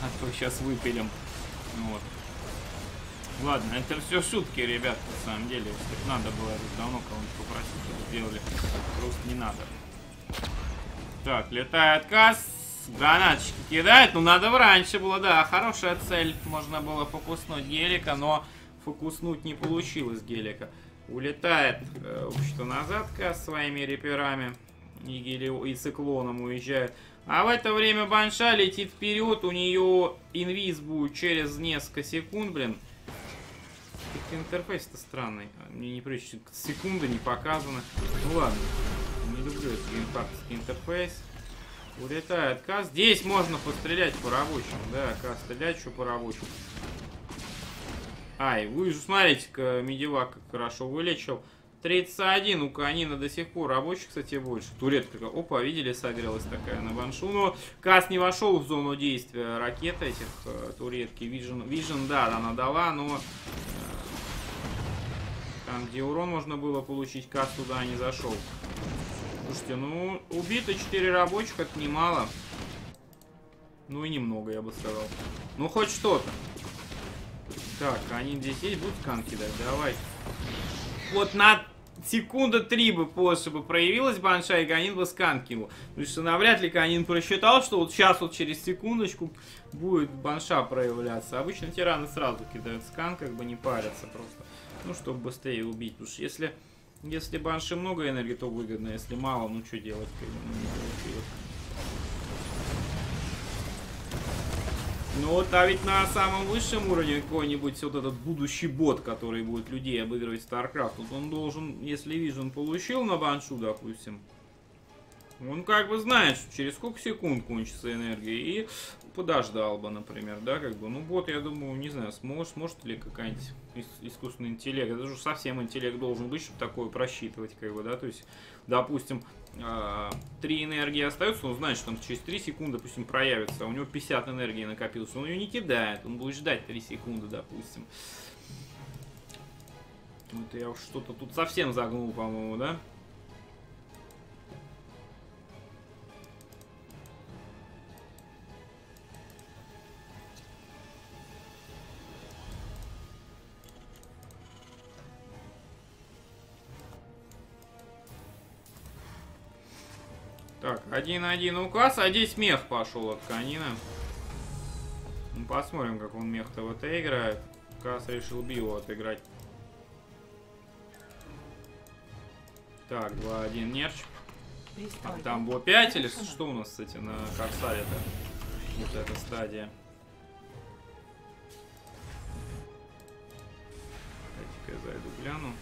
А то сейчас выпилим. Вот. Ладно, это все шутки, ребят, на самом деле. Если надо было, давно кого-нибудь попросить, чтобы сделали. Просто не надо. Так, летает касс. Гранатчики кидает. Ну, надо бы раньше было, да. Хорошая цель. Можно было фокуснуть гелика, но фокуснуть не получилось гелика. Улетает, э, что назад касс своими реперами. И, гели... и циклоном уезжает. А в это время Банша летит вперед. У нее инвиз будет через несколько секунд, блин. Как интерфейс-то странный. Мне не прежде секунды не показано. Ну ладно. Не люблю этот геймпадский интерфейс. Улетает кас. Здесь можно пострелять по рабочим. Да, кас стрелять еще по рабочим. Ай, вы же смотрите-ка, медивак хорошо вылечил. 31 у Канина до сих пор. Рабочих, кстати, больше. Туретка. Опа, видели, согрелась такая на баншу. Но Кас не вошел в зону действия ракет этих э, туретки. Вижен, Вижен, да, она дала, но э, там, где урон можно было получить, Кас туда не зашел. Слушайте, ну, убито 4 рабочих, это немало. Ну и немного, я бы сказал. Ну, хоть что-то. Так, они здесь есть, будут скан кидать? Давай. Вот на секунда три бы позже бы проявилась Банша, и Канин бы скан кинул. Потому что навряд ли Канин просчитал, что вот сейчас вот через секундочку будет Банша проявляться. Обычно тираны сразу кидают скан, как бы не парятся просто. Ну, чтобы быстрее убить. Потому что если, если Банши много энергии, то выгодно. Если мало, ну что делать? Ну, не получилось. Ну вот, а ведь на самом высшем уровне какой-нибудь вот этот будущий бот, который будет людей обыгрывать в StarCraft, вот он должен, если Vision получил на баншу, допустим, Он как бы знает, что через сколько секунд кончится энергия, и подождал бы, например, да, как бы. Ну, бот, я думаю, не знаю, сможет, сможет ли какая-нибудь искусственный интеллект. Это же совсем интеллект должен быть, чтобы такое просчитывать, как бы, да, то есть, допустим, а, три энергии остается, он знает, что он через 3 секунды, допустим, проявится, а у него 50 энергии накопилось, он ее не кидает, он будет ждать 3 секунды, допустим. Вот я уж что-то тут совсем загнул, по-моему, да? Так, 1-1 указ, а здесь мех пошел от Канина. Ну, посмотрим, как он мех-то в это играет. Кас решил био отыграть. Так, 2-1 нерч. А там было 5 или что у нас, кстати, на Корсаре-то? Вот эта стадия. Дайте-ка я зайду гляну.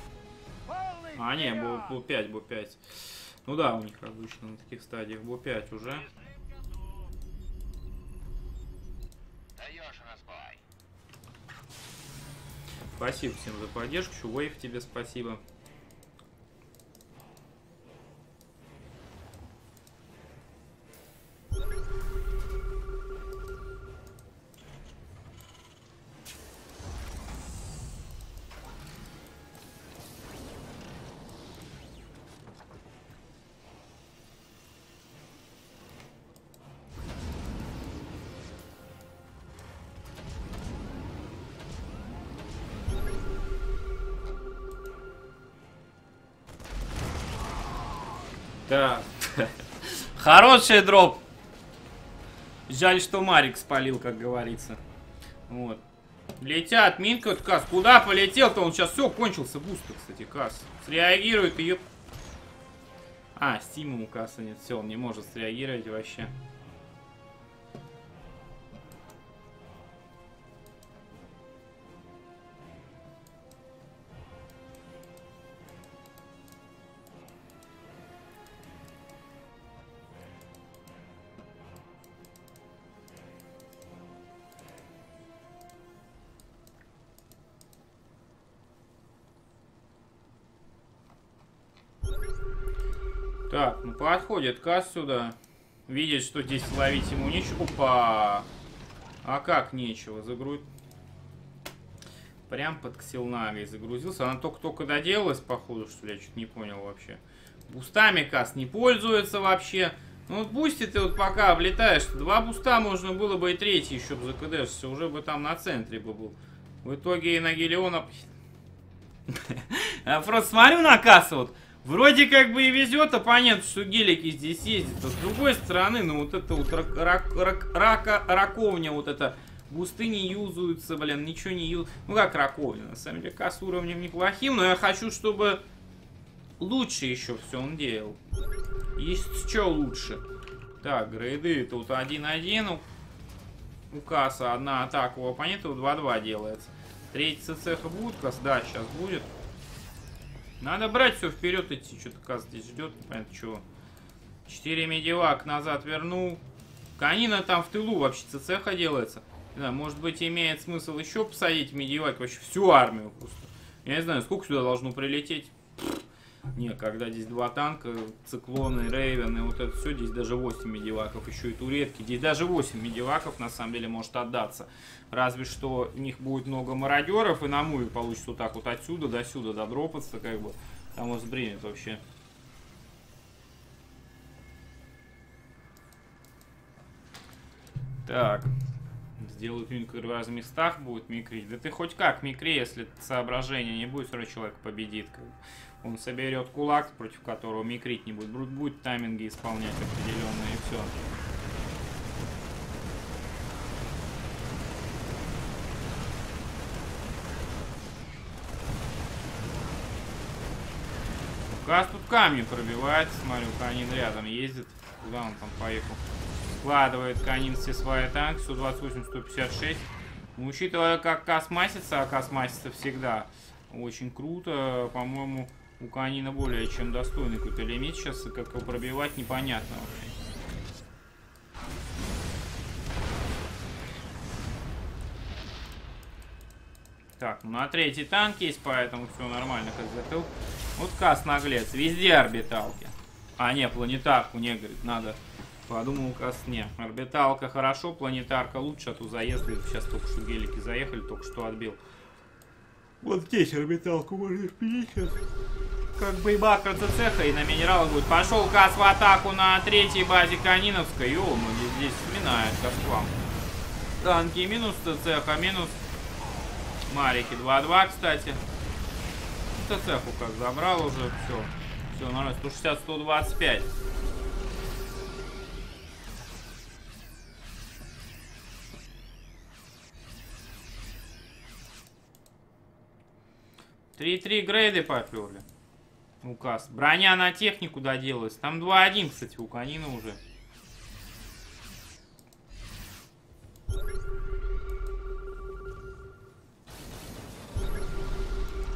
А, не, был, вперед! был 5, был 5. Ну да, у них обычно на таких стадиях был 5 уже. Спасибо всем за поддержку. Чувейв тебе спасибо. Хороший дроп. Жаль, что Марик спалил, как говорится. Вот. Летят, Минка, вот Кас. Куда полетел-то? Он сейчас все, кончился буст, кстати, Кас. Среагирует и... А, Стима у Каса нет. Все, он не может среагировать вообще. Подходит Кас сюда. Видит, что здесь ловить ему нечего. Опа! А как нечего? Загруз... Прям под Ксилнагой загрузился. Она только-только доделалась, походу, что ли? Я что-то не понял вообще. Бустами Кас не пользуется вообще. Ну вот бусти ты вот пока облетаешь. Два буста можно было бы и третий еще бы закдешься. Уже бы там на центре бы был. В итоге и на Гелиона... Я просто смотрю на Каса вот. Вроде как бы и везет оппонент, что гелики здесь ездят. А с другой стороны, ну вот это вот рак, рак- рак- рака, раковня, вот это бусты не юзаются, блин, ничего не юз... Ну как раковня, на самом деле, касс уровнем неплохим, но я хочу, чтобы лучше еще все он делал. Есть что лучше. Так, грейды, тут 1-1, у, у касса одна атака у оппонента, 2-2 делается. Третий будет, касс, да, сейчас будет. Надо брать все вперед идти. Что-то Каз здесь ждет, непонятно чего. Четыре медивак назад вернул. Канина там в тылу вообще цеха делается. Не знаю, может быть имеет смысл еще посадить медивак вообще всю армию просто. Я не знаю, сколько сюда должно прилететь. Не, когда здесь два танка, циклоны, рейвены, вот это все, здесь даже 8 медиваков, еще и туретки. Здесь даже 8 медиваков на самом деле может отдаться. Разве что у них будет много мародеров, и на муве получится вот так вот отсюда до сюда додропаться, как бы. Там он сбринет вообще. Так. Сделают микро в разных местах, будет микрить. Да ты хоть как микри, если соображения не будет, равно человек победит. Как. Он соберет кулак, против которого микрить не будет. Будет, тайминги исполнять определенные, и все. Газ тут камни пробивает. Смотрю, Канин рядом ездит. Куда он там поехал? Складывает Канин все свои танки. 128, 156. Ну, учитывая, как Кас масится, а Кас масится всегда очень круто, по-моему, У Канина более чем достойный какой-то лимит сейчас, как его пробивать непонятно вообще. Так, ну на третий танк есть, поэтому все нормально, как затыл. Вот Кас наглец, везде орбиталки. А, не, планетарку не, говорит, надо. Подумал Кас, не. Орбиталка хорошо, планетарка лучше, а то заезды. Сейчас только что гелики заехали, только что отбил. Вот здесь орбиталку можешь сейчас. Как бы и бакра цеха и на минералах будет. Пошел Кас в атаку на третьей базе Каниновской. Ё, ну здесь сминает Касплам. Танки минус цеха, минус Марики 2-2, кстати. ТЦХу как забрал уже, все. Все, нормально. 160-125. Три-три грейды поперли. Указ. Броня на технику доделалась. Там 2-1, кстати, у Канина уже.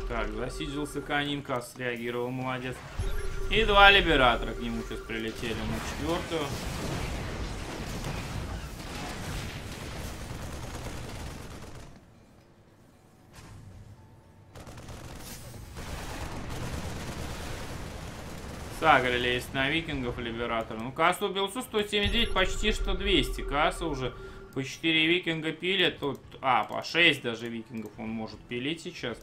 Так, засиделся Канин, Кас среагировал, молодец. И два либератора к нему сейчас прилетели на четвертую. Сагрили есть на викингов либератора. Ну, Касса убил 179, почти что 200. Касса уже по 4 викинга пилит. Тут, а, по 6 даже викингов он может пилить сейчас.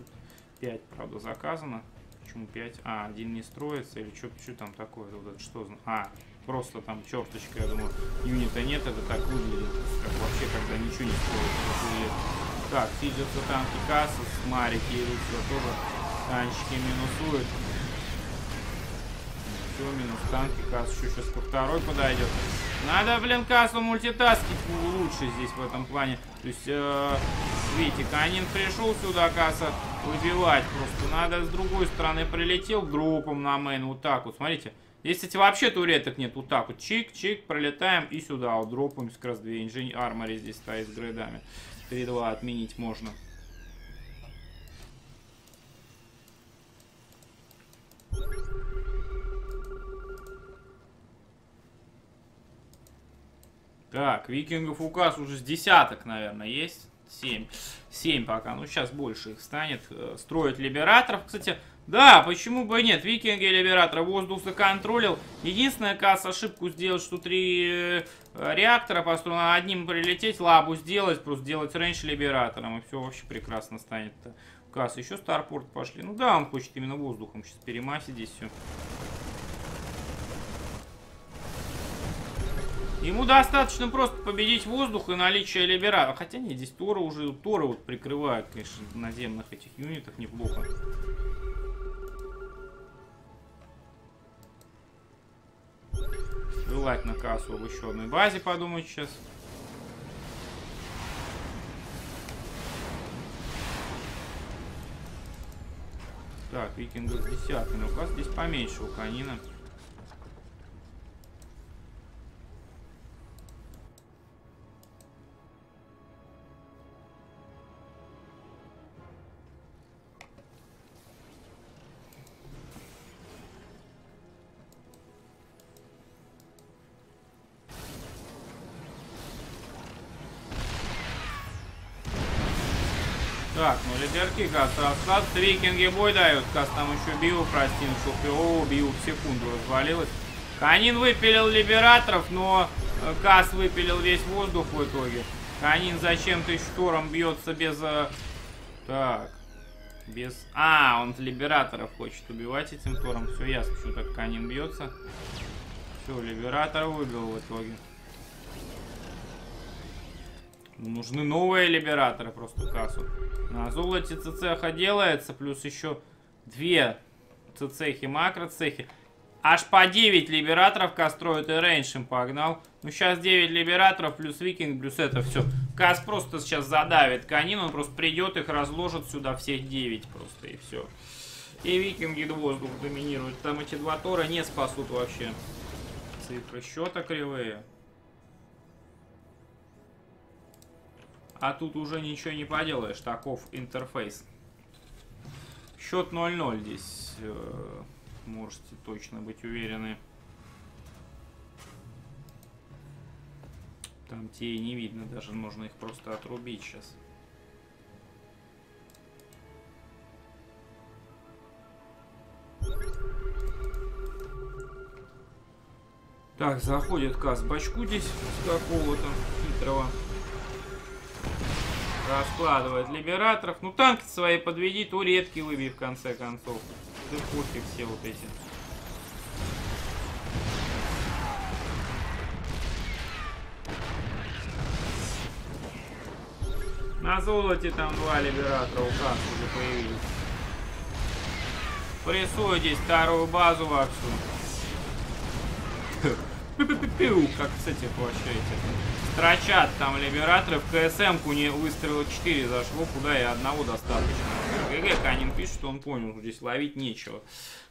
5, правда, заказано. Почему 5? А, один не строится или что что там такое? Вот это что? А, просто там черточка, я думаю, юнита нет, это так выглядит. Как вообще, когда ничего не строится. Так, сидятся танки касса, с Марики идут сюда тоже. Танчики минусуют. Все, минус танки, касс еще сейчас ко второй подойдет. Надо, блин, кассу мультитаскить лучше здесь в этом плане. То есть, э, видите, Канин пришел сюда, касса, выбивать просто. Надо с другой стороны прилетел дропом на мейн, вот так вот, смотрите. Здесь, кстати, вообще туреток нет, вот так вот, чик-чик, пролетаем и сюда, вот дропаем как раз две инженер армори здесь стоит с грейдами. 3-2 отменить можно. Так, викингов у Каса уже с десяток, наверное, есть. Семь. Семь пока. Ну, сейчас больше их станет. Э, строить либераторов. Кстати, да, почему бы и нет. Викинги либератора воздух законтролил. Единственная касс ошибку сделать, что три э, реактора построено. Одним прилететь, лабу сделать, просто сделать range либератором. И все вообще прекрасно станет. Касс еще Старпорт пошли. Ну да, он хочет именно воздухом сейчас перемасить здесь все. Ему достаточно просто победить воздух и наличие либера. Хотя нет, здесь Тора уже, Тора вот прикрывает, конечно, наземных этих юнитах неплохо. Желательно кассу в еще одной базе подумать сейчас. Так, викингов с десятками. У вас здесь поменьше у канина. Ну лидерки каст расклад. Викинги бой дают. Каст там еще Биву простил. О, Биву в секунду развалилась. Канин выпилил либераторов, но э, Кас выпилил весь воздух в итоге. Канин зачем-то штором бьется без... Э, так. Без... А, он либераторов хочет убивать этим тором. Все ясно, почему так Канин бьется. Все, либератор выбил в итоге. Нужны новые либераторы просто Касу. На золоте цеха делается, плюс еще две цехи, макроцехи. Аж по 9 либераторов Кас строит и range им погнал. Ну, сейчас 9 либераторов, плюс викинг, плюс это все. Кас просто сейчас задавит Канина, он просто придет, их разложит сюда всех 9 просто, и все. И викинги воздух доминируют. Там эти два тора не спасут вообще. Цифры счета кривые. А тут уже ничего не поделаешь, таков интерфейс. Счет 0-0 здесь. э, можете точно быть уверены. Там те и не видно, даже можно их просто отрубить сейчас. Так, заходит Кас бачку здесь с какого-то хитрого. Раскладывает либераторов. Ну, танки свои подведи, туретки выбей в конце концов. Да пофиг все вот эти. На золоте там два либератора у Кас уже появились. Прессую здесь вторую базу вовсю. Пиу-пиу-пиу, как этих вообще эти. Строчат там либераторы. В КСМ-ку не выстрела 4 зашло, куда и одного достаточно. ГГ Канин пишет, что он понял, что здесь ловить нечего.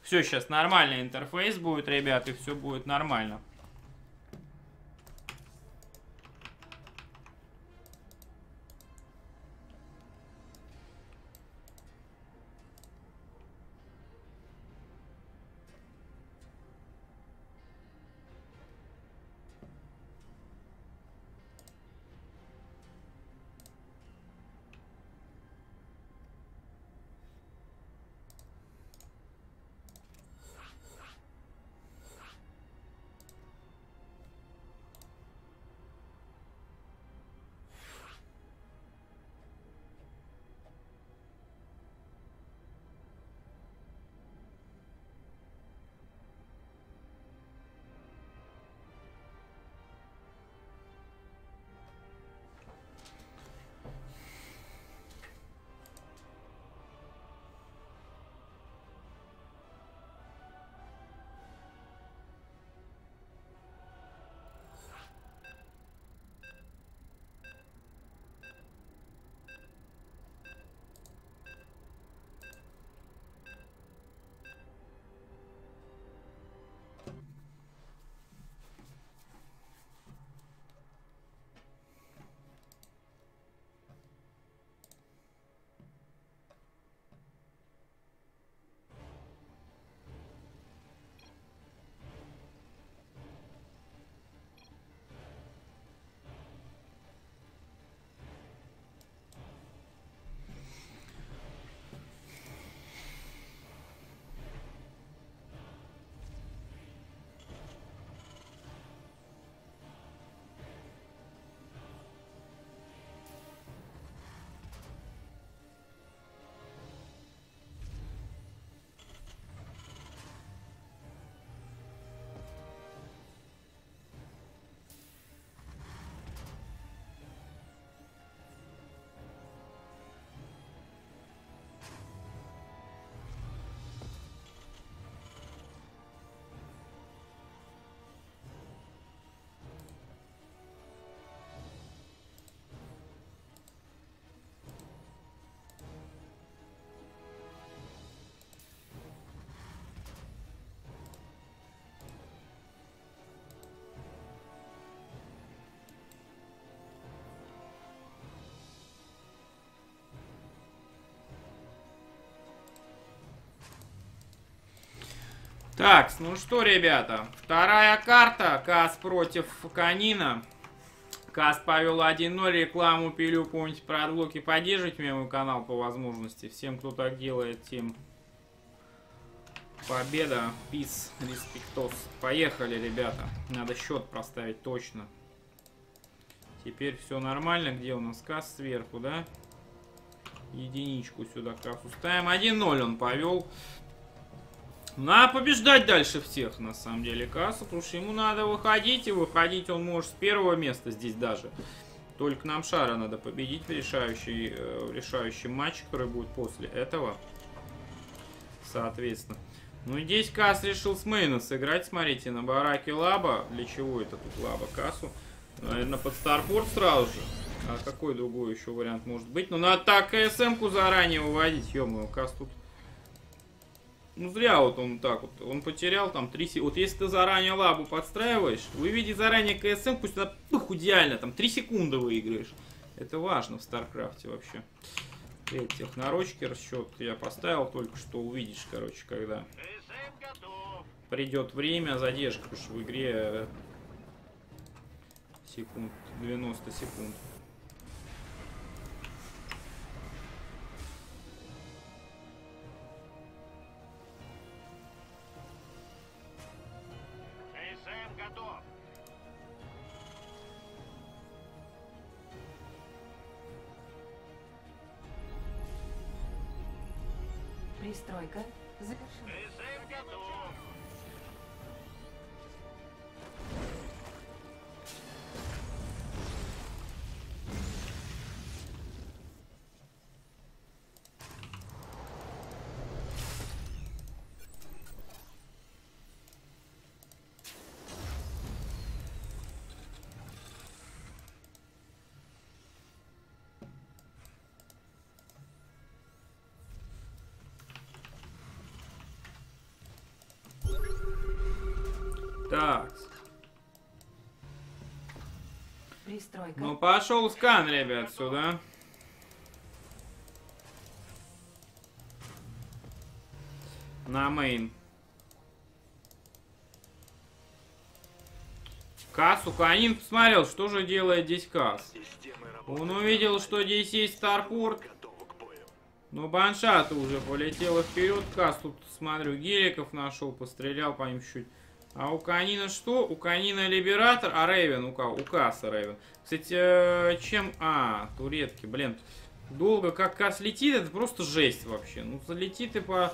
Все, сейчас нормальный интерфейс будет, ребят, и все будет нормально. Так, ну что, ребята, вторая карта. Кас против Канина. Кас повел 1-0, рекламу пилю, помните про адблоки. Поддержите мне мой канал по возможности. Всем, кто так делает, тем победа. Peace, респектос. Поехали, ребята. Надо счет проставить точно. Теперь все нормально. Где у нас Кас сверху, да? Единичку сюда Касу ставим. 1-0 он повел. Надо побеждать дальше всех, на самом деле, Кассу, потому что ему надо выходить, и выходить он может с первого места здесь даже. Только нам Шара надо победить в решающий, э, в решающем матче, который будет после этого. Соответственно. Ну и здесь Касс решил с мейна сыграть, смотрите, на бараке Лаба. Для чего это тут Лаба Кассу? Наверное, под Старпорт сразу же. А какой другой еще вариант может быть? Ну, надо так КСМ-ку заранее выводить. Ё-моё, Касс тут ну зря вот он так вот, он потерял там 3 секунды. Вот если ты заранее лабу подстраиваешь, выведи заранее КСМ, пусть она ну, идеально, там 3 секунды выиграешь. Это важно в Старкрафте вообще. Эти технорочки расчет я поставил только что увидишь, короче, когда придет время, задержка, потому что в игре э, секунд 90 секунд. Пристройка Так, Пристройка. ну пошел скан, ребят, сюда. На мейн. Касу Канин посмотрел, что же делает здесь Кас. Он увидел, что здесь есть Старпорт. Но Баншата уже полетела вперед. Кас тут, смотрю, геликов нашел, пострелял по ним чуть-чуть. А у Канина что? У Канина Либератор, а Рейвен у кого? У Касса Рейвен. Кстати, э, чем... А, туретки, блин. Долго как Кас летит, это просто жесть вообще. Ну, залетит и по...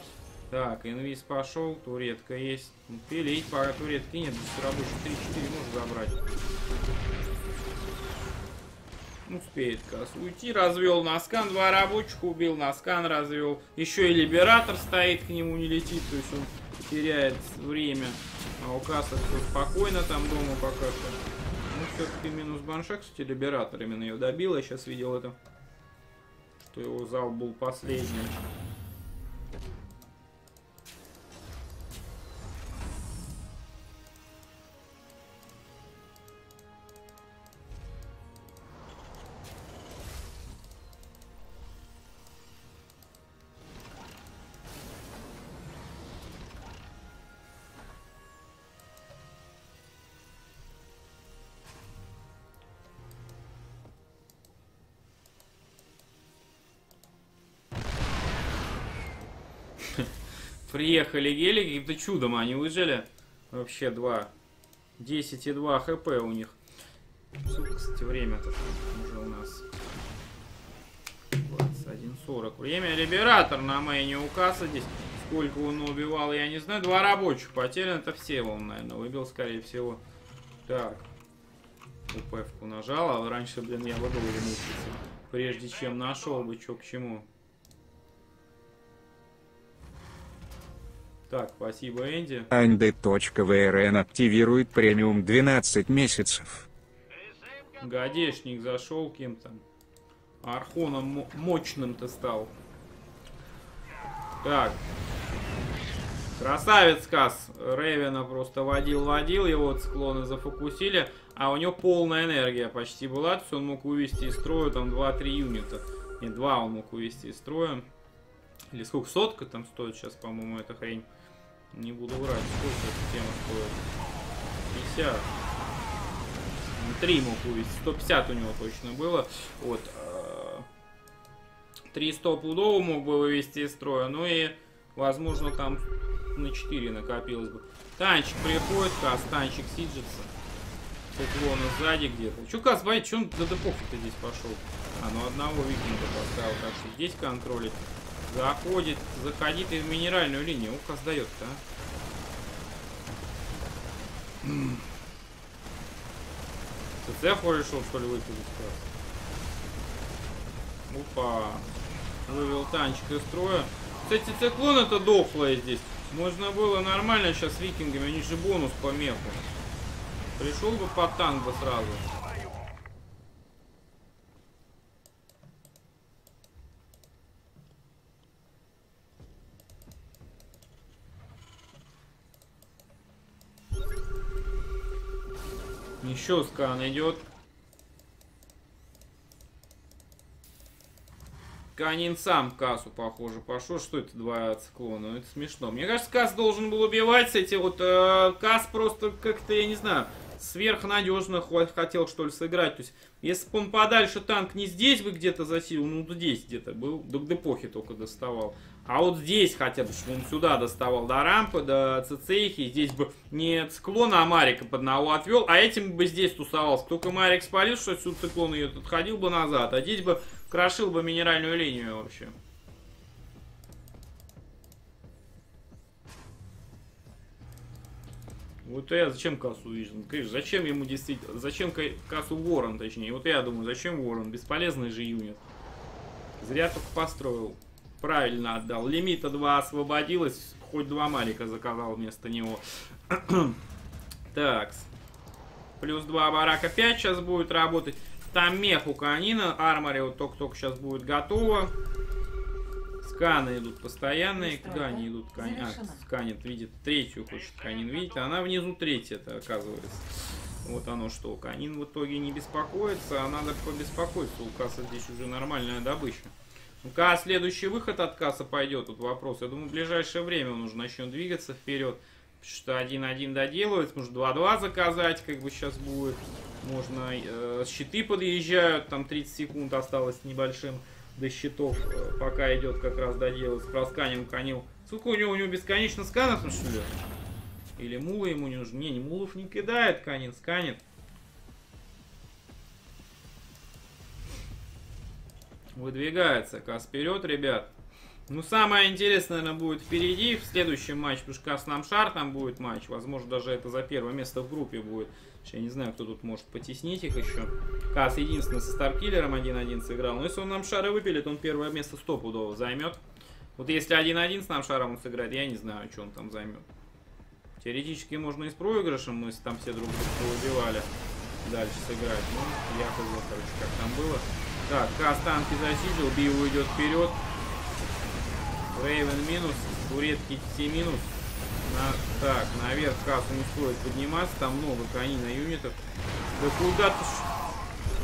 Так, инвиз пошел, туретка есть. Ну, Пилить по туретке нет, здесь рабочий 3-4 может забрать. Успеет Кас уйти, развел на скан, два рабочих убил, на скан развел. Еще и Либератор стоит, к нему не летит, то есть он теряет время. А у Касса все спокойно там дома пока что. Ну, все-таки минус банша, кстати, Либератор именно ее добил. Я сейчас видел это. Что его зал был последний. Приехали гелики, каким-то чудом они выжили. Вообще два. 10 и 2 хп у них. Сколько, кстати, время-то уже у нас? 21.40. Время. Либератор на мейне у касса здесь. Сколько он убивал, я не знаю. Два рабочих потерян. Это все он, наверное, выбил, скорее всего. Так. УПФ-ку нажал, а раньше, блин, я бы мучиться. Прежде чем нашел бы, что к чему. Так, спасибо, Энди. Анды.ВРН активирует премиум 12 месяцев. Гадешник зашел кем-то. Архоном мо- мощным ты стал. Так. Красавец Кас. Ревена просто водил-водил, его вот склоны зафокусили. А у него полная энергия почти была. То есть он мог вывести из строя там 2-3 юнита. Не, 2 он мог вывести из строя. Или сколько? Сотка там стоит сейчас, по-моему, эта хрень. Не буду врать, сколько эта тема стоит. 50. Ну, 3 мог вывести. 150 у него точно было. Вот. э, 3 стопудово мог бы вывести из строя. Ну и, возможно, там на 4 накопилось бы. Танчик приходит, Кас, танчик сиджится. Циклона сзади где-то. Че Кас боится? Че он до депохи-то здесь пошел? А, ну одного викинга поставил, так что здесь контролит. Заходит, заходит и в минеральную линию. Ух, Кас дает-то, а. ЦЦ решил, что ли, выпилить Кас? Опа. Вывел танчик из строя. Кстати, циклон это дохлая здесь. Можно было нормально сейчас с викингами, они же бонус по меху. Пришел бы под танк сразу. Еще скан идет. Канин сам кассу, похоже, пошел. Что это два циклона? Ну, это смешно. Мне кажется, Касс должен был убивать эти вот... Э, Касс просто как-то, я не знаю, сверхнадежно хо- хотел, что ли, сыграть. То есть, если бы он подальше танк не здесь бы где-то засилил, ну, здесь где-то был, до депохи только доставал. А вот здесь хотя бы, чтобы он сюда доставал до рампы, до цицехи, здесь бы не циклона, а Марика под одного отвел, а этим бы здесь тусовался. Только Марик спалил, что отсюда циклон ее отходил бы назад, а здесь бы крошил бы минеральную линию вообще. Вот я зачем кассу вижу? Конечно, зачем ему действительно, зачем ка- кассу Ворон, точнее. Вот я думаю, зачем Ворон? Бесполезный же юнит. Зря только построил. Правильно отдал. Лимита 2 освободилось, хоть два Марика заказал вместо него. Так. Плюс 2 барака 5 сейчас будет работать. Там мех у Канина. Армори вот только-только сейчас будет готово. Сканы идут постоянные. Куда они идут? Кани... А, сканит, видит третью, хочет Канин видеть. А она внизу третья, это оказывается. Вот оно что. Канин в итоге не беспокоится, а надо побеспокоиться. У Касса здесь уже нормальная добыча. Ну, когда следующий выход от касса пойдет, тут вопрос. Я думаю, в ближайшее время он уже начнет двигаться вперед. Что 1-1 доделывается, может 2-2 заказать, как бы сейчас будет. Можно, э, щиты подъезжают, там 30 секунд осталось небольшим до щитов, э, пока идет как раз доделывается. Просканил конил. Сколько у него, у него бесконечно сканов, что ли? Или мулы ему не нужны? Не, не мулов не кидает, Канин сканет. Выдвигается Кас вперед, ребят. Ну, самое интересное, наверное, будет впереди, в следующем матче, потому что Кас нам шар там будет матч. Возможно, даже это за первое место в группе будет. Я не знаю, кто тут может потеснить их еще. Кас единственный со Старкиллером 1-1 сыграл. Но если он нам шары выпилит, он первое место стопудово займет. Вот если 1-1 с нам шаром он сыграет, я не знаю, что он там займет. Теоретически можно и с проигрышем, если там все друг друга убивали, дальше сыграть. Ну, я хз, короче, как там было. Так, Кас танки засидел, Био идет вперед. Рейвен минус, Турецкий Ти минус. На, так, наверх Касу не стоит подниматься, там много коней на юнитов. Да куда ты...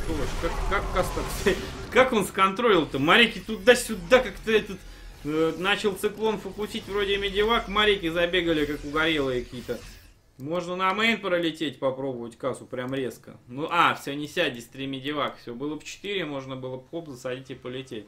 Что ж, как, как Кас так стоит? Как он сконтролил-то? Марики туда-сюда как-то этот... э, начал циклон фокусить вроде медивак, Марики забегали как угорелые какие-то. Можно на мейн пролететь, попробовать кассу прям резко. Ну, а, все, не сядь, 3 медивак. Все, было бы 4, можно было бы хоп, засадить и полететь.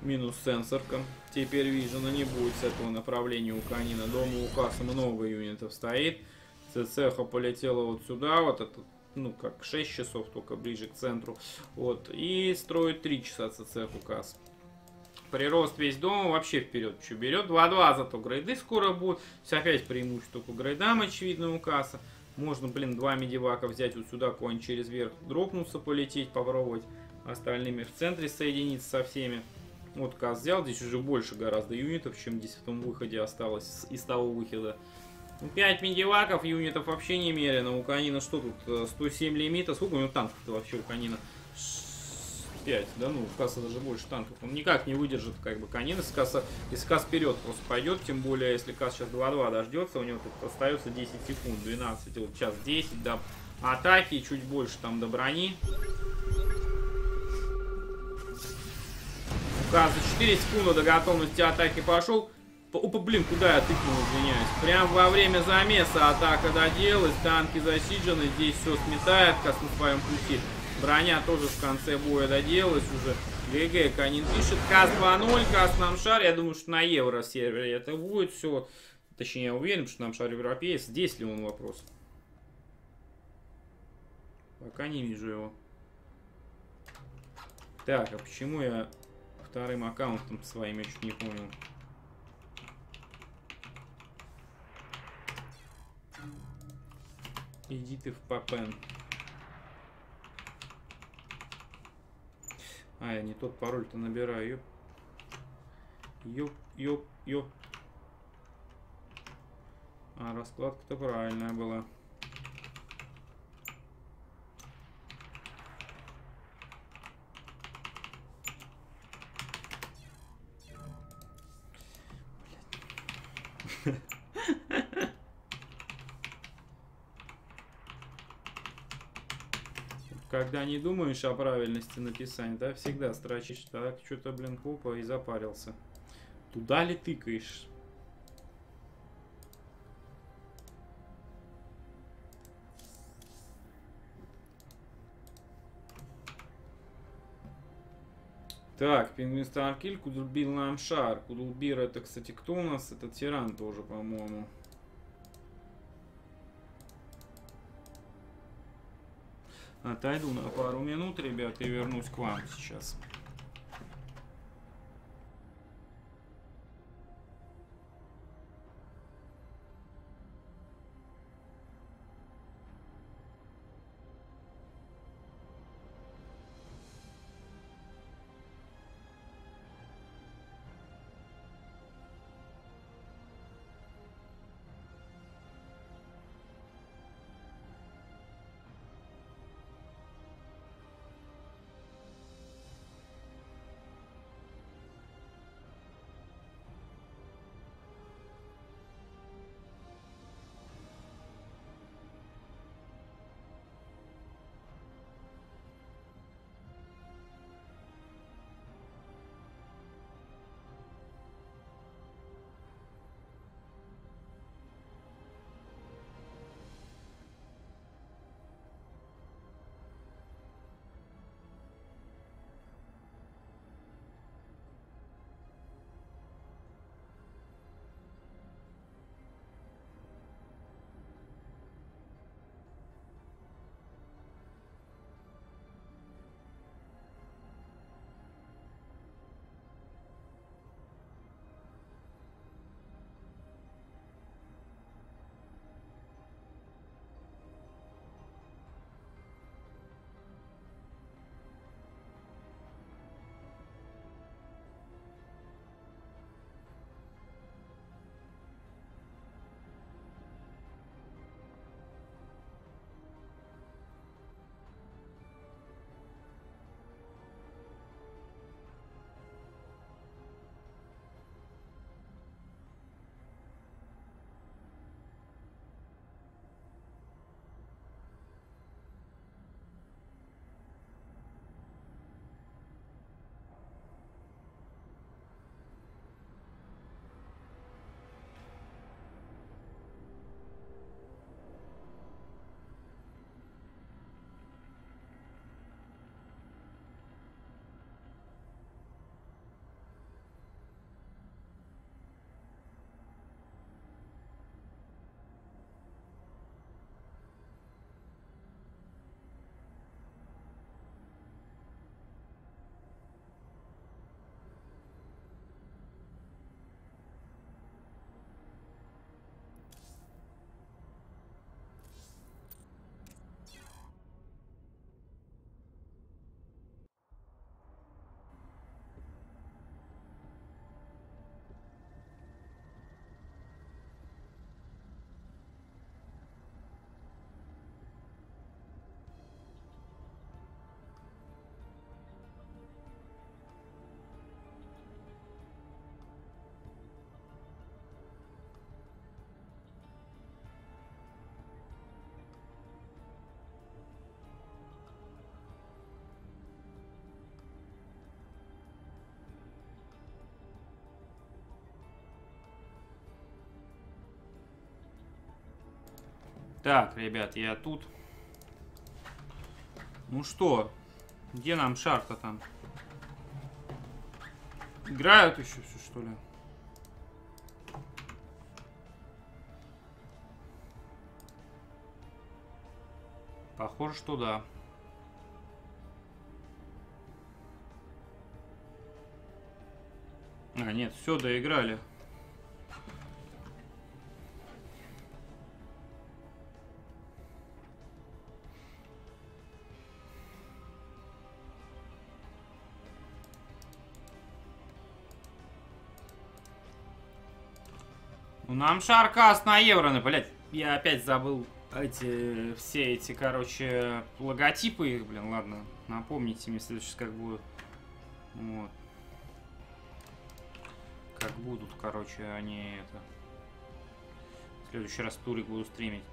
Минус сенсорка. Теперь вижена не будет с этого направления у Канина. Дома у Касса много юнитов стоит. ЦЦХа полетела вот сюда, вот это, ну как 6 часов, только ближе к центру. Вот. И строит 3 часа ЦЦХ у Касс. Прирост весь дома вообще вперед что берет. 2-2 зато грейды скоро будут. Все опять преимущество по грейдам, очевидно, у Касса. Можно, блин, два медивака взять вот сюда, куда-нибудь через верх дропнуться, полететь, попробовать остальными в центре соединиться со всеми. Вот Кас взял, здесь уже больше гораздо юнитов, чем в том выходе осталось из того выхода. 5 медиваков, юнитов вообще немерено. У Канина что тут? э, 107 лимита. Сколько у него танков-то вообще у Канина? 5, да ну, у Касса даже больше танков. Он никак не выдержит, как бы, Канин, если Касса, если Касс вперед просто пойдет, тем более, если Касс сейчас 2-2 дождется, у него тут остается 10 секунд, 12, вот сейчас 10 до атаки, чуть больше там до брони. У Касса 4 секунды до готовности атаки пошел. Опа, блин, куда я тыкнул, извиняюсь. Прям во время замеса атака доделалась, танки засиджены, здесь все сметает, Кас на своем пути. Броня тоже в конце боя доделалась уже. ГГ, Канин пишет, Кас 2-0, Кас нам шар. Я думаю, что на евро сервере это будет все. Точнее, я уверен, что нам шар европеец. Здесь ли он вопрос? Пока не вижу его. Так, а почему я вторым аккаунтом своим, я чуть не понял. Иди ты в папен. А, я не тот пароль-то набираю. Ёп. Ёп, ёп. А, раскладка-то правильная была. когда не думаешь о правильности написания, да, всегда строчишь. Так, что-то, блин, хопа и запарился. Туда ли тыкаешь? Так, Пингвин Старкиль, Кудурбил нам шар. Кудурбир это, кстати, кто у нас? Это тиран тоже, по-моему. Отойду на пару минут, ребят, и вернусь к вам сейчас. Так, ребят, я тут. Ну что, где нам шар-то там? Играют еще все, что ли? Похоже, что да. А, нет, все, доиграли. Нам шаркас на евро, ну, блядь. Я опять забыл эти, все эти, короче, логотипы их, блин, ладно. Напомните мне в как будет. Вот. Как будут, короче, они это... В следующий раз турик буду стримить.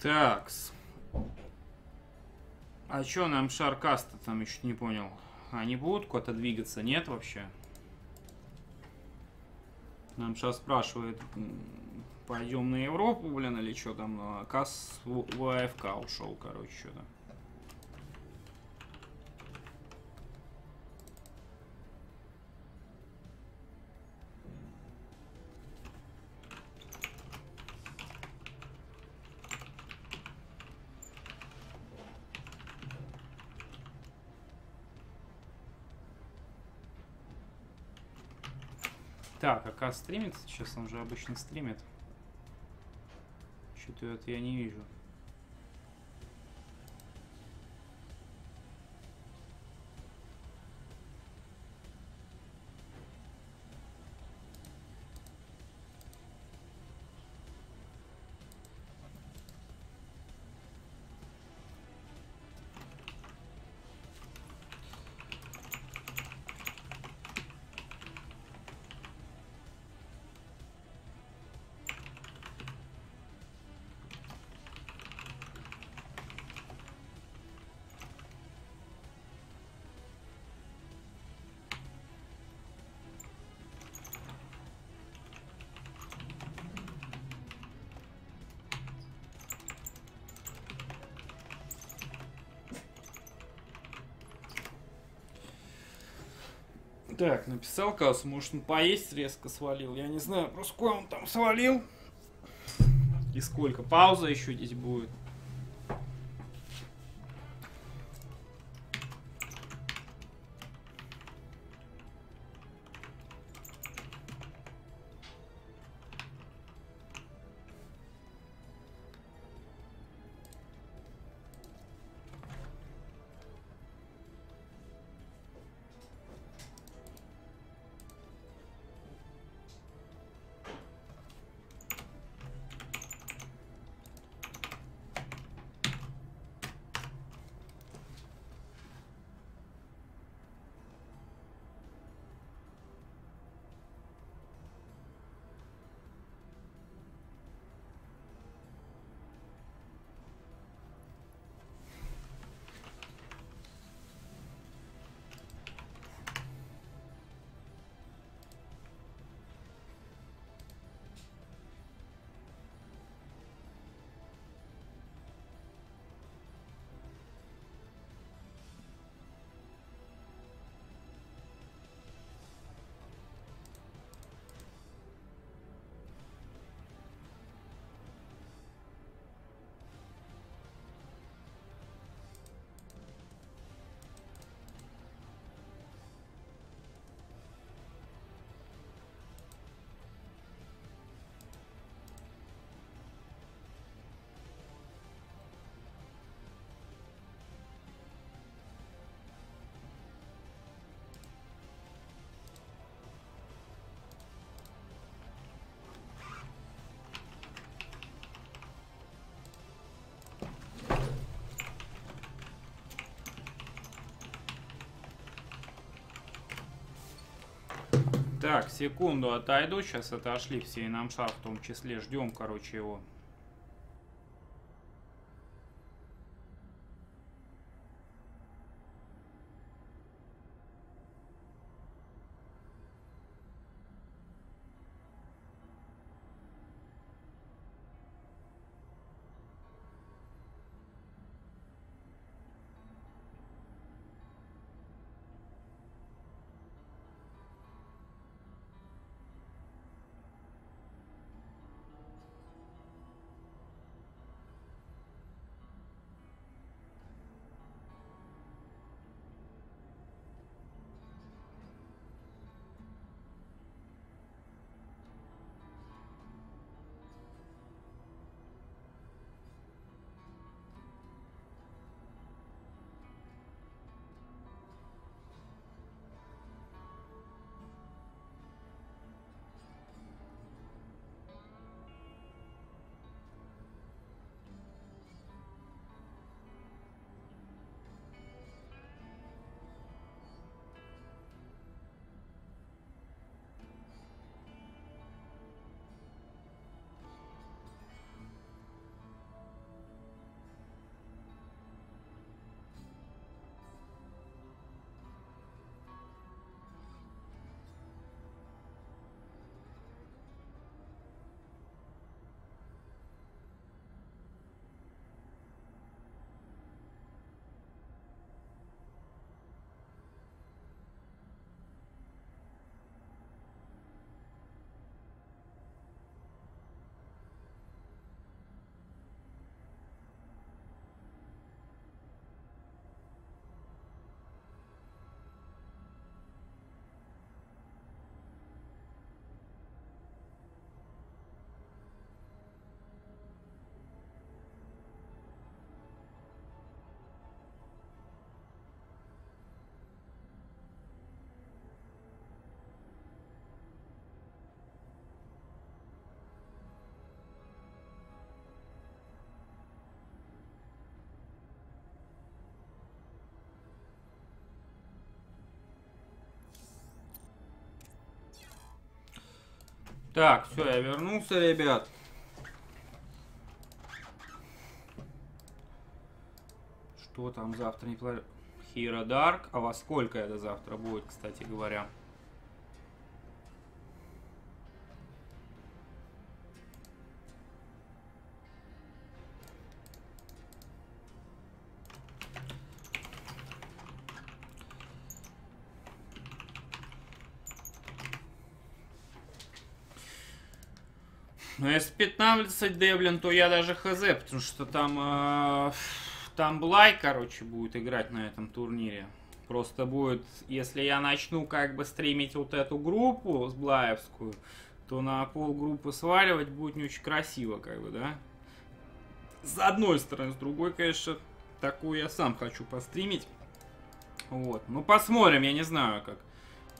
Такс. А чё нам шаркаста там еще не понял? Они будут куда-то двигаться? Нет вообще? Нам сейчас спрашивает, пойдем на Европу, блин, или что там? А Кас в АФК ушел, короче, что-то. Так, а Кас стримит? Сейчас он же обычно стримит. Что-то это я не вижу. Так, написал Кас, может он поесть резко свалил. Я не знаю, просто куда он там свалил. И сколько? Пауза еще здесь будет. Так, секунду отойду. Сейчас отошли все и нам шар в том числе. Ждем, короче, его. Так, все, я вернулся, ребят. Что там завтра не планирую? Hero Dark. А во сколько это завтра будет, кстати говоря? 15 Девлин, то я даже хз, потому что там, э, там Блай, короче, будет играть на этом турнире. Просто будет, если я начну как бы стримить вот эту группу с Блаевскую, то на пол группы сваливать будет не очень красиво, как бы, да? С одной стороны, с другой, конечно, такую я сам хочу постримить. Вот, ну посмотрим, я не знаю как.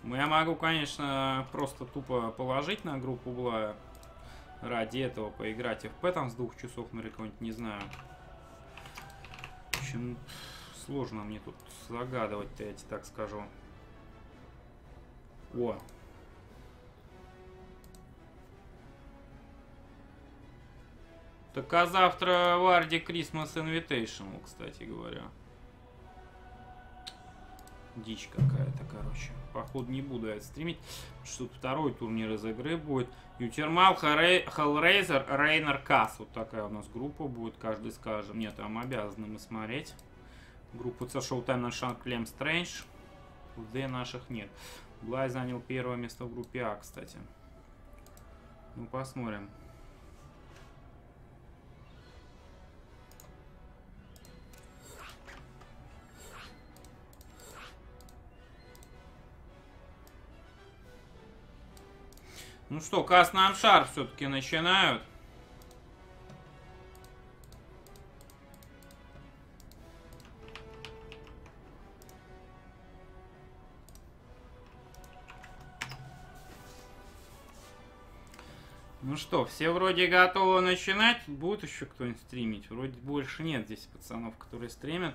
Я могу, конечно, просто тупо положить на группу Блая ради этого поиграть FP там с двух часов, например, какой-нибудь, не знаю. В общем, сложно мне тут загадывать-то, я тебе так скажу. О. Так а завтра Варди Christmas Invitational, кстати говоря. Дичь какая-то, короче. Походу не буду это что тут второй турнир из игры будет. Ютермал, Hellraiser, Рейнер Касс. Вот такая у нас группа будет, каждый скажем. Нет, там обязаны мы смотреть. Группу C Showtime на шанс Клем Стрэндж. В D наших нет. Блай занял первое место в группе А, кстати. Ну, посмотрим. Ну что, Каснам Шар все-таки начинают. Ну что, все вроде готовы начинать. Будет еще кто-нибудь стримить? Вроде больше нет здесь пацанов, которые стримят.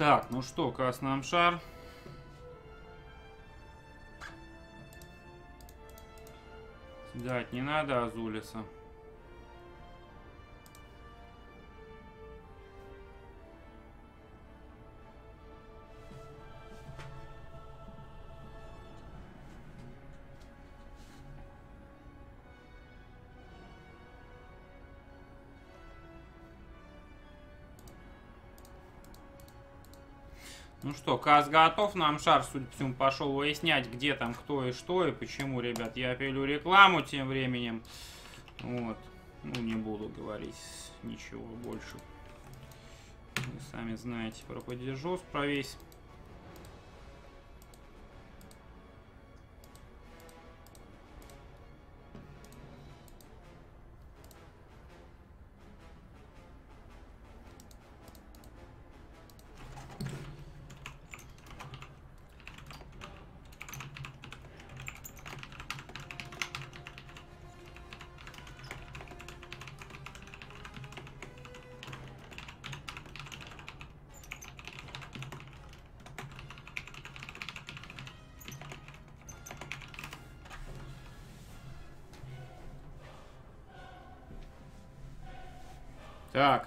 Так, ну что, Красномшар. Дать не надо Азулиса. Ну что, Каз готов, нам шар, судя по всему, пошел выяснять, где там кто и что и почему, ребят. Я пилю рекламу тем временем. Вот. Ну, не буду говорить ничего больше. Вы сами знаете про поддержос, про весь.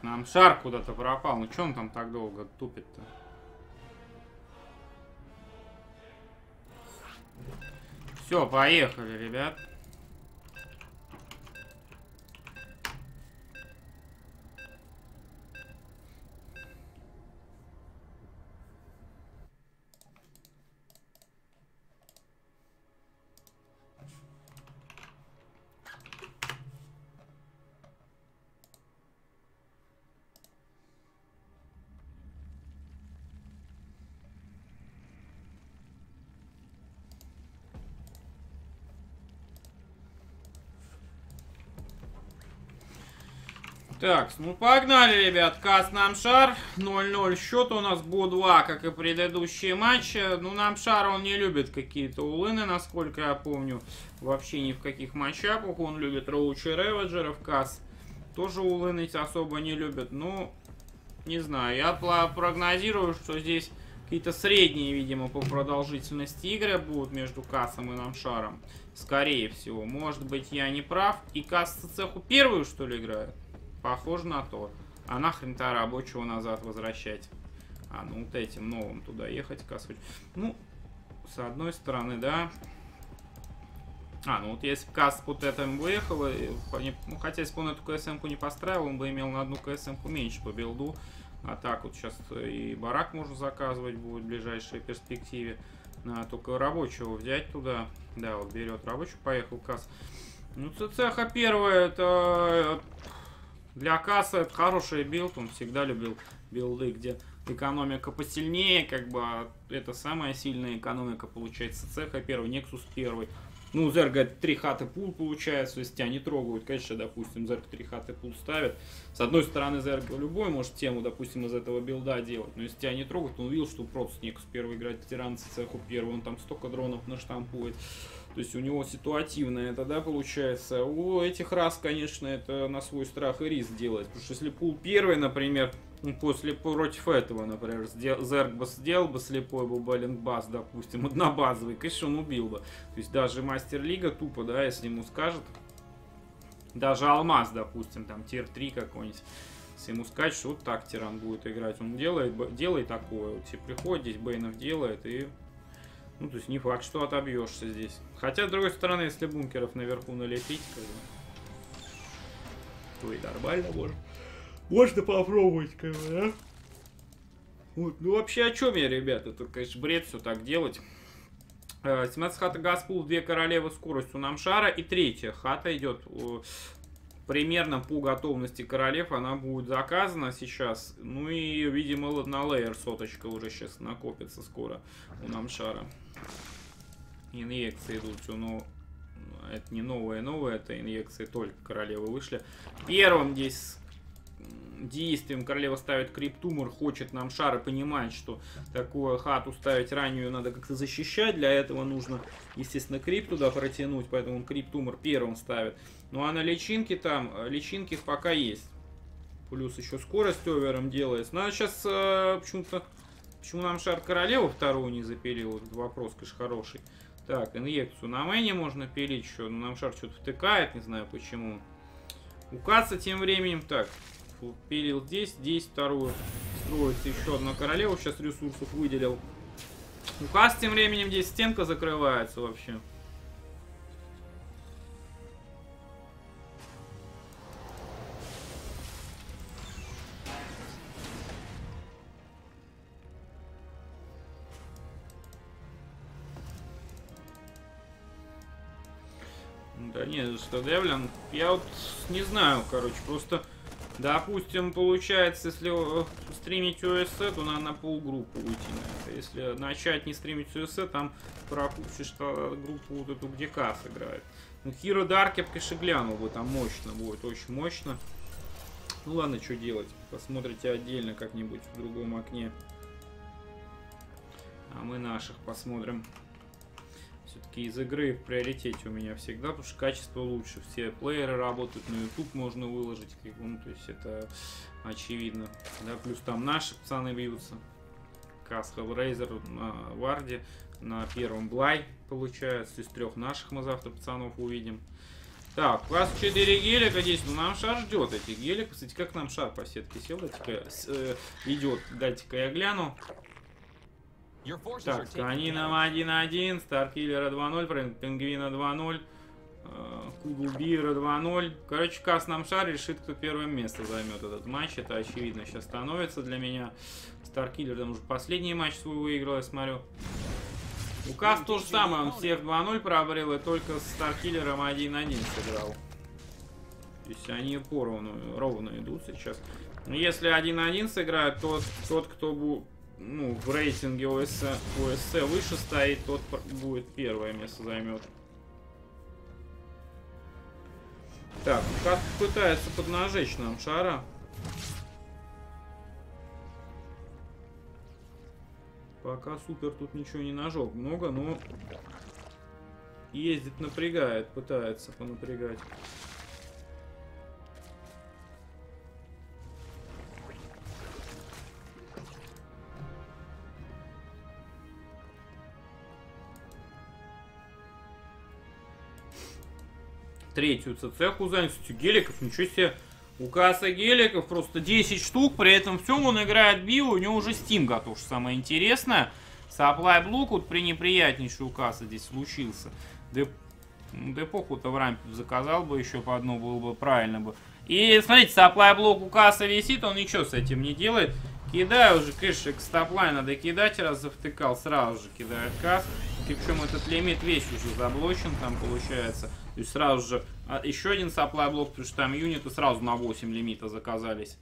Нам шар куда-то пропал. Ну что он там так долго тупит-то? Все, поехали, ребят. Так, ну погнали, ребят. Кас нам шар. 0-0 счет у нас был 2, как и предыдущие матчи. Ну, нам шар он не любит какие-то улыны, насколько я помню. Вообще ни в каких матчапах. Он любит роучи реведжеров. Кас тоже улыныть особо не любит. Ну, не знаю. Я прогнозирую, что здесь какие-то средние, видимо, по продолжительности игры будут между Кассом и Намшаром. Скорее всего. Может быть, я не прав. И Касс цеху первую, что ли, играет? Похоже на то. А нахрен-то рабочего назад возвращать? А, ну вот этим новым туда ехать, Касс. хоть- Ну, с одной стороны, да. А, ну вот если бы Касс вот этим выехал, и не- ну, хотя если бы он эту КСМ-ку не построил, он бы имел на одну КСМ-ку меньше по билду. А так вот сейчас и барак можно заказывать будет в ближайшей перспективе. Надо только рабочего взять туда. Да, вот берет рабочий, поехал Касс. Ну, цеха первая, это для Каса это хороший билд, он всегда любил билды, где экономика посильнее, как бы а это самая сильная экономика получается цеха первый, Nexus первый. Ну, Зерг говорит, три хаты пул получается, если тебя не трогают, конечно, допустим, Зерг три хаты пул ставит. С одной стороны, Зерг любой может тему, допустим, из этого билда делать, но если тебя не трогают, он увидел, что просто Nexus первый играет ветеранцы цеху первый, он там столько дронов наштампует. То есть у него ситуативно это, да, получается. У этих раз, конечно, это на свой страх и риск делать. Потому что если пул первый, например, ну, после против этого, например, сдел- Зерг бы сделал бы слепой был Баленбас, допустим, однобазовый, конечно, он убил бы. То есть даже Мастер Лига тупо, да, если ему скажет, даже Алмаз, допустим, там тир 3 какой-нибудь, если ему сказать, что вот так тиран будет играть, он делает, делает такое, вот тебе приходит, здесь Бейнов делает, и ну, то есть не факт, что отобьешься здесь. Хотя, с другой стороны, если бункеров наверху налепить, как бы, то и нормально можно. Можно попробовать, как бы, да? Вот. Ну, вообще, о чем я, ребята? Это, конечно, бред все так делать. Э, 17 хата Газпул, две королевы скорость у Намшара. И третья хата идет э, примерно по готовности королев. Она будет заказана сейчас. Ну и, видимо, на лейер соточка уже сейчас накопится скоро у Намшара. Инъекции идут все, но это не новые, новые, это инъекции только королевы вышли. Первым здесь действием королева ставит криптумор, хочет нам шара, понимает, что такую хату ставить раннюю надо как-то защищать. Для этого нужно, естественно, крип туда протянуть, поэтому он криптумор первым ставит. Ну а на личинке там, э, личинки пока есть. Плюс еще скорость овером делается. Надо сейчас почему-то... Почему нам шар королеву вторую не запилил? Вот вопрос, конечно, хороший. Так, инъекцию на мэне можно пилить еще, но нам шар что-то втыкает, не знаю почему. У Каца тем временем, так, пилил здесь, здесь вторую. Строится еще одна королева, сейчас ресурсов выделил. У Кац тем временем здесь стенка закрывается вообще. Да нет, что Девлин, я вот не знаю, короче, просто, допустим, получается, если э, стримить ОСЭ, то надо на полгруппы уйти на это. Если начать не стримить ОСЭ, там пропустишь что группу вот эту, где Кас играет. Ну, Хиро Дарк я бы, конечно, глянул бы, там мощно будет, очень мощно. Ну ладно, что делать, посмотрите отдельно как-нибудь в другом окне. А мы наших посмотрим. Все-таки из игры в приоритете у меня всегда, потому что качество лучше. Все плееры работают, на YouTube можно выложить, как ну, то есть это очевидно. Да, плюс там наши пацаны бьются. Кас Hellraiser на Варде, на первом Блай получается. Из трех наших мы завтра пацанов увидим. Так, класс 4 гелика здесь. Ну, нам шар ждет этих геликов. Кстати, как нам шар по сетке сел? Дайте-ка, э, идет. Дайте-ка я гляну. Так, Канина 1-1, Старкиллера 2-0, Пин- Пингвина 2-0, э, Кугл Бира 2-0. Короче, Кас нам шар решит, кто первое место займет этот матч. Это очевидно сейчас становится для меня. Старкиллер там уже последний матч свой выиграл, я смотрю. У Кас то же самое, он всех 2-0 пробрел и только с Старкиллером 1-1 сыграл. То есть они поровну, ровно идут сейчас. Но если 1-1 сыграют, то тот, кто ну, в рейтинге ОС, ОС выше стоит, тот будет первое место займет. Так, как пытается поднажечь нам шара. Пока супер тут ничего не нажег. Много, но ездит, напрягает, пытается понапрягать. Третью цеху занял. Кстати, геликов, ничего себе. У Касса геликов просто 10 штук, при этом всем он играет био, у него уже Steam готов, что самое интересное. Supply блок вот пренеприятнейший у Касса здесь случился. Деп... ну, Депоху-то в рампе заказал бы еще по одну, было бы правильно бы. И смотрите, supply блок у Касса висит, он ничего с этим не делает. Кидаю уже, конечно, к стоплай надо кидать, раз завтыкал, сразу же кидает касс. Причем этот лимит весь уже заблочен там получается. То есть сразу же а, еще один supply блок, потому что там юниты сразу на 8 лимита заказались.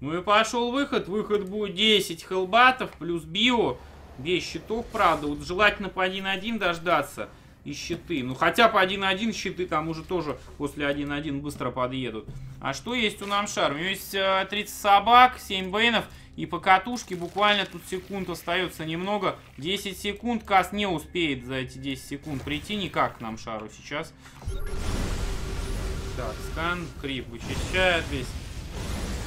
Ну и пошел выход. Выход будет 10 хелбатов плюс био. Без щитов, правда. Вот желательно по 1-1 дождаться и щиты. Ну хотя по 1-1 щиты там уже тоже после 1-1 быстро подъедут. А что есть у Намшар? У него есть э, 30 собак, 7 бейнов. И по катушке буквально тут секунд остается немного. 10 секунд. Кас не успеет за эти 10 секунд прийти никак к нам шару сейчас. Так, скан, крип вычищает весь.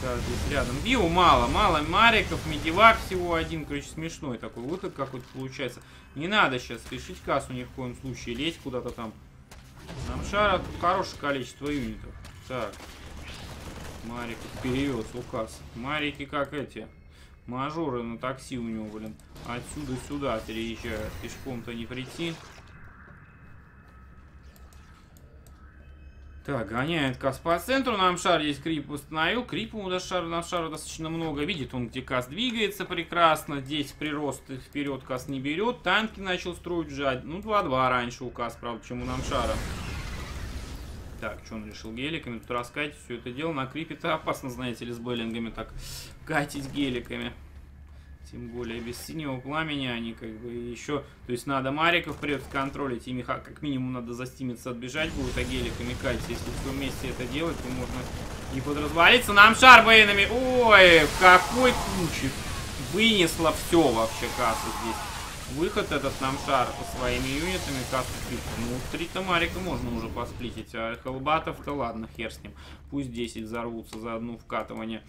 Кас здесь рядом. Био мало, мало мариков, медивак всего один. Короче, смешной такой выход какой-то получается. Не надо сейчас спешить кассу ни в коем случае. Лезть куда-то там. Нам шара тут хорошее количество юнитов. Так. Марик перевез указ. Марики как эти. Мажоры на такси у него, блин. Отсюда сюда переезжают. Пешком-то не прийти. Так, гоняет Кас по центру. Нам шар есть крип установил. Крип ему до шара, на шару достаточно много. Видит он, где Кас двигается прекрасно. Здесь прирост вперед Кас не берет. Танки начал строить уже. Ну, 2-2 раньше у Кас, правда, чем у нам шара. Так, что он решил геликами тут раскатить все это дело. На крипе-то опасно, знаете ли, с беллингами так катить геликами. Тем более без синего пламени они как бы еще... То есть надо мариков придется контролить. Ими как минимум надо застимиться, отбежать будет, а геликами катить. Если все вместе это делать, то можно и подразвалиться. Нам шар бейнами. Ой, в какой куче. Вынесло все вообще кассу здесь. Выход этот нам шар своими юнитами Касу Ну, три тамарика можно уже посплитить. А хелбатов-то ладно, хер с ним. Пусть 10 взорвутся за одну вкатывание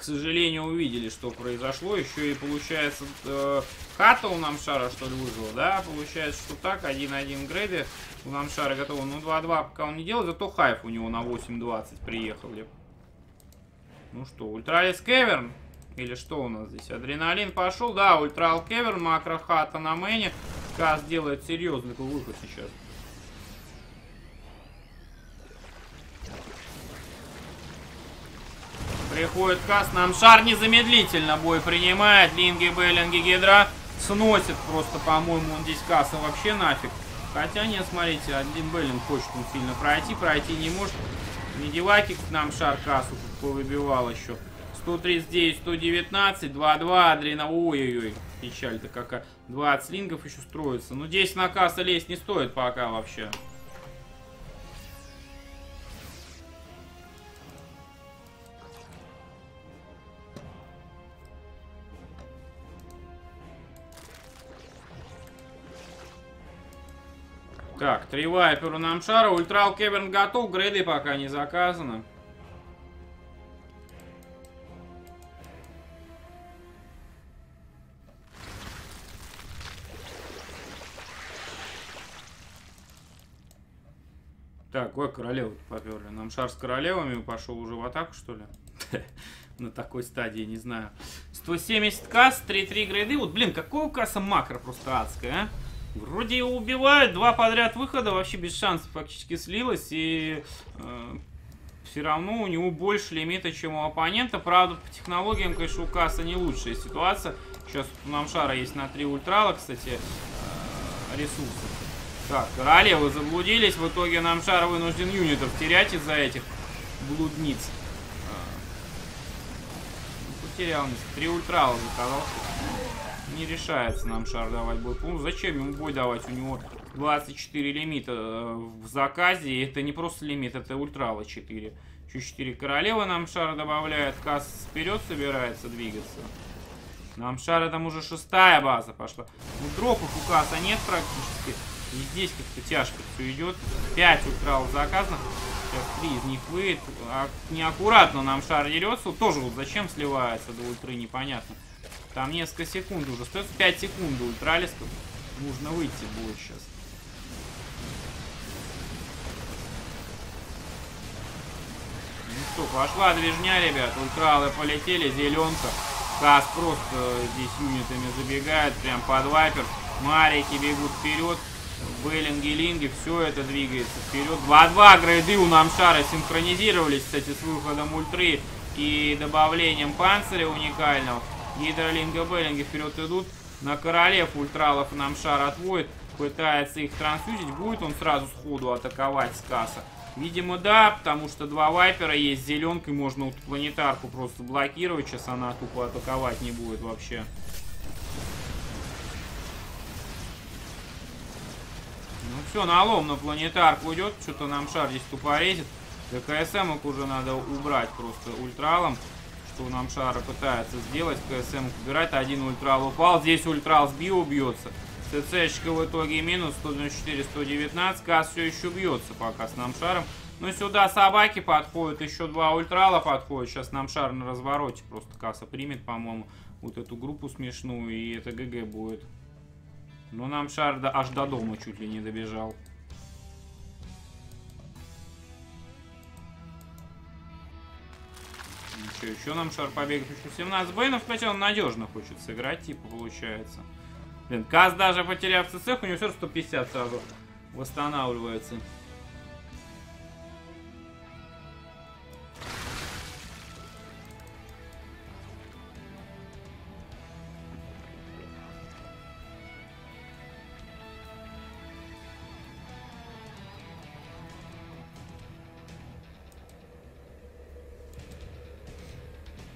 к сожалению, увидели, что произошло. Еще и получается, э, хата у Намшара, что ли, выжила, да? Получается, что так, 1-1 грейды у Намшара готово. Ну, 2-2 пока он не делал, зато hive у него на 8-20 приехали. Ну что, Ultralisk Cavern? Или что у нас здесь? Адреналин пошел, да, Ультрал Cavern, макро хата на мэне. Кас делает серьезный выход сейчас. Приходит Кас, Намшар незамедлительно бой принимает. Линги, Беллинги, Гидра сносит просто, по-моему, он здесь Каса вообще нафиг. Хотя нет, смотрите, один Беллинг хочет он сильно пройти, пройти не может. Медиваки нам шар Кассу повыбивал еще. 139, 119, 2-2, Адрена, ой-ой-ой, печаль-то какая. 20 лингов еще строится. Ну, здесь на касса лезть не стоит пока вообще. Так, три вайпера нам шара. Ультрал Кеверн готов. Грейды пока не заказано. Так, ой, королеву поперли. Нам шар с королевами пошел уже в атаку, что ли? На такой стадии, не знаю. 170 касс, 3-3 грейды. Вот, блин, какой у касса макро просто адская, а? Вроде его убивают, два подряд выхода, вообще без шансов фактически слилось, и э, все равно у него больше лимита, чем у оппонента. Правда, по технологиям, конечно, у Касса не лучшая ситуация. Сейчас у Намшара есть на 3 ультрала, кстати, э, ресурсы. Так, королевы заблудились, в итоге Намшар вынужден юнитов терять из-за этих блудниц. Э, потерял, три ультрала заказал не решается нам шар давать бой. Ну, зачем ему бой давать? У него 24 лимита э, в заказе. И это не просто лимит, это ультрала 4. Еще 4 королевы нам шара добавляет. Касс вперед собирается двигаться. Нам шара там уже шестая база пошла. Ну, дропов у Касса нет практически. И здесь как-то тяжко все идет. 5 ультралов заказано. Сейчас 3 из них выйдет. А, неаккуратно нам шар дерется. Тоже вот зачем сливается до ультры, непонятно. Там несколько секунд уже. Остается 5 секунд до ультралистов. Нужно выйти будет сейчас. Ну что, пошла движня, ребят. Ультралы полетели, зеленка. Кас просто здесь юнитами забегает, прям под вайпер. Марики бегут вперед. Беллинги, линги, все это двигается вперед. 2-2 грейды у Намшара синхронизировались, кстати, с выходом ультры и добавлением панциря уникального. Гидролинга, Беллинги вперед идут. На королев ультралов Намшар отводит, пытается их трансфьюзить. Будет он сразу сходу атаковать с касса? Видимо, да, потому что два вайпера есть зеленкой, можно вот планетарку просто блокировать, сейчас она тупо атаковать не будет вообще. Ну все, налом на планетарку идет, что-то нам шар здесь тупорезит. КСМ уже надо убрать просто ультралом, что нам шара пытается сделать. КСМ убирать, один ультрал упал, здесь ультрал с био бьется. ЦЦшка в итоге минус 194-119. Кас все еще бьется пока с нам шаром. Но сюда собаки подходят, еще два ультрала подходят. Сейчас нам шар на развороте просто касса примет, по-моему, вот эту группу смешную. И это ГГ будет. Но нам шар до, аж до дома чуть ли не добежал. Что, еще нам шар побегает еще 17 бейнов, хотя он надежно хочет сыграть, типа, получается. Блин, Каз даже потеряв ЦЦ, у него все равно 150 сразу восстанавливается.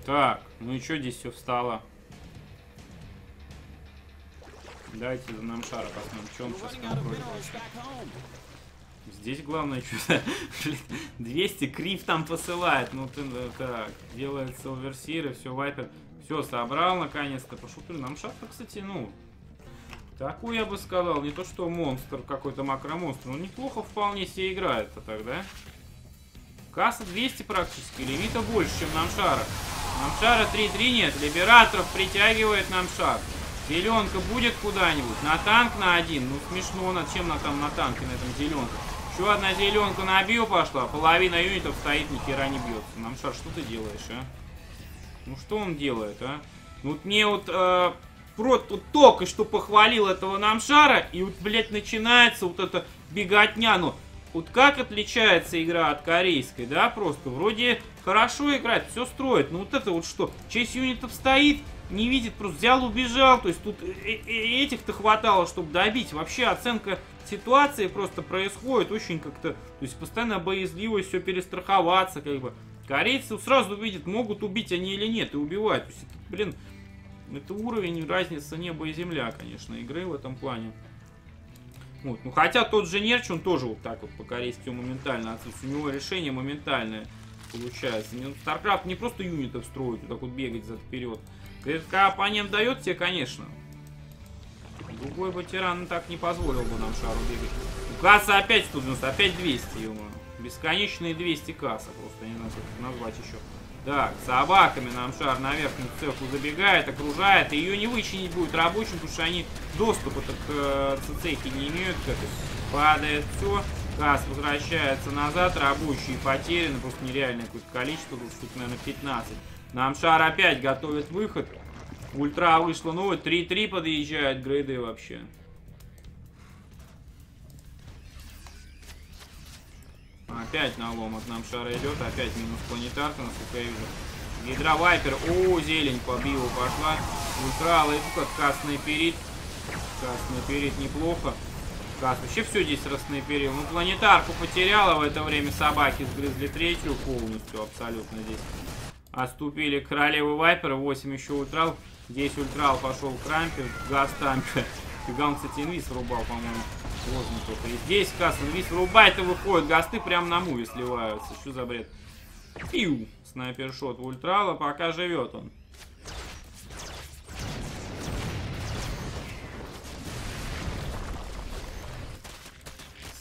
Так, ну и что здесь все встало? Давайте за нам шара посмотрим, что он сейчас контролирует. Здесь главное что-то... 200 крив там посылает. Ну ты так, делает силверсиры, все, вайпер. Все, собрал наконец-то. Пошел нам шар-то, кстати, ну... Такой я бы сказал, не то что монстр, какой-то макромонстр. Он неплохо вполне себе играет-то тогда. Касса 200 практически, лимита больше, чем нам шара. Нам шара 3-3 нет, либераторов притягивает нам шар. Зеленка будет куда-нибудь? На танк на один? Ну смешно, на чем на там на танке на этом зеленка? Еще одна зеленка на био пошла, половина юнитов стоит, ни хера не бьется. Нам шар, что ты делаешь, а? Ну что он делает, а? Ну вот мне вот э, Прот вот только что похвалил этого намшара, и вот, блядь, начинается вот эта беготня. Ну, вот как отличается игра от корейской, да, просто? Вроде хорошо играть, все строит. Но вот это вот что? Часть юнитов стоит, не видит, просто взял, убежал. То есть тут этих-то хватало, чтобы добить. Вообще оценка ситуации просто происходит очень как-то... То есть постоянно боязливость, все перестраховаться, как бы. Корейцы сразу видят, могут убить они или нет, и убивают. То есть, это, блин, это уровень, разница неба и земля, конечно, игры в этом плане. Вот. Ну, хотя тот же Нерч, он тоже вот так вот по-корейски моментально отсутствует. У него решение моментальное получается. StarCraft не просто юнитов строить, вот так вот бегать за вперед. Когда оппонент дает тебе, конечно. Другой бы тиран так не позволил бы нам шару бегать. У касса опять 190, опять 200 ему. Бесконечные 200 касса просто, не надо назвать еще. Так, собаками нам шар на верхнюю цеху забегает, окружает. И ее не вычинить будет рабочим, потому что они доступа к э, цехе не имеют. Как падает все. Касс возвращается назад, рабочие потеряны, просто нереальное какое-то количество, тут штук, наверное, 15. Нам шар опять готовит выход. Ультра вышла новая, 3-3 подъезжает грейды вообще. Опять налом от нам шара идет, опять минус планетарка, насколько я вижу. Гидровайпер, о, зелень по биву пошла. Ультра, как красный перит. Красный перит неплохо. Кас вообще все здесь раснайперил. Ну, планетарку потеряла в это время собаки, сгрызли третью полностью абсолютно здесь. Оступили королевы вайпера, 8 еще ультрал. Здесь ультрал пошел крампер, газ тампер. Фига он, кстати, инвиз врубал, по-моему. Поздно только. И здесь Касл вис врубает и выходит. Гасты прям на муве сливаются. Что за бред? Пиу. Снайпер-шот в ультрала. Пока живет он.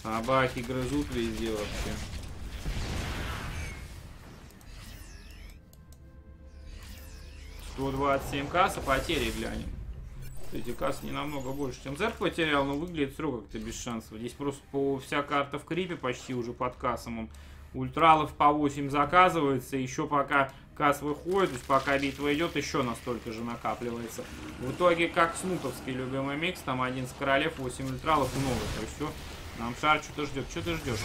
Собаки грызут везде вообще. Сто двадцать семь касса, потери глянем. Эти кассы не намного больше, чем Зерк потерял, но выглядит все как-то без шансов. Здесь просто по, вся карта в крипе почти уже под кассом. Ультралов по 8 заказывается, еще пока касс выходит, то есть пока битва идет, еще настолько же накапливается. В итоге, как снуповский любимый микс, там один с королев, 8 ультралов много, то есть все. Нам шар что-то ждет. Что ты ждешь?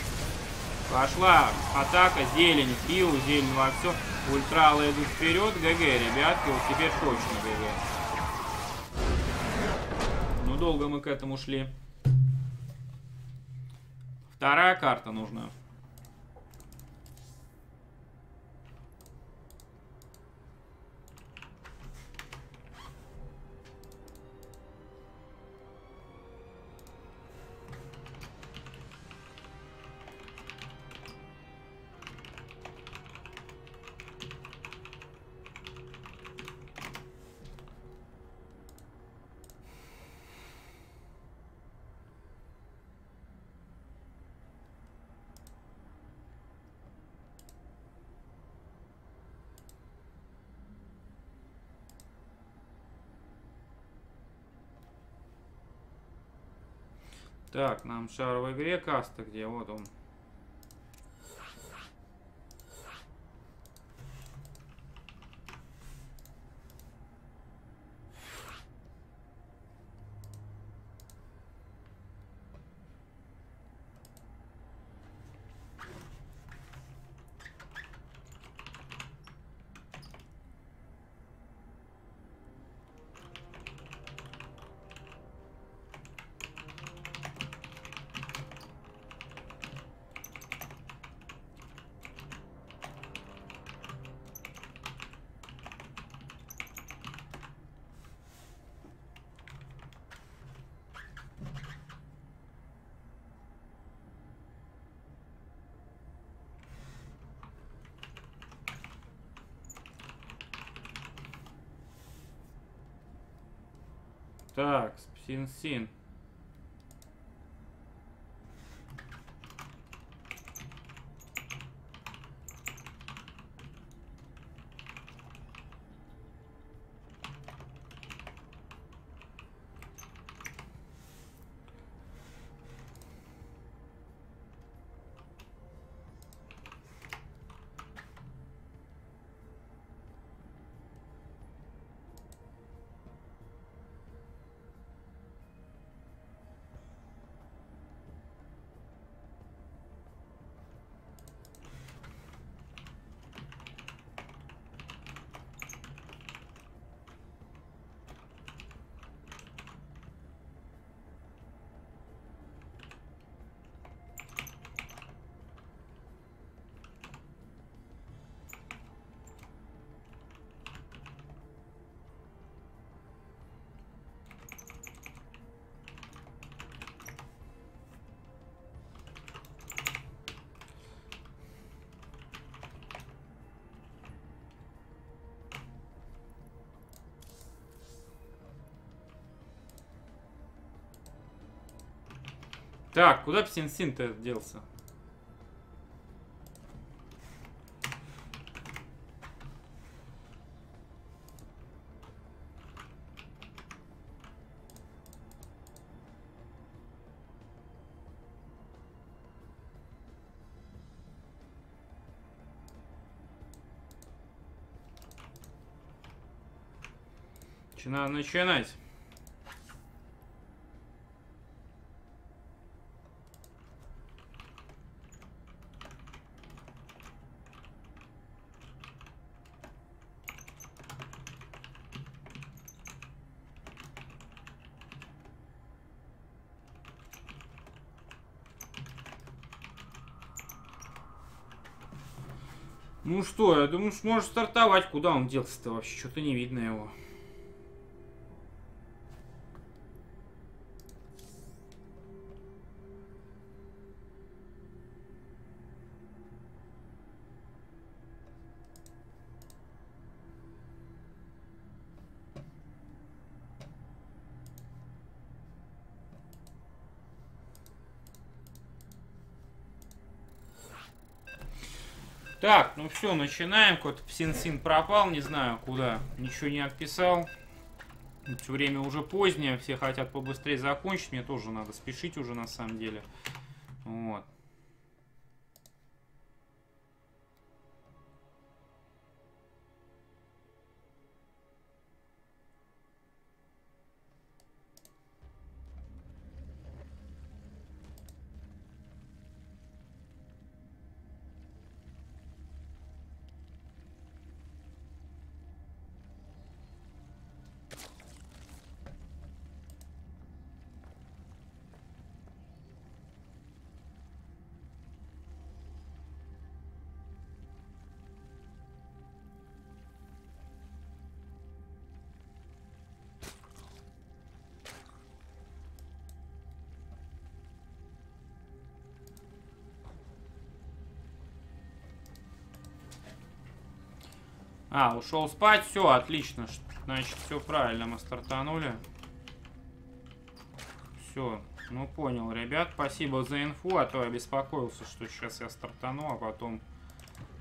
Пошла атака, зелень, пил, зелень во все. Ультралы идут вперед. ГГ, ребятки, вот теперь точно ГГ. Долго мы к этому шли. Вторая карта нужна. Так, нам шар в игре каста где? Вот он. Так, Син-Син. Так, куда Син-Син-то делся? Надо начинать? Ну что, я думаю, может стартовать. Куда он делся-то вообще? Что-то не видно его. Ну все, начинаем. Кот Син-Син пропал, не знаю куда. Ничего не отписал. Время уже позднее, все хотят побыстрее закончить. Мне тоже надо спешить уже на самом деле. А, ушел спать, все, отлично. Значит, все правильно, мы стартанули. Все, ну понял, ребят, спасибо за инфу, а то я беспокоился, что сейчас я стартану, а потом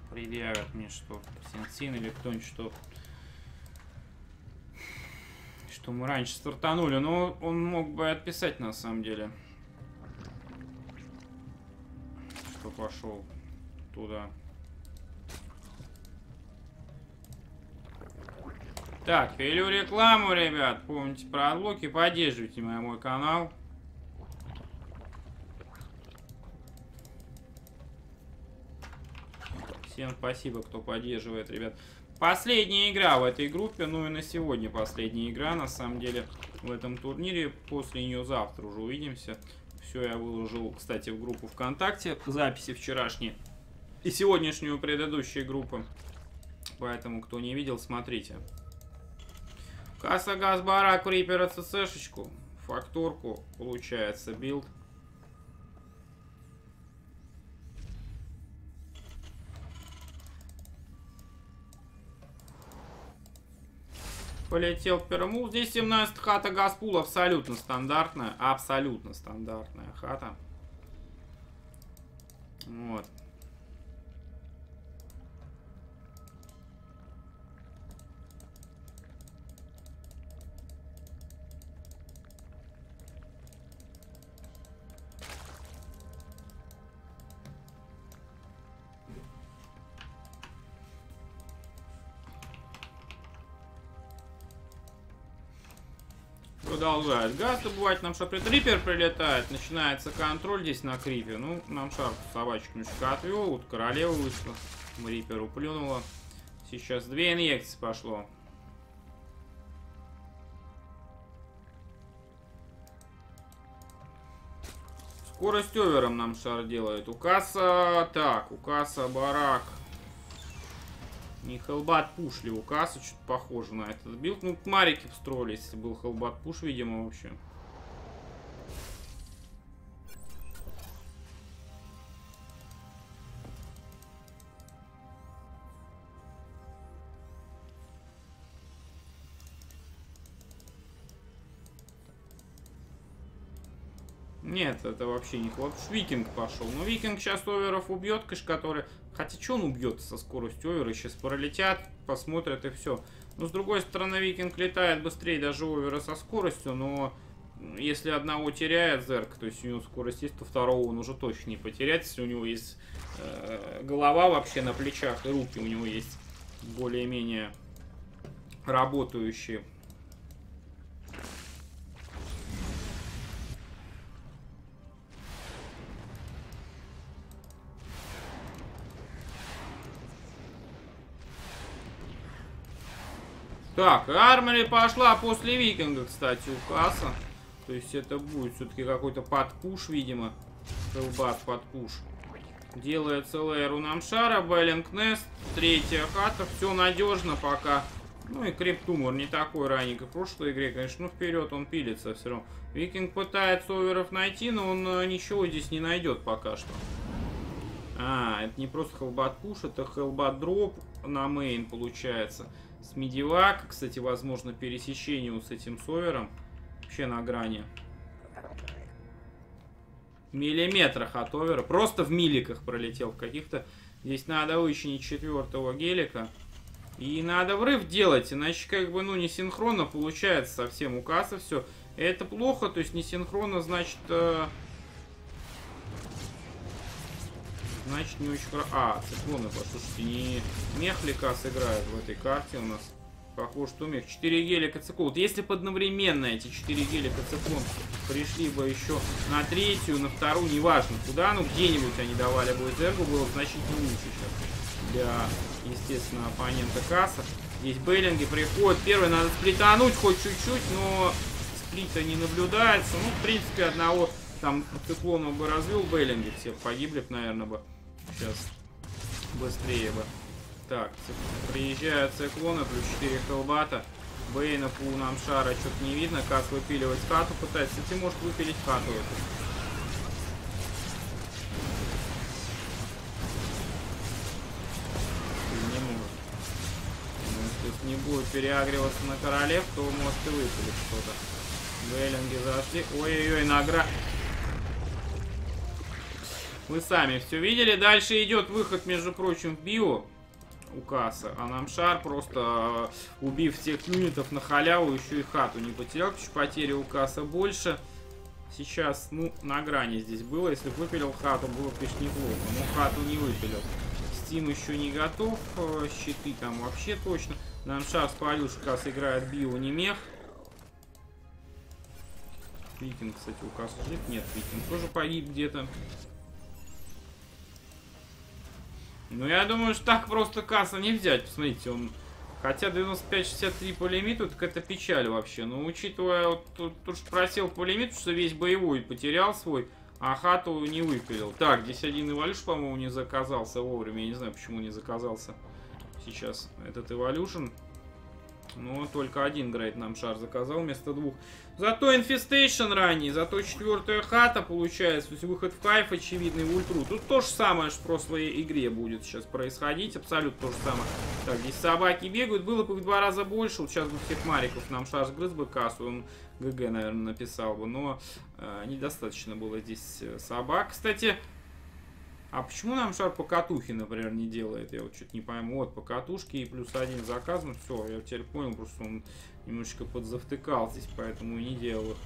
предъявят мне, что Синсин или кто-нибудь, что что мы раньше стартанули. Но он мог бы отписать на самом деле. Что пошел туда. Так, пилю рекламу, ребят. Помните про отлоки, поддерживайте мой, мой канал. Всем спасибо, кто поддерживает, ребят. Последняя игра в этой группе, ну и на сегодня последняя игра, на самом деле, в этом турнире. После нее завтра уже увидимся. Все я выложил, кстати, в группу ВКонтакте, записи вчерашние и сегодняшнюю предыдущие группы. Поэтому, кто не видел, смотрите. Каса газ барак рипера ццшечку. Фактурку получается билд. Полетел Пермул. Здесь 17 хата газ, пул абсолютно стандартная. Абсолютно стандартная хата. Вот. Продолжает газ добывать. Нам шар Рипер прилетает. Начинается контроль здесь на крипе. Ну, нам шар собачку немножко отвел. Вот королева вышла. Риперу плюнула. Сейчас две инъекции пошло. Скорость оверам Намшар делает. У Каса... Так, у Каса барак. Не hellbat push ли у Каса, что-то похоже на этот билд. Ну, марики встроились, если был hellbat push, видимо, вообще. Нет, это вообще не хлоп. Викинг пошел. Ну, Викинг сейчас оверов убьет, кэш, который... Хотя, что он убьет со скоростью овера? Сейчас пролетят, посмотрят и все. Но, с другой стороны, Викинг летает быстрее даже овера со скоростью, но... Если одного теряет Зерк, то есть у него скорость есть, то второго он уже точно не потеряет, если у него есть э, голова вообще на плечах и руки у него есть более-менее работающие. Так, Armory пошла после Викинга, кстати, у Каса. То есть это будет все-таки какой-то под push, видимо. Hellbat под push. Делается Lair у Намшара, Baneling Nest, третья хата. Все надежно пока. Ну и creep tumor не такой ранний, как в прошлой игре, конечно. Ну вперед он пилится все равно. Викинг пытается оверов найти, но он э, ничего здесь не найдет пока что. А, это не просто hellbat push, это hellbat drop на мейн получается. С медивак, кстати, возможно пересечение с этим совером. Вообще на грани. миллиметрах от овера. Просто в миликах пролетел каких-то. Здесь надо вычинить четвертого гелика. И надо врыв делать, иначе как бы, ну, не синхронно получается совсем у касса все. Это плохо, то есть не синхронно, значит... э, Значит, не очень хорошо. А, циклоны, послушайте, не мехликас играет в этой карте у нас. Похоже, что мех. 4 гелика циклон. Вот Если бы одновременно эти 4 гелика циклон пришли бы еще на третью, на вторую, неважно куда, ну где-нибудь они давали бы Зергу, было бы значительно лучше сейчас. Для, естественно, оппонента касса. Здесь Бейлинги приходят. Первый надо сплитануть хоть чуть-чуть, но сплита не наблюдается. Ну, в принципе, одного там циклона бы развел Бейлинги. Все погибли бы, наверное, бы. Сейчас быстрее бы. Так, приезжают циклоны, плюс 4 хелбата. Бейна, Пу, нам шара что-то не видно. Кас выпиливать хату пытается. Кстати, может выпилить хату эту. Ну, не будет переагриваться на королев, то может и выпилить что-то. Бейлинги зашли. Ой-ой-ой, награ... Вы сами все видели. Дальше идет выход, между прочим, в био у касса. А нам шар просто э, убив всех юнитов на халяву, еще и хату не потерял. Чуть потери у касса больше. Сейчас, ну, на грани здесь было. Если выпилил хату, было бы, конечно, неплохо. Но хату не выпилил. Стим еще не готов. э, Щиты там вообще точно. Нам шар спалил, что касса играет био, не мех. Викинг, кстати, у кассы жив. Нет, Викинг тоже погиб где-то. Ну, я думаю, что так просто касса не взять. Посмотрите, он... Хотя 95-63 по лимиту, так это печаль вообще. Но учитывая, вот тут, тут просел по лимиту, что весь боевой потерял свой, а хату не выпилил. Так, здесь один Эволюш, по-моему, не заказался вовремя. Я не знаю, почему не заказался сейчас этот Эволюшн. Но только один грейд нам шар заказал вместо двух. Зато Infestation ранний, зато четвертая хата получается. То есть выход в кайф очевидный в ультру. Тут то же самое, что в прошлой игре будет сейчас происходить. Абсолютно то же самое. Так, здесь собаки бегают. Было бы в два раза больше. Вот сейчас бы всех мариков нам шар сгрыз бы кассу. Он ГГ, наверное, написал бы. Но э, недостаточно было здесь э, собак. Кстати, а почему нам шар по катухе, например, не делает? Я вот что-то не пойму. Вот, по катушке и плюс один заказан. Все, я теперь понял, просто он немножечко подзавтыкал здесь, поэтому и не делал их.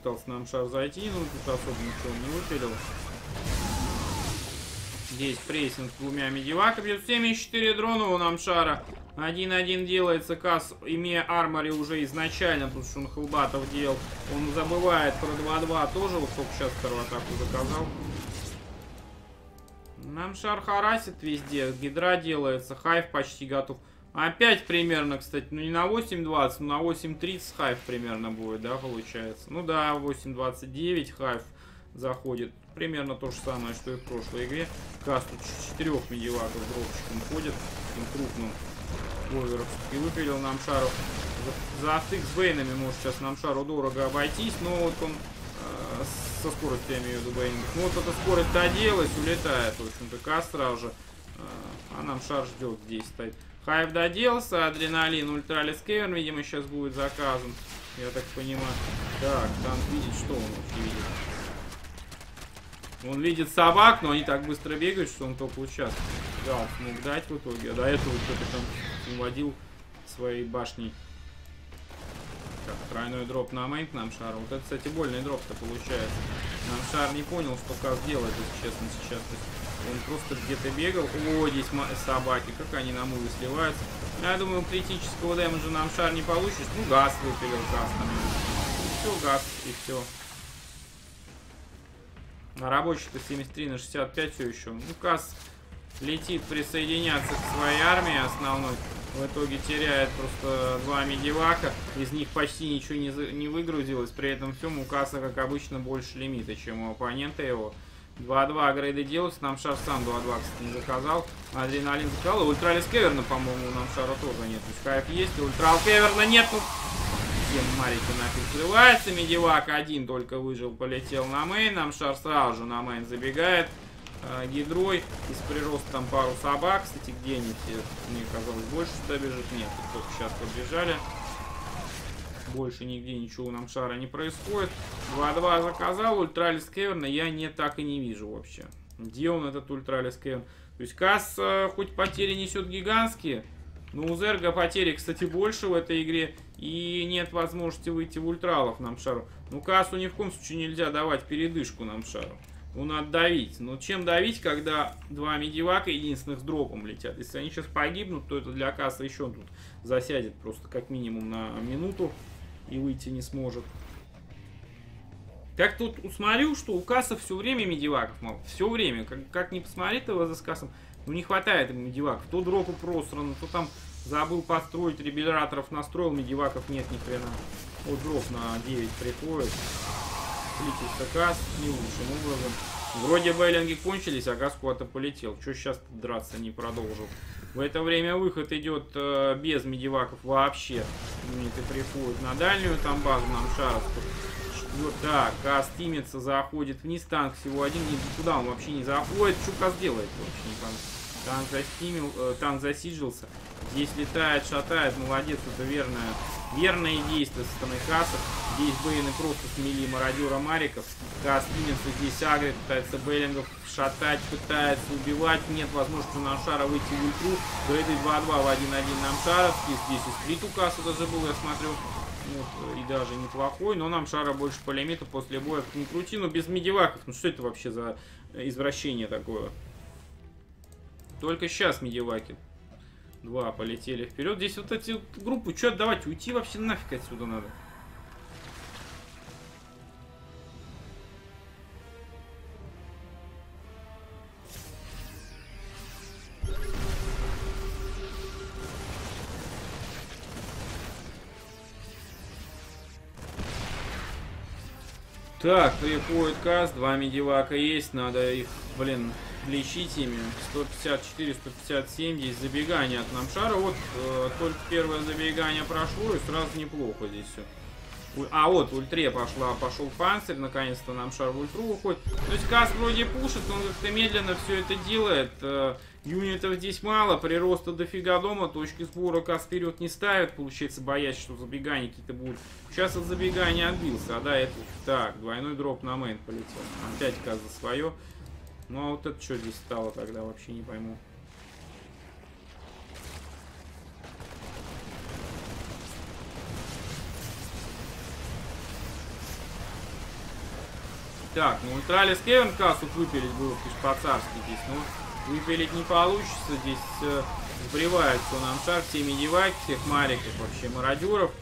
Пытался Намшар зайти, но тут особо ничего не выпилил. Здесь прессинг с двумя медиваками. Бьет 74 дрона у Намшара. 1-1 делает Кас, имея Armory уже изначально, потому что он хелбатов делал. Он забывает про 2-2 тоже, вот только сейчас вторую атаку заказал. Намшар харасит везде, гидра делается, hive почти готов. Опять примерно, кстати, ну не на 8.20, но на 8.30 hive примерно будет, да, получается. Ну да, 8.29 hive заходит. Примерно то же самое, что и в прошлой игре. Каст тут четырех медиваков дропчиком ходит, таким крупным. Оверов и выпилил нам шару. За, за автык с Бейнами может сейчас нам шару дорого обойтись, но вот он э, со скоростью, я имею в виду Бейн. Ну вот эта скорость доделась, улетает, в общем-то, Каст сразу же. Э, а нам шар ждет здесь стоит. Хайв доделся, адреналин, ультралис кеверн, видимо, сейчас будет заказан. Я так понимаю. Так, танк видит, что он вообще видит? Он видит собак, но они так быстро бегают, что он только сейчас да, смог дать в итоге. А до этого кто-то там уводил своей башней. Так, тройной дроп на мейн нам шар. Вот это, кстати, больный дроп-то получается. Нам шар не понял, что Каз делает, если честно, сейчас. Он просто где-то бегал. О, здесь собаки, как они на муве сливаются. Я думаю, критического дэмэджа нам шар не получит. Ну, газ выпилил, газ там. все, газ, и все. На рабочий-то 73 на 65 все еще. Ну, Кас летит присоединяться к своей армии основной. В итоге теряет просто два медивака. Из них почти ничего не, за- не выгрузилось. При этом всем у Касса, как обычно, больше лимита, чем у оппонента его. 2-2 грейды делаются. Нам шар сам 2-2, кстати, не заказал. Адреналин заказал. Ultralisk Cavern а, по-моему, Намшара тоже нет. То есть ультрал Cavern а нет. Ну, все марики нафиг взрывается. Медивак один только выжил, полетел на мейн. Намшар сразу же на мейн забегает. А, гидрой. Из прироста там пару собак. Кстати, где они все? Мне казалось, больше сюда бежит. Нет, только сейчас подбежали. Больше нигде ничего Намшара не происходит. 2-2 заказал. Ultralisk Cavern а я не так и не вижу вообще. Где он, этот Ultralisk Cavern? То есть Кас хоть потери несет гигантские, но у Зерга потери, кстати, больше в этой игре. И нет возможности выйти в ультралов Намшару. Ну, Касу ни в коем случае нельзя давать передышку Намшару. Ну, надо давить. Но чем давить, когда два медивака единственных с дропом летят? Если они сейчас погибнут, то это для Каса еще тут засядет просто как минимум на минуту и выйти не сможет. Как тут усмотрю, что у Касса все время медиваков мало. Все время. Как, как не посмотреть его за Кассом, ну не хватает медиваков. То дропу просрано, то там забыл построить, ребелираторов настроил, медиваков нет ни хрена. Вот дроп на 9 приходит. Слитился Касс не лучшим образом. Вроде бейлинги кончились, а Касс куда-то полетел. Что сейчас драться не продолжил? В это время выход идет э, без медиваков вообще. Юниты приходят на дальнюю там базу, нам шаровскую. Вот так, Кас тимится, заходит вниз, танк всего один, никуда он вообще не заходит. Что Кас делает вообще не понятно. Танк застимил, э, танк засиджился. Здесь летает, шатает, молодец, это верное, верное действие со стороны Касса. Здесь Бейны просто смели мародера Мариков. Кас тимится, здесь агрит, пытается Бейлингов шатать, пытается убивать. Нет возможности у Намшара выйти в ультру. Грейды 2-2 в 1-1 Намшаровский. Здесь и стрит у Касса даже был, я смотрю. Вот, и даже неплохой, но нам шара больше по лимиту после боя не крути, но без медиваков. Ну что это вообще за извращение такое? Только сейчас медиваки. Два полетели вперед. Здесь вот эти вот группы, что отдавать? Уйти вообще нафиг отсюда надо. Так, приходит каст, два медивака есть, надо их, блин, лечить ими. 154, 157, здесь забегание от Намшара. Вот, э, только первое забегание прошло, и сразу неплохо здесь все. А вот, в ультре пошла, пошел панцирь, наконец-то нам шар в ультру выходит. То есть Кас вроде пушит, он как-то медленно все это делает. Э, юнитов здесь мало, прироста дофига дома, точки сбора Кас вперед не ставит, получается, боясь, что забегания какие-то будут. Сейчас от забегания отбился, а да, это... Так, двойной дроп на мейн полетел. Опять Кас за свое. Ну а вот это что здесь стало тогда, вообще не пойму. Так, ну Ultralisk Cavern Касу выпилить было по-царски здесь, но выпилить не получится. Здесь э, сбривает все Намшар, все медиваки, всех мариков, вообще мародеров.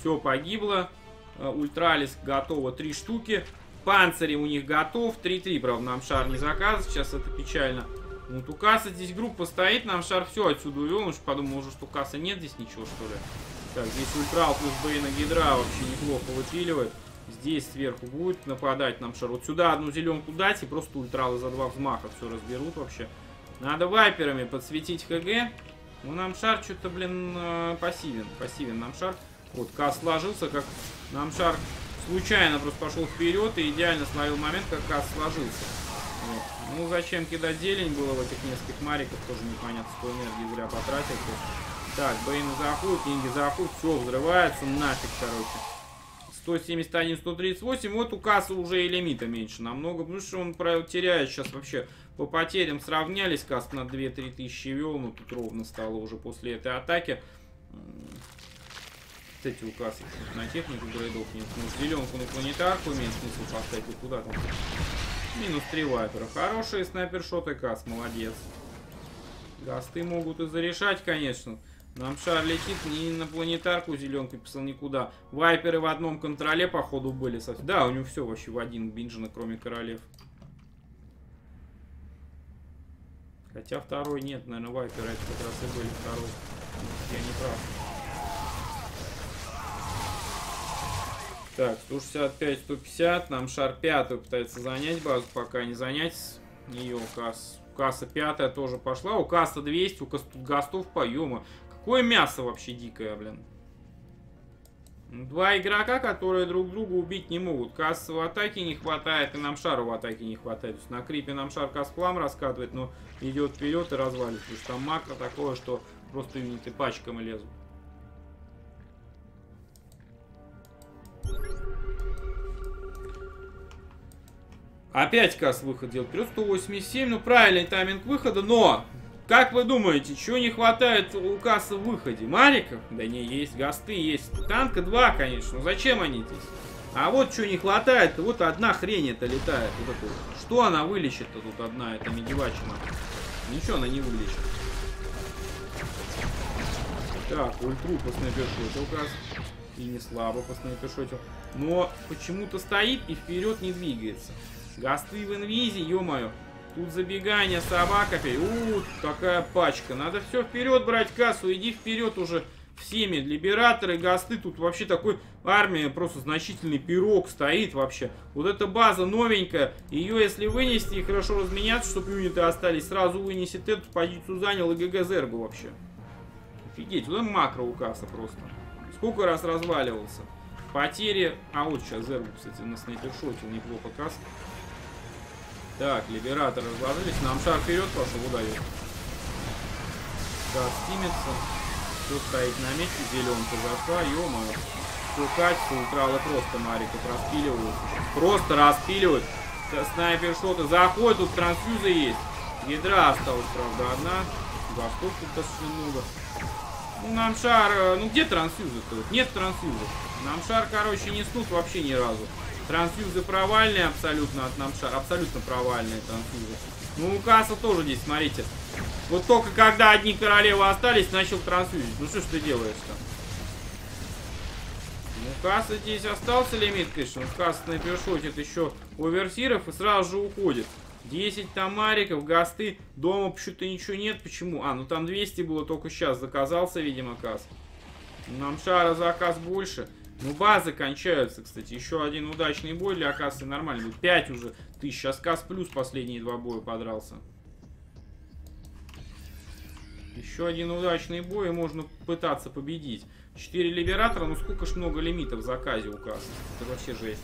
Все погибло. Э, Ультралиск готово три штуки. Панцири у них готов. 3-3, правда, Намшар не заказывает. Сейчас это печально. Вот у Каса здесь группа стоит, Намшар все отсюда увел. Он же подумал уже, что Каса нет здесь ничего, что ли. Так, здесь ультрал плюс Бейна Гидра вообще неплохо выпиливает. Здесь сверху будет нападать Намшар. Вот сюда одну зеленку дать и просто ультралы за два взмаха все разберут вообще. Надо вайперами подсветить ХГ. Ну, нам шар что-то, блин, э, пассивен. Пассивен нам шар. Вот, Кас сложился, как нам шар случайно просто пошел вперед и идеально словил момент, как Кас сложился. Вот. Ну, зачем кидать зелень было в этих нескольких мариков, тоже непонятно, сколько энергии зря потратил. Так, Бейна заходит, деньги заходят, все взрывается, нафиг, короче. 171, 138. Вот у кассы уже и лимита меньше намного. Потому что он теряет сейчас вообще по потерям сравнялись. Касс на 2-3 тысячи вел. Ну тут ровно стало уже после этой атаки. Кстати, у кассы на технику грейдов нет. Ну, зеленку на планетарку имеет смысл поставить. И куда там? Минус 3 вайпера. Хорошие снайпершоты касс. Молодец. Гасты могут и зарешать, конечно. Нам шар летит не на планетарку зеленку писал никуда. Вайперы в одном контроле, походу, были совсем. Да, у него все вообще в один бинжина, кроме королев. Хотя второй нет, наверное, вайперы это как раз и были второй. Я не прав. Так, 165, 150. Нам шар пятую пытается занять базу, пока не занять ее касс. Касса пятая тоже пошла. У касса 200, у гастов поема. Какое мясо вообще дикое, блин. Два игрока, которые друг друга убить не могут. Касса в атаке не хватает, и нам шару в атаке не хватает. То есть на крипе нам шар касплам раскатывает, но идет вперед и разваливает. Потому что там макро такое, что просто юниты пачками лезут. Опять касс выход делает. Плюс 187. Ну, правильный тайминг выхода, но... Как вы думаете, чего не хватает у кассы в выходе? Мариков? Да не, есть гасты, есть. Танка 2, конечно. Ну зачем они здесь? А вот что не хватает, вот одна хрень это летает. Вот это вот. Что она вылечит-то тут одна, эта медивачина? Ничего она не вылечит. Так, ультру по снайпершотил касс. И не слабо по снайпершотил. Но почему-то стоит и вперед не двигается. Гасты в инвизе, ё-моё. Тут забегание, собака опять. У, такая пачка. Надо все вперед брать кассу. Иди вперед уже всеми. Либераторы, гасты. Тут вообще такой армия, просто значительный пирог стоит вообще. Вот эта база новенькая. Ее если вынести и хорошо разменяться, чтобы юниты остались, сразу вынесет эту позицию занял и ГГ Зергу вообще. Офигеть, вот это макро у касса просто. Сколько раз разваливался. Потери... А вот сейчас Зергу, кстати, на снайпершоте неплохо касс. Так, либераторы разложились. Нам шар вперед пошел, удает. Да, стимится. Все стоит на месте. Зеленка зашла. Ё-моё. Шукать, ультралы просто мариков распиливают. Просто распиливают. Снайпер шоты. Заходит, тут трансфьюзы есть. Ядра осталась, правда, одна. Гастов тут достаточно много. Ну, нам шар... э, Ну, где трансфьюзы-то? Нет трансфьюзов. Нам шар, короче, не снут вообще ни разу. Трансфьюзы провальные абсолютно от нам шар. Абсолютно провальные трансфьюзы. Ну, у Касса тоже здесь, смотрите. Вот только когда одни королевы остались, начал трансфьюзить. Ну, что ж ты делаешь-то? Ну, Касса здесь остался лимит, конечно. У Касса напершотит еще оверсиров и сразу же уходит. 10 тамариков, гасты. Дома почему-то ничего нет. Почему? А, ну там 200 было только сейчас. Заказался, видимо, Касс. Нам шара заказ больше. Ну, базы кончаются, кстати. Еще один удачный бой для кассы нормально. будет. 5 уже тысяч. Касс плюс последние два боя подрался. Еще один удачный бой, и можно пытаться победить. 4 либератора, ну сколько ж много лимитов в заказе у кассы. Это вообще жесть.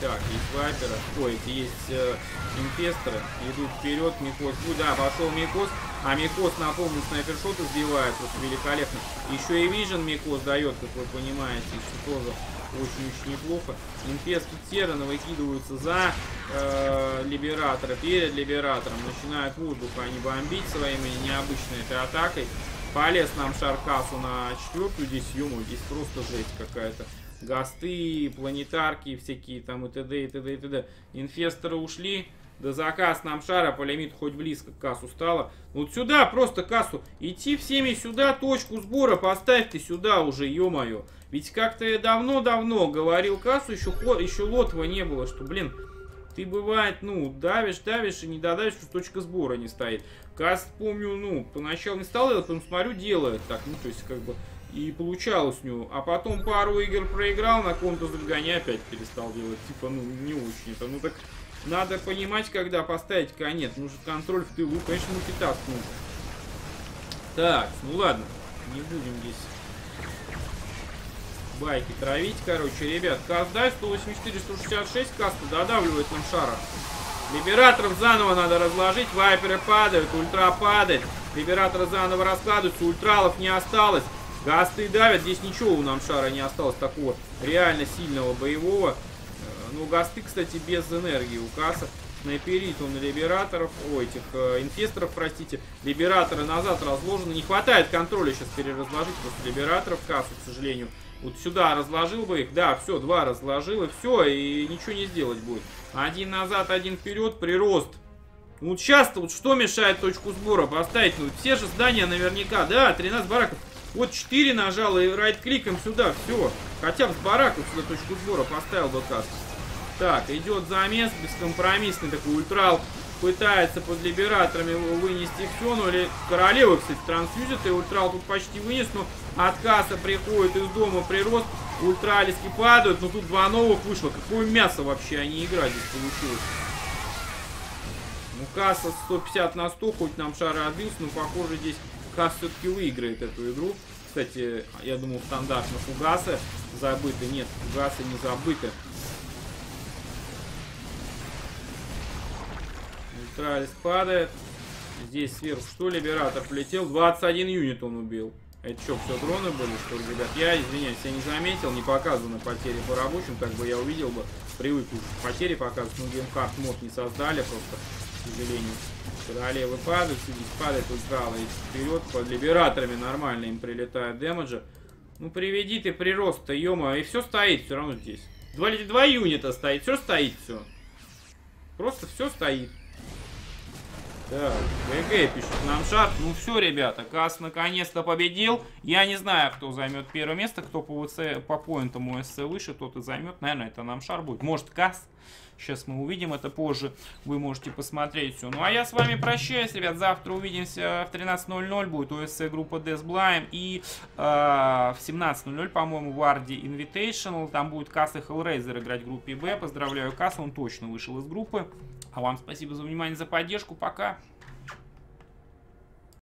Так, есть вайперы. Ой, есть э, инфесторы. Идут вперед, Микос. Ну да, пошел Микос. А Микос, напомню, снайпершоты сбивает. Просто великолепно. Еще и Вижен Микос дает, как вы понимаете. Что тоже очень-очень неплохо. Инфески Террана выкидываются за э, Либератора. Перед Либератором начинают воздух они бомбить своими необычной этой атакой. Полез нам Шаркасу на четвертую. Здесь, ему здесь просто жесть какая-то гасты, планетарки всякие там и т.д. и т.д. и т.д. Инфесторы ушли. Да заказ нам шара по лимиту хоть близко к кассу стало. Вот сюда просто кассу. Идти всеми сюда, точку сбора поставьте сюда уже, ё-моё. Ведь как-то я давно-давно говорил кассу, еще, еще лотва не было, что, блин, ты бывает, ну, давишь, давишь и не додавишь, что точка сбора не стоит. Касс, помню, ну, поначалу не стал делать, потом смотрю, делает так, ну, то есть, как бы, и получалось у него. А потом пару игр проиграл, на ком-то загоня опять перестал делать. Типа, ну, не очень это. Ну, так надо понимать, когда поставить конец. Нужен контроль в тылу. Конечно, мультитаск нужен. Так, ну ладно. Не будем здесь байки травить. Короче, ребят, Каздай 184-166 каста додавливает нам шара. Либераторов заново надо разложить. Вайперы падают, ультра падает. Либераторы заново раскладываются, ультралов не осталось. Гасты давят, здесь ничего у нам шара не осталось такого реально сильного боевого. Ну, гасты, кстати, без энергии у касса. Снайперит он либераторов, ой, этих э, инфесторов, простите. Либераторы назад разложены. Не хватает контроля сейчас переразложить просто либераторов кассу, к сожалению. Вот сюда разложил бы их. Да, все, два разложил и все, и ничего не сделать будет. Один назад, один вперед, прирост. Вот сейчас-то вот что мешает точку сбора поставить? Ну, все же здания наверняка, да, 13 бараков. Вот 4 нажал и райт-кликом сюда, все. Хотя бы с бараков сюда точку сбора поставил бы кассу. Так, идет замес, бескомпромиссный такой ультрал. Пытается под либераторами вынести все, но или королевы, кстати, трансфьюзит, и ультрал тут почти вынес, но от касса приходит из дома прирост. Ультралиски падают, но тут два новых вышло. Какое мясо вообще, не игра здесь получилось. Ну, Каса 150 на 100, хоть Намшар и отбился, но похоже здесь Кас все-таки выиграет эту игру. Кстати, я думал стандартно фугасы забыты. Нет, фугасы не забыты. Ультралиск падает. Здесь сверху что, Либератор полетел. 21 юнит он убил. Это что, все дроны были, что ли, ребят? Я, извиняюсь, я не заметил, не показаны потери по рабочим, так бы я увидел бы. Привык уже потери показывать, но геймкарт мод не создали просто, к сожалению. Королевы падают, здесь падает ультрала и вперед под либераторами нормально им прилетает дэмэджа. Ну приведи ты прирост-то, ё и все стоит все равно здесь. Два, два юнита стоит, все стоит, все. Просто все стоит. Так, ГГ пишет нам шар. Ну все, ребята, Кас наконец-то победил. Я не знаю, кто займет первое место, кто по ВЦ, по поинтам УСЦ выше, тот и займет. Наверное, это нам шар будет. Может, Кас. Сейчас мы увидим это позже. Вы можете посмотреть все. Ну а я с вами прощаюсь, ребят. Завтра увидимся в 13.00. Будет ОСЦ группа Death Blind. И э, в 17.00, по-моему, Варди Invitational. Там будет Касс и Hellraiser играть в группе Б. Поздравляю Касса, он точно вышел из группы. А вам спасибо за внимание, за поддержку. Пока.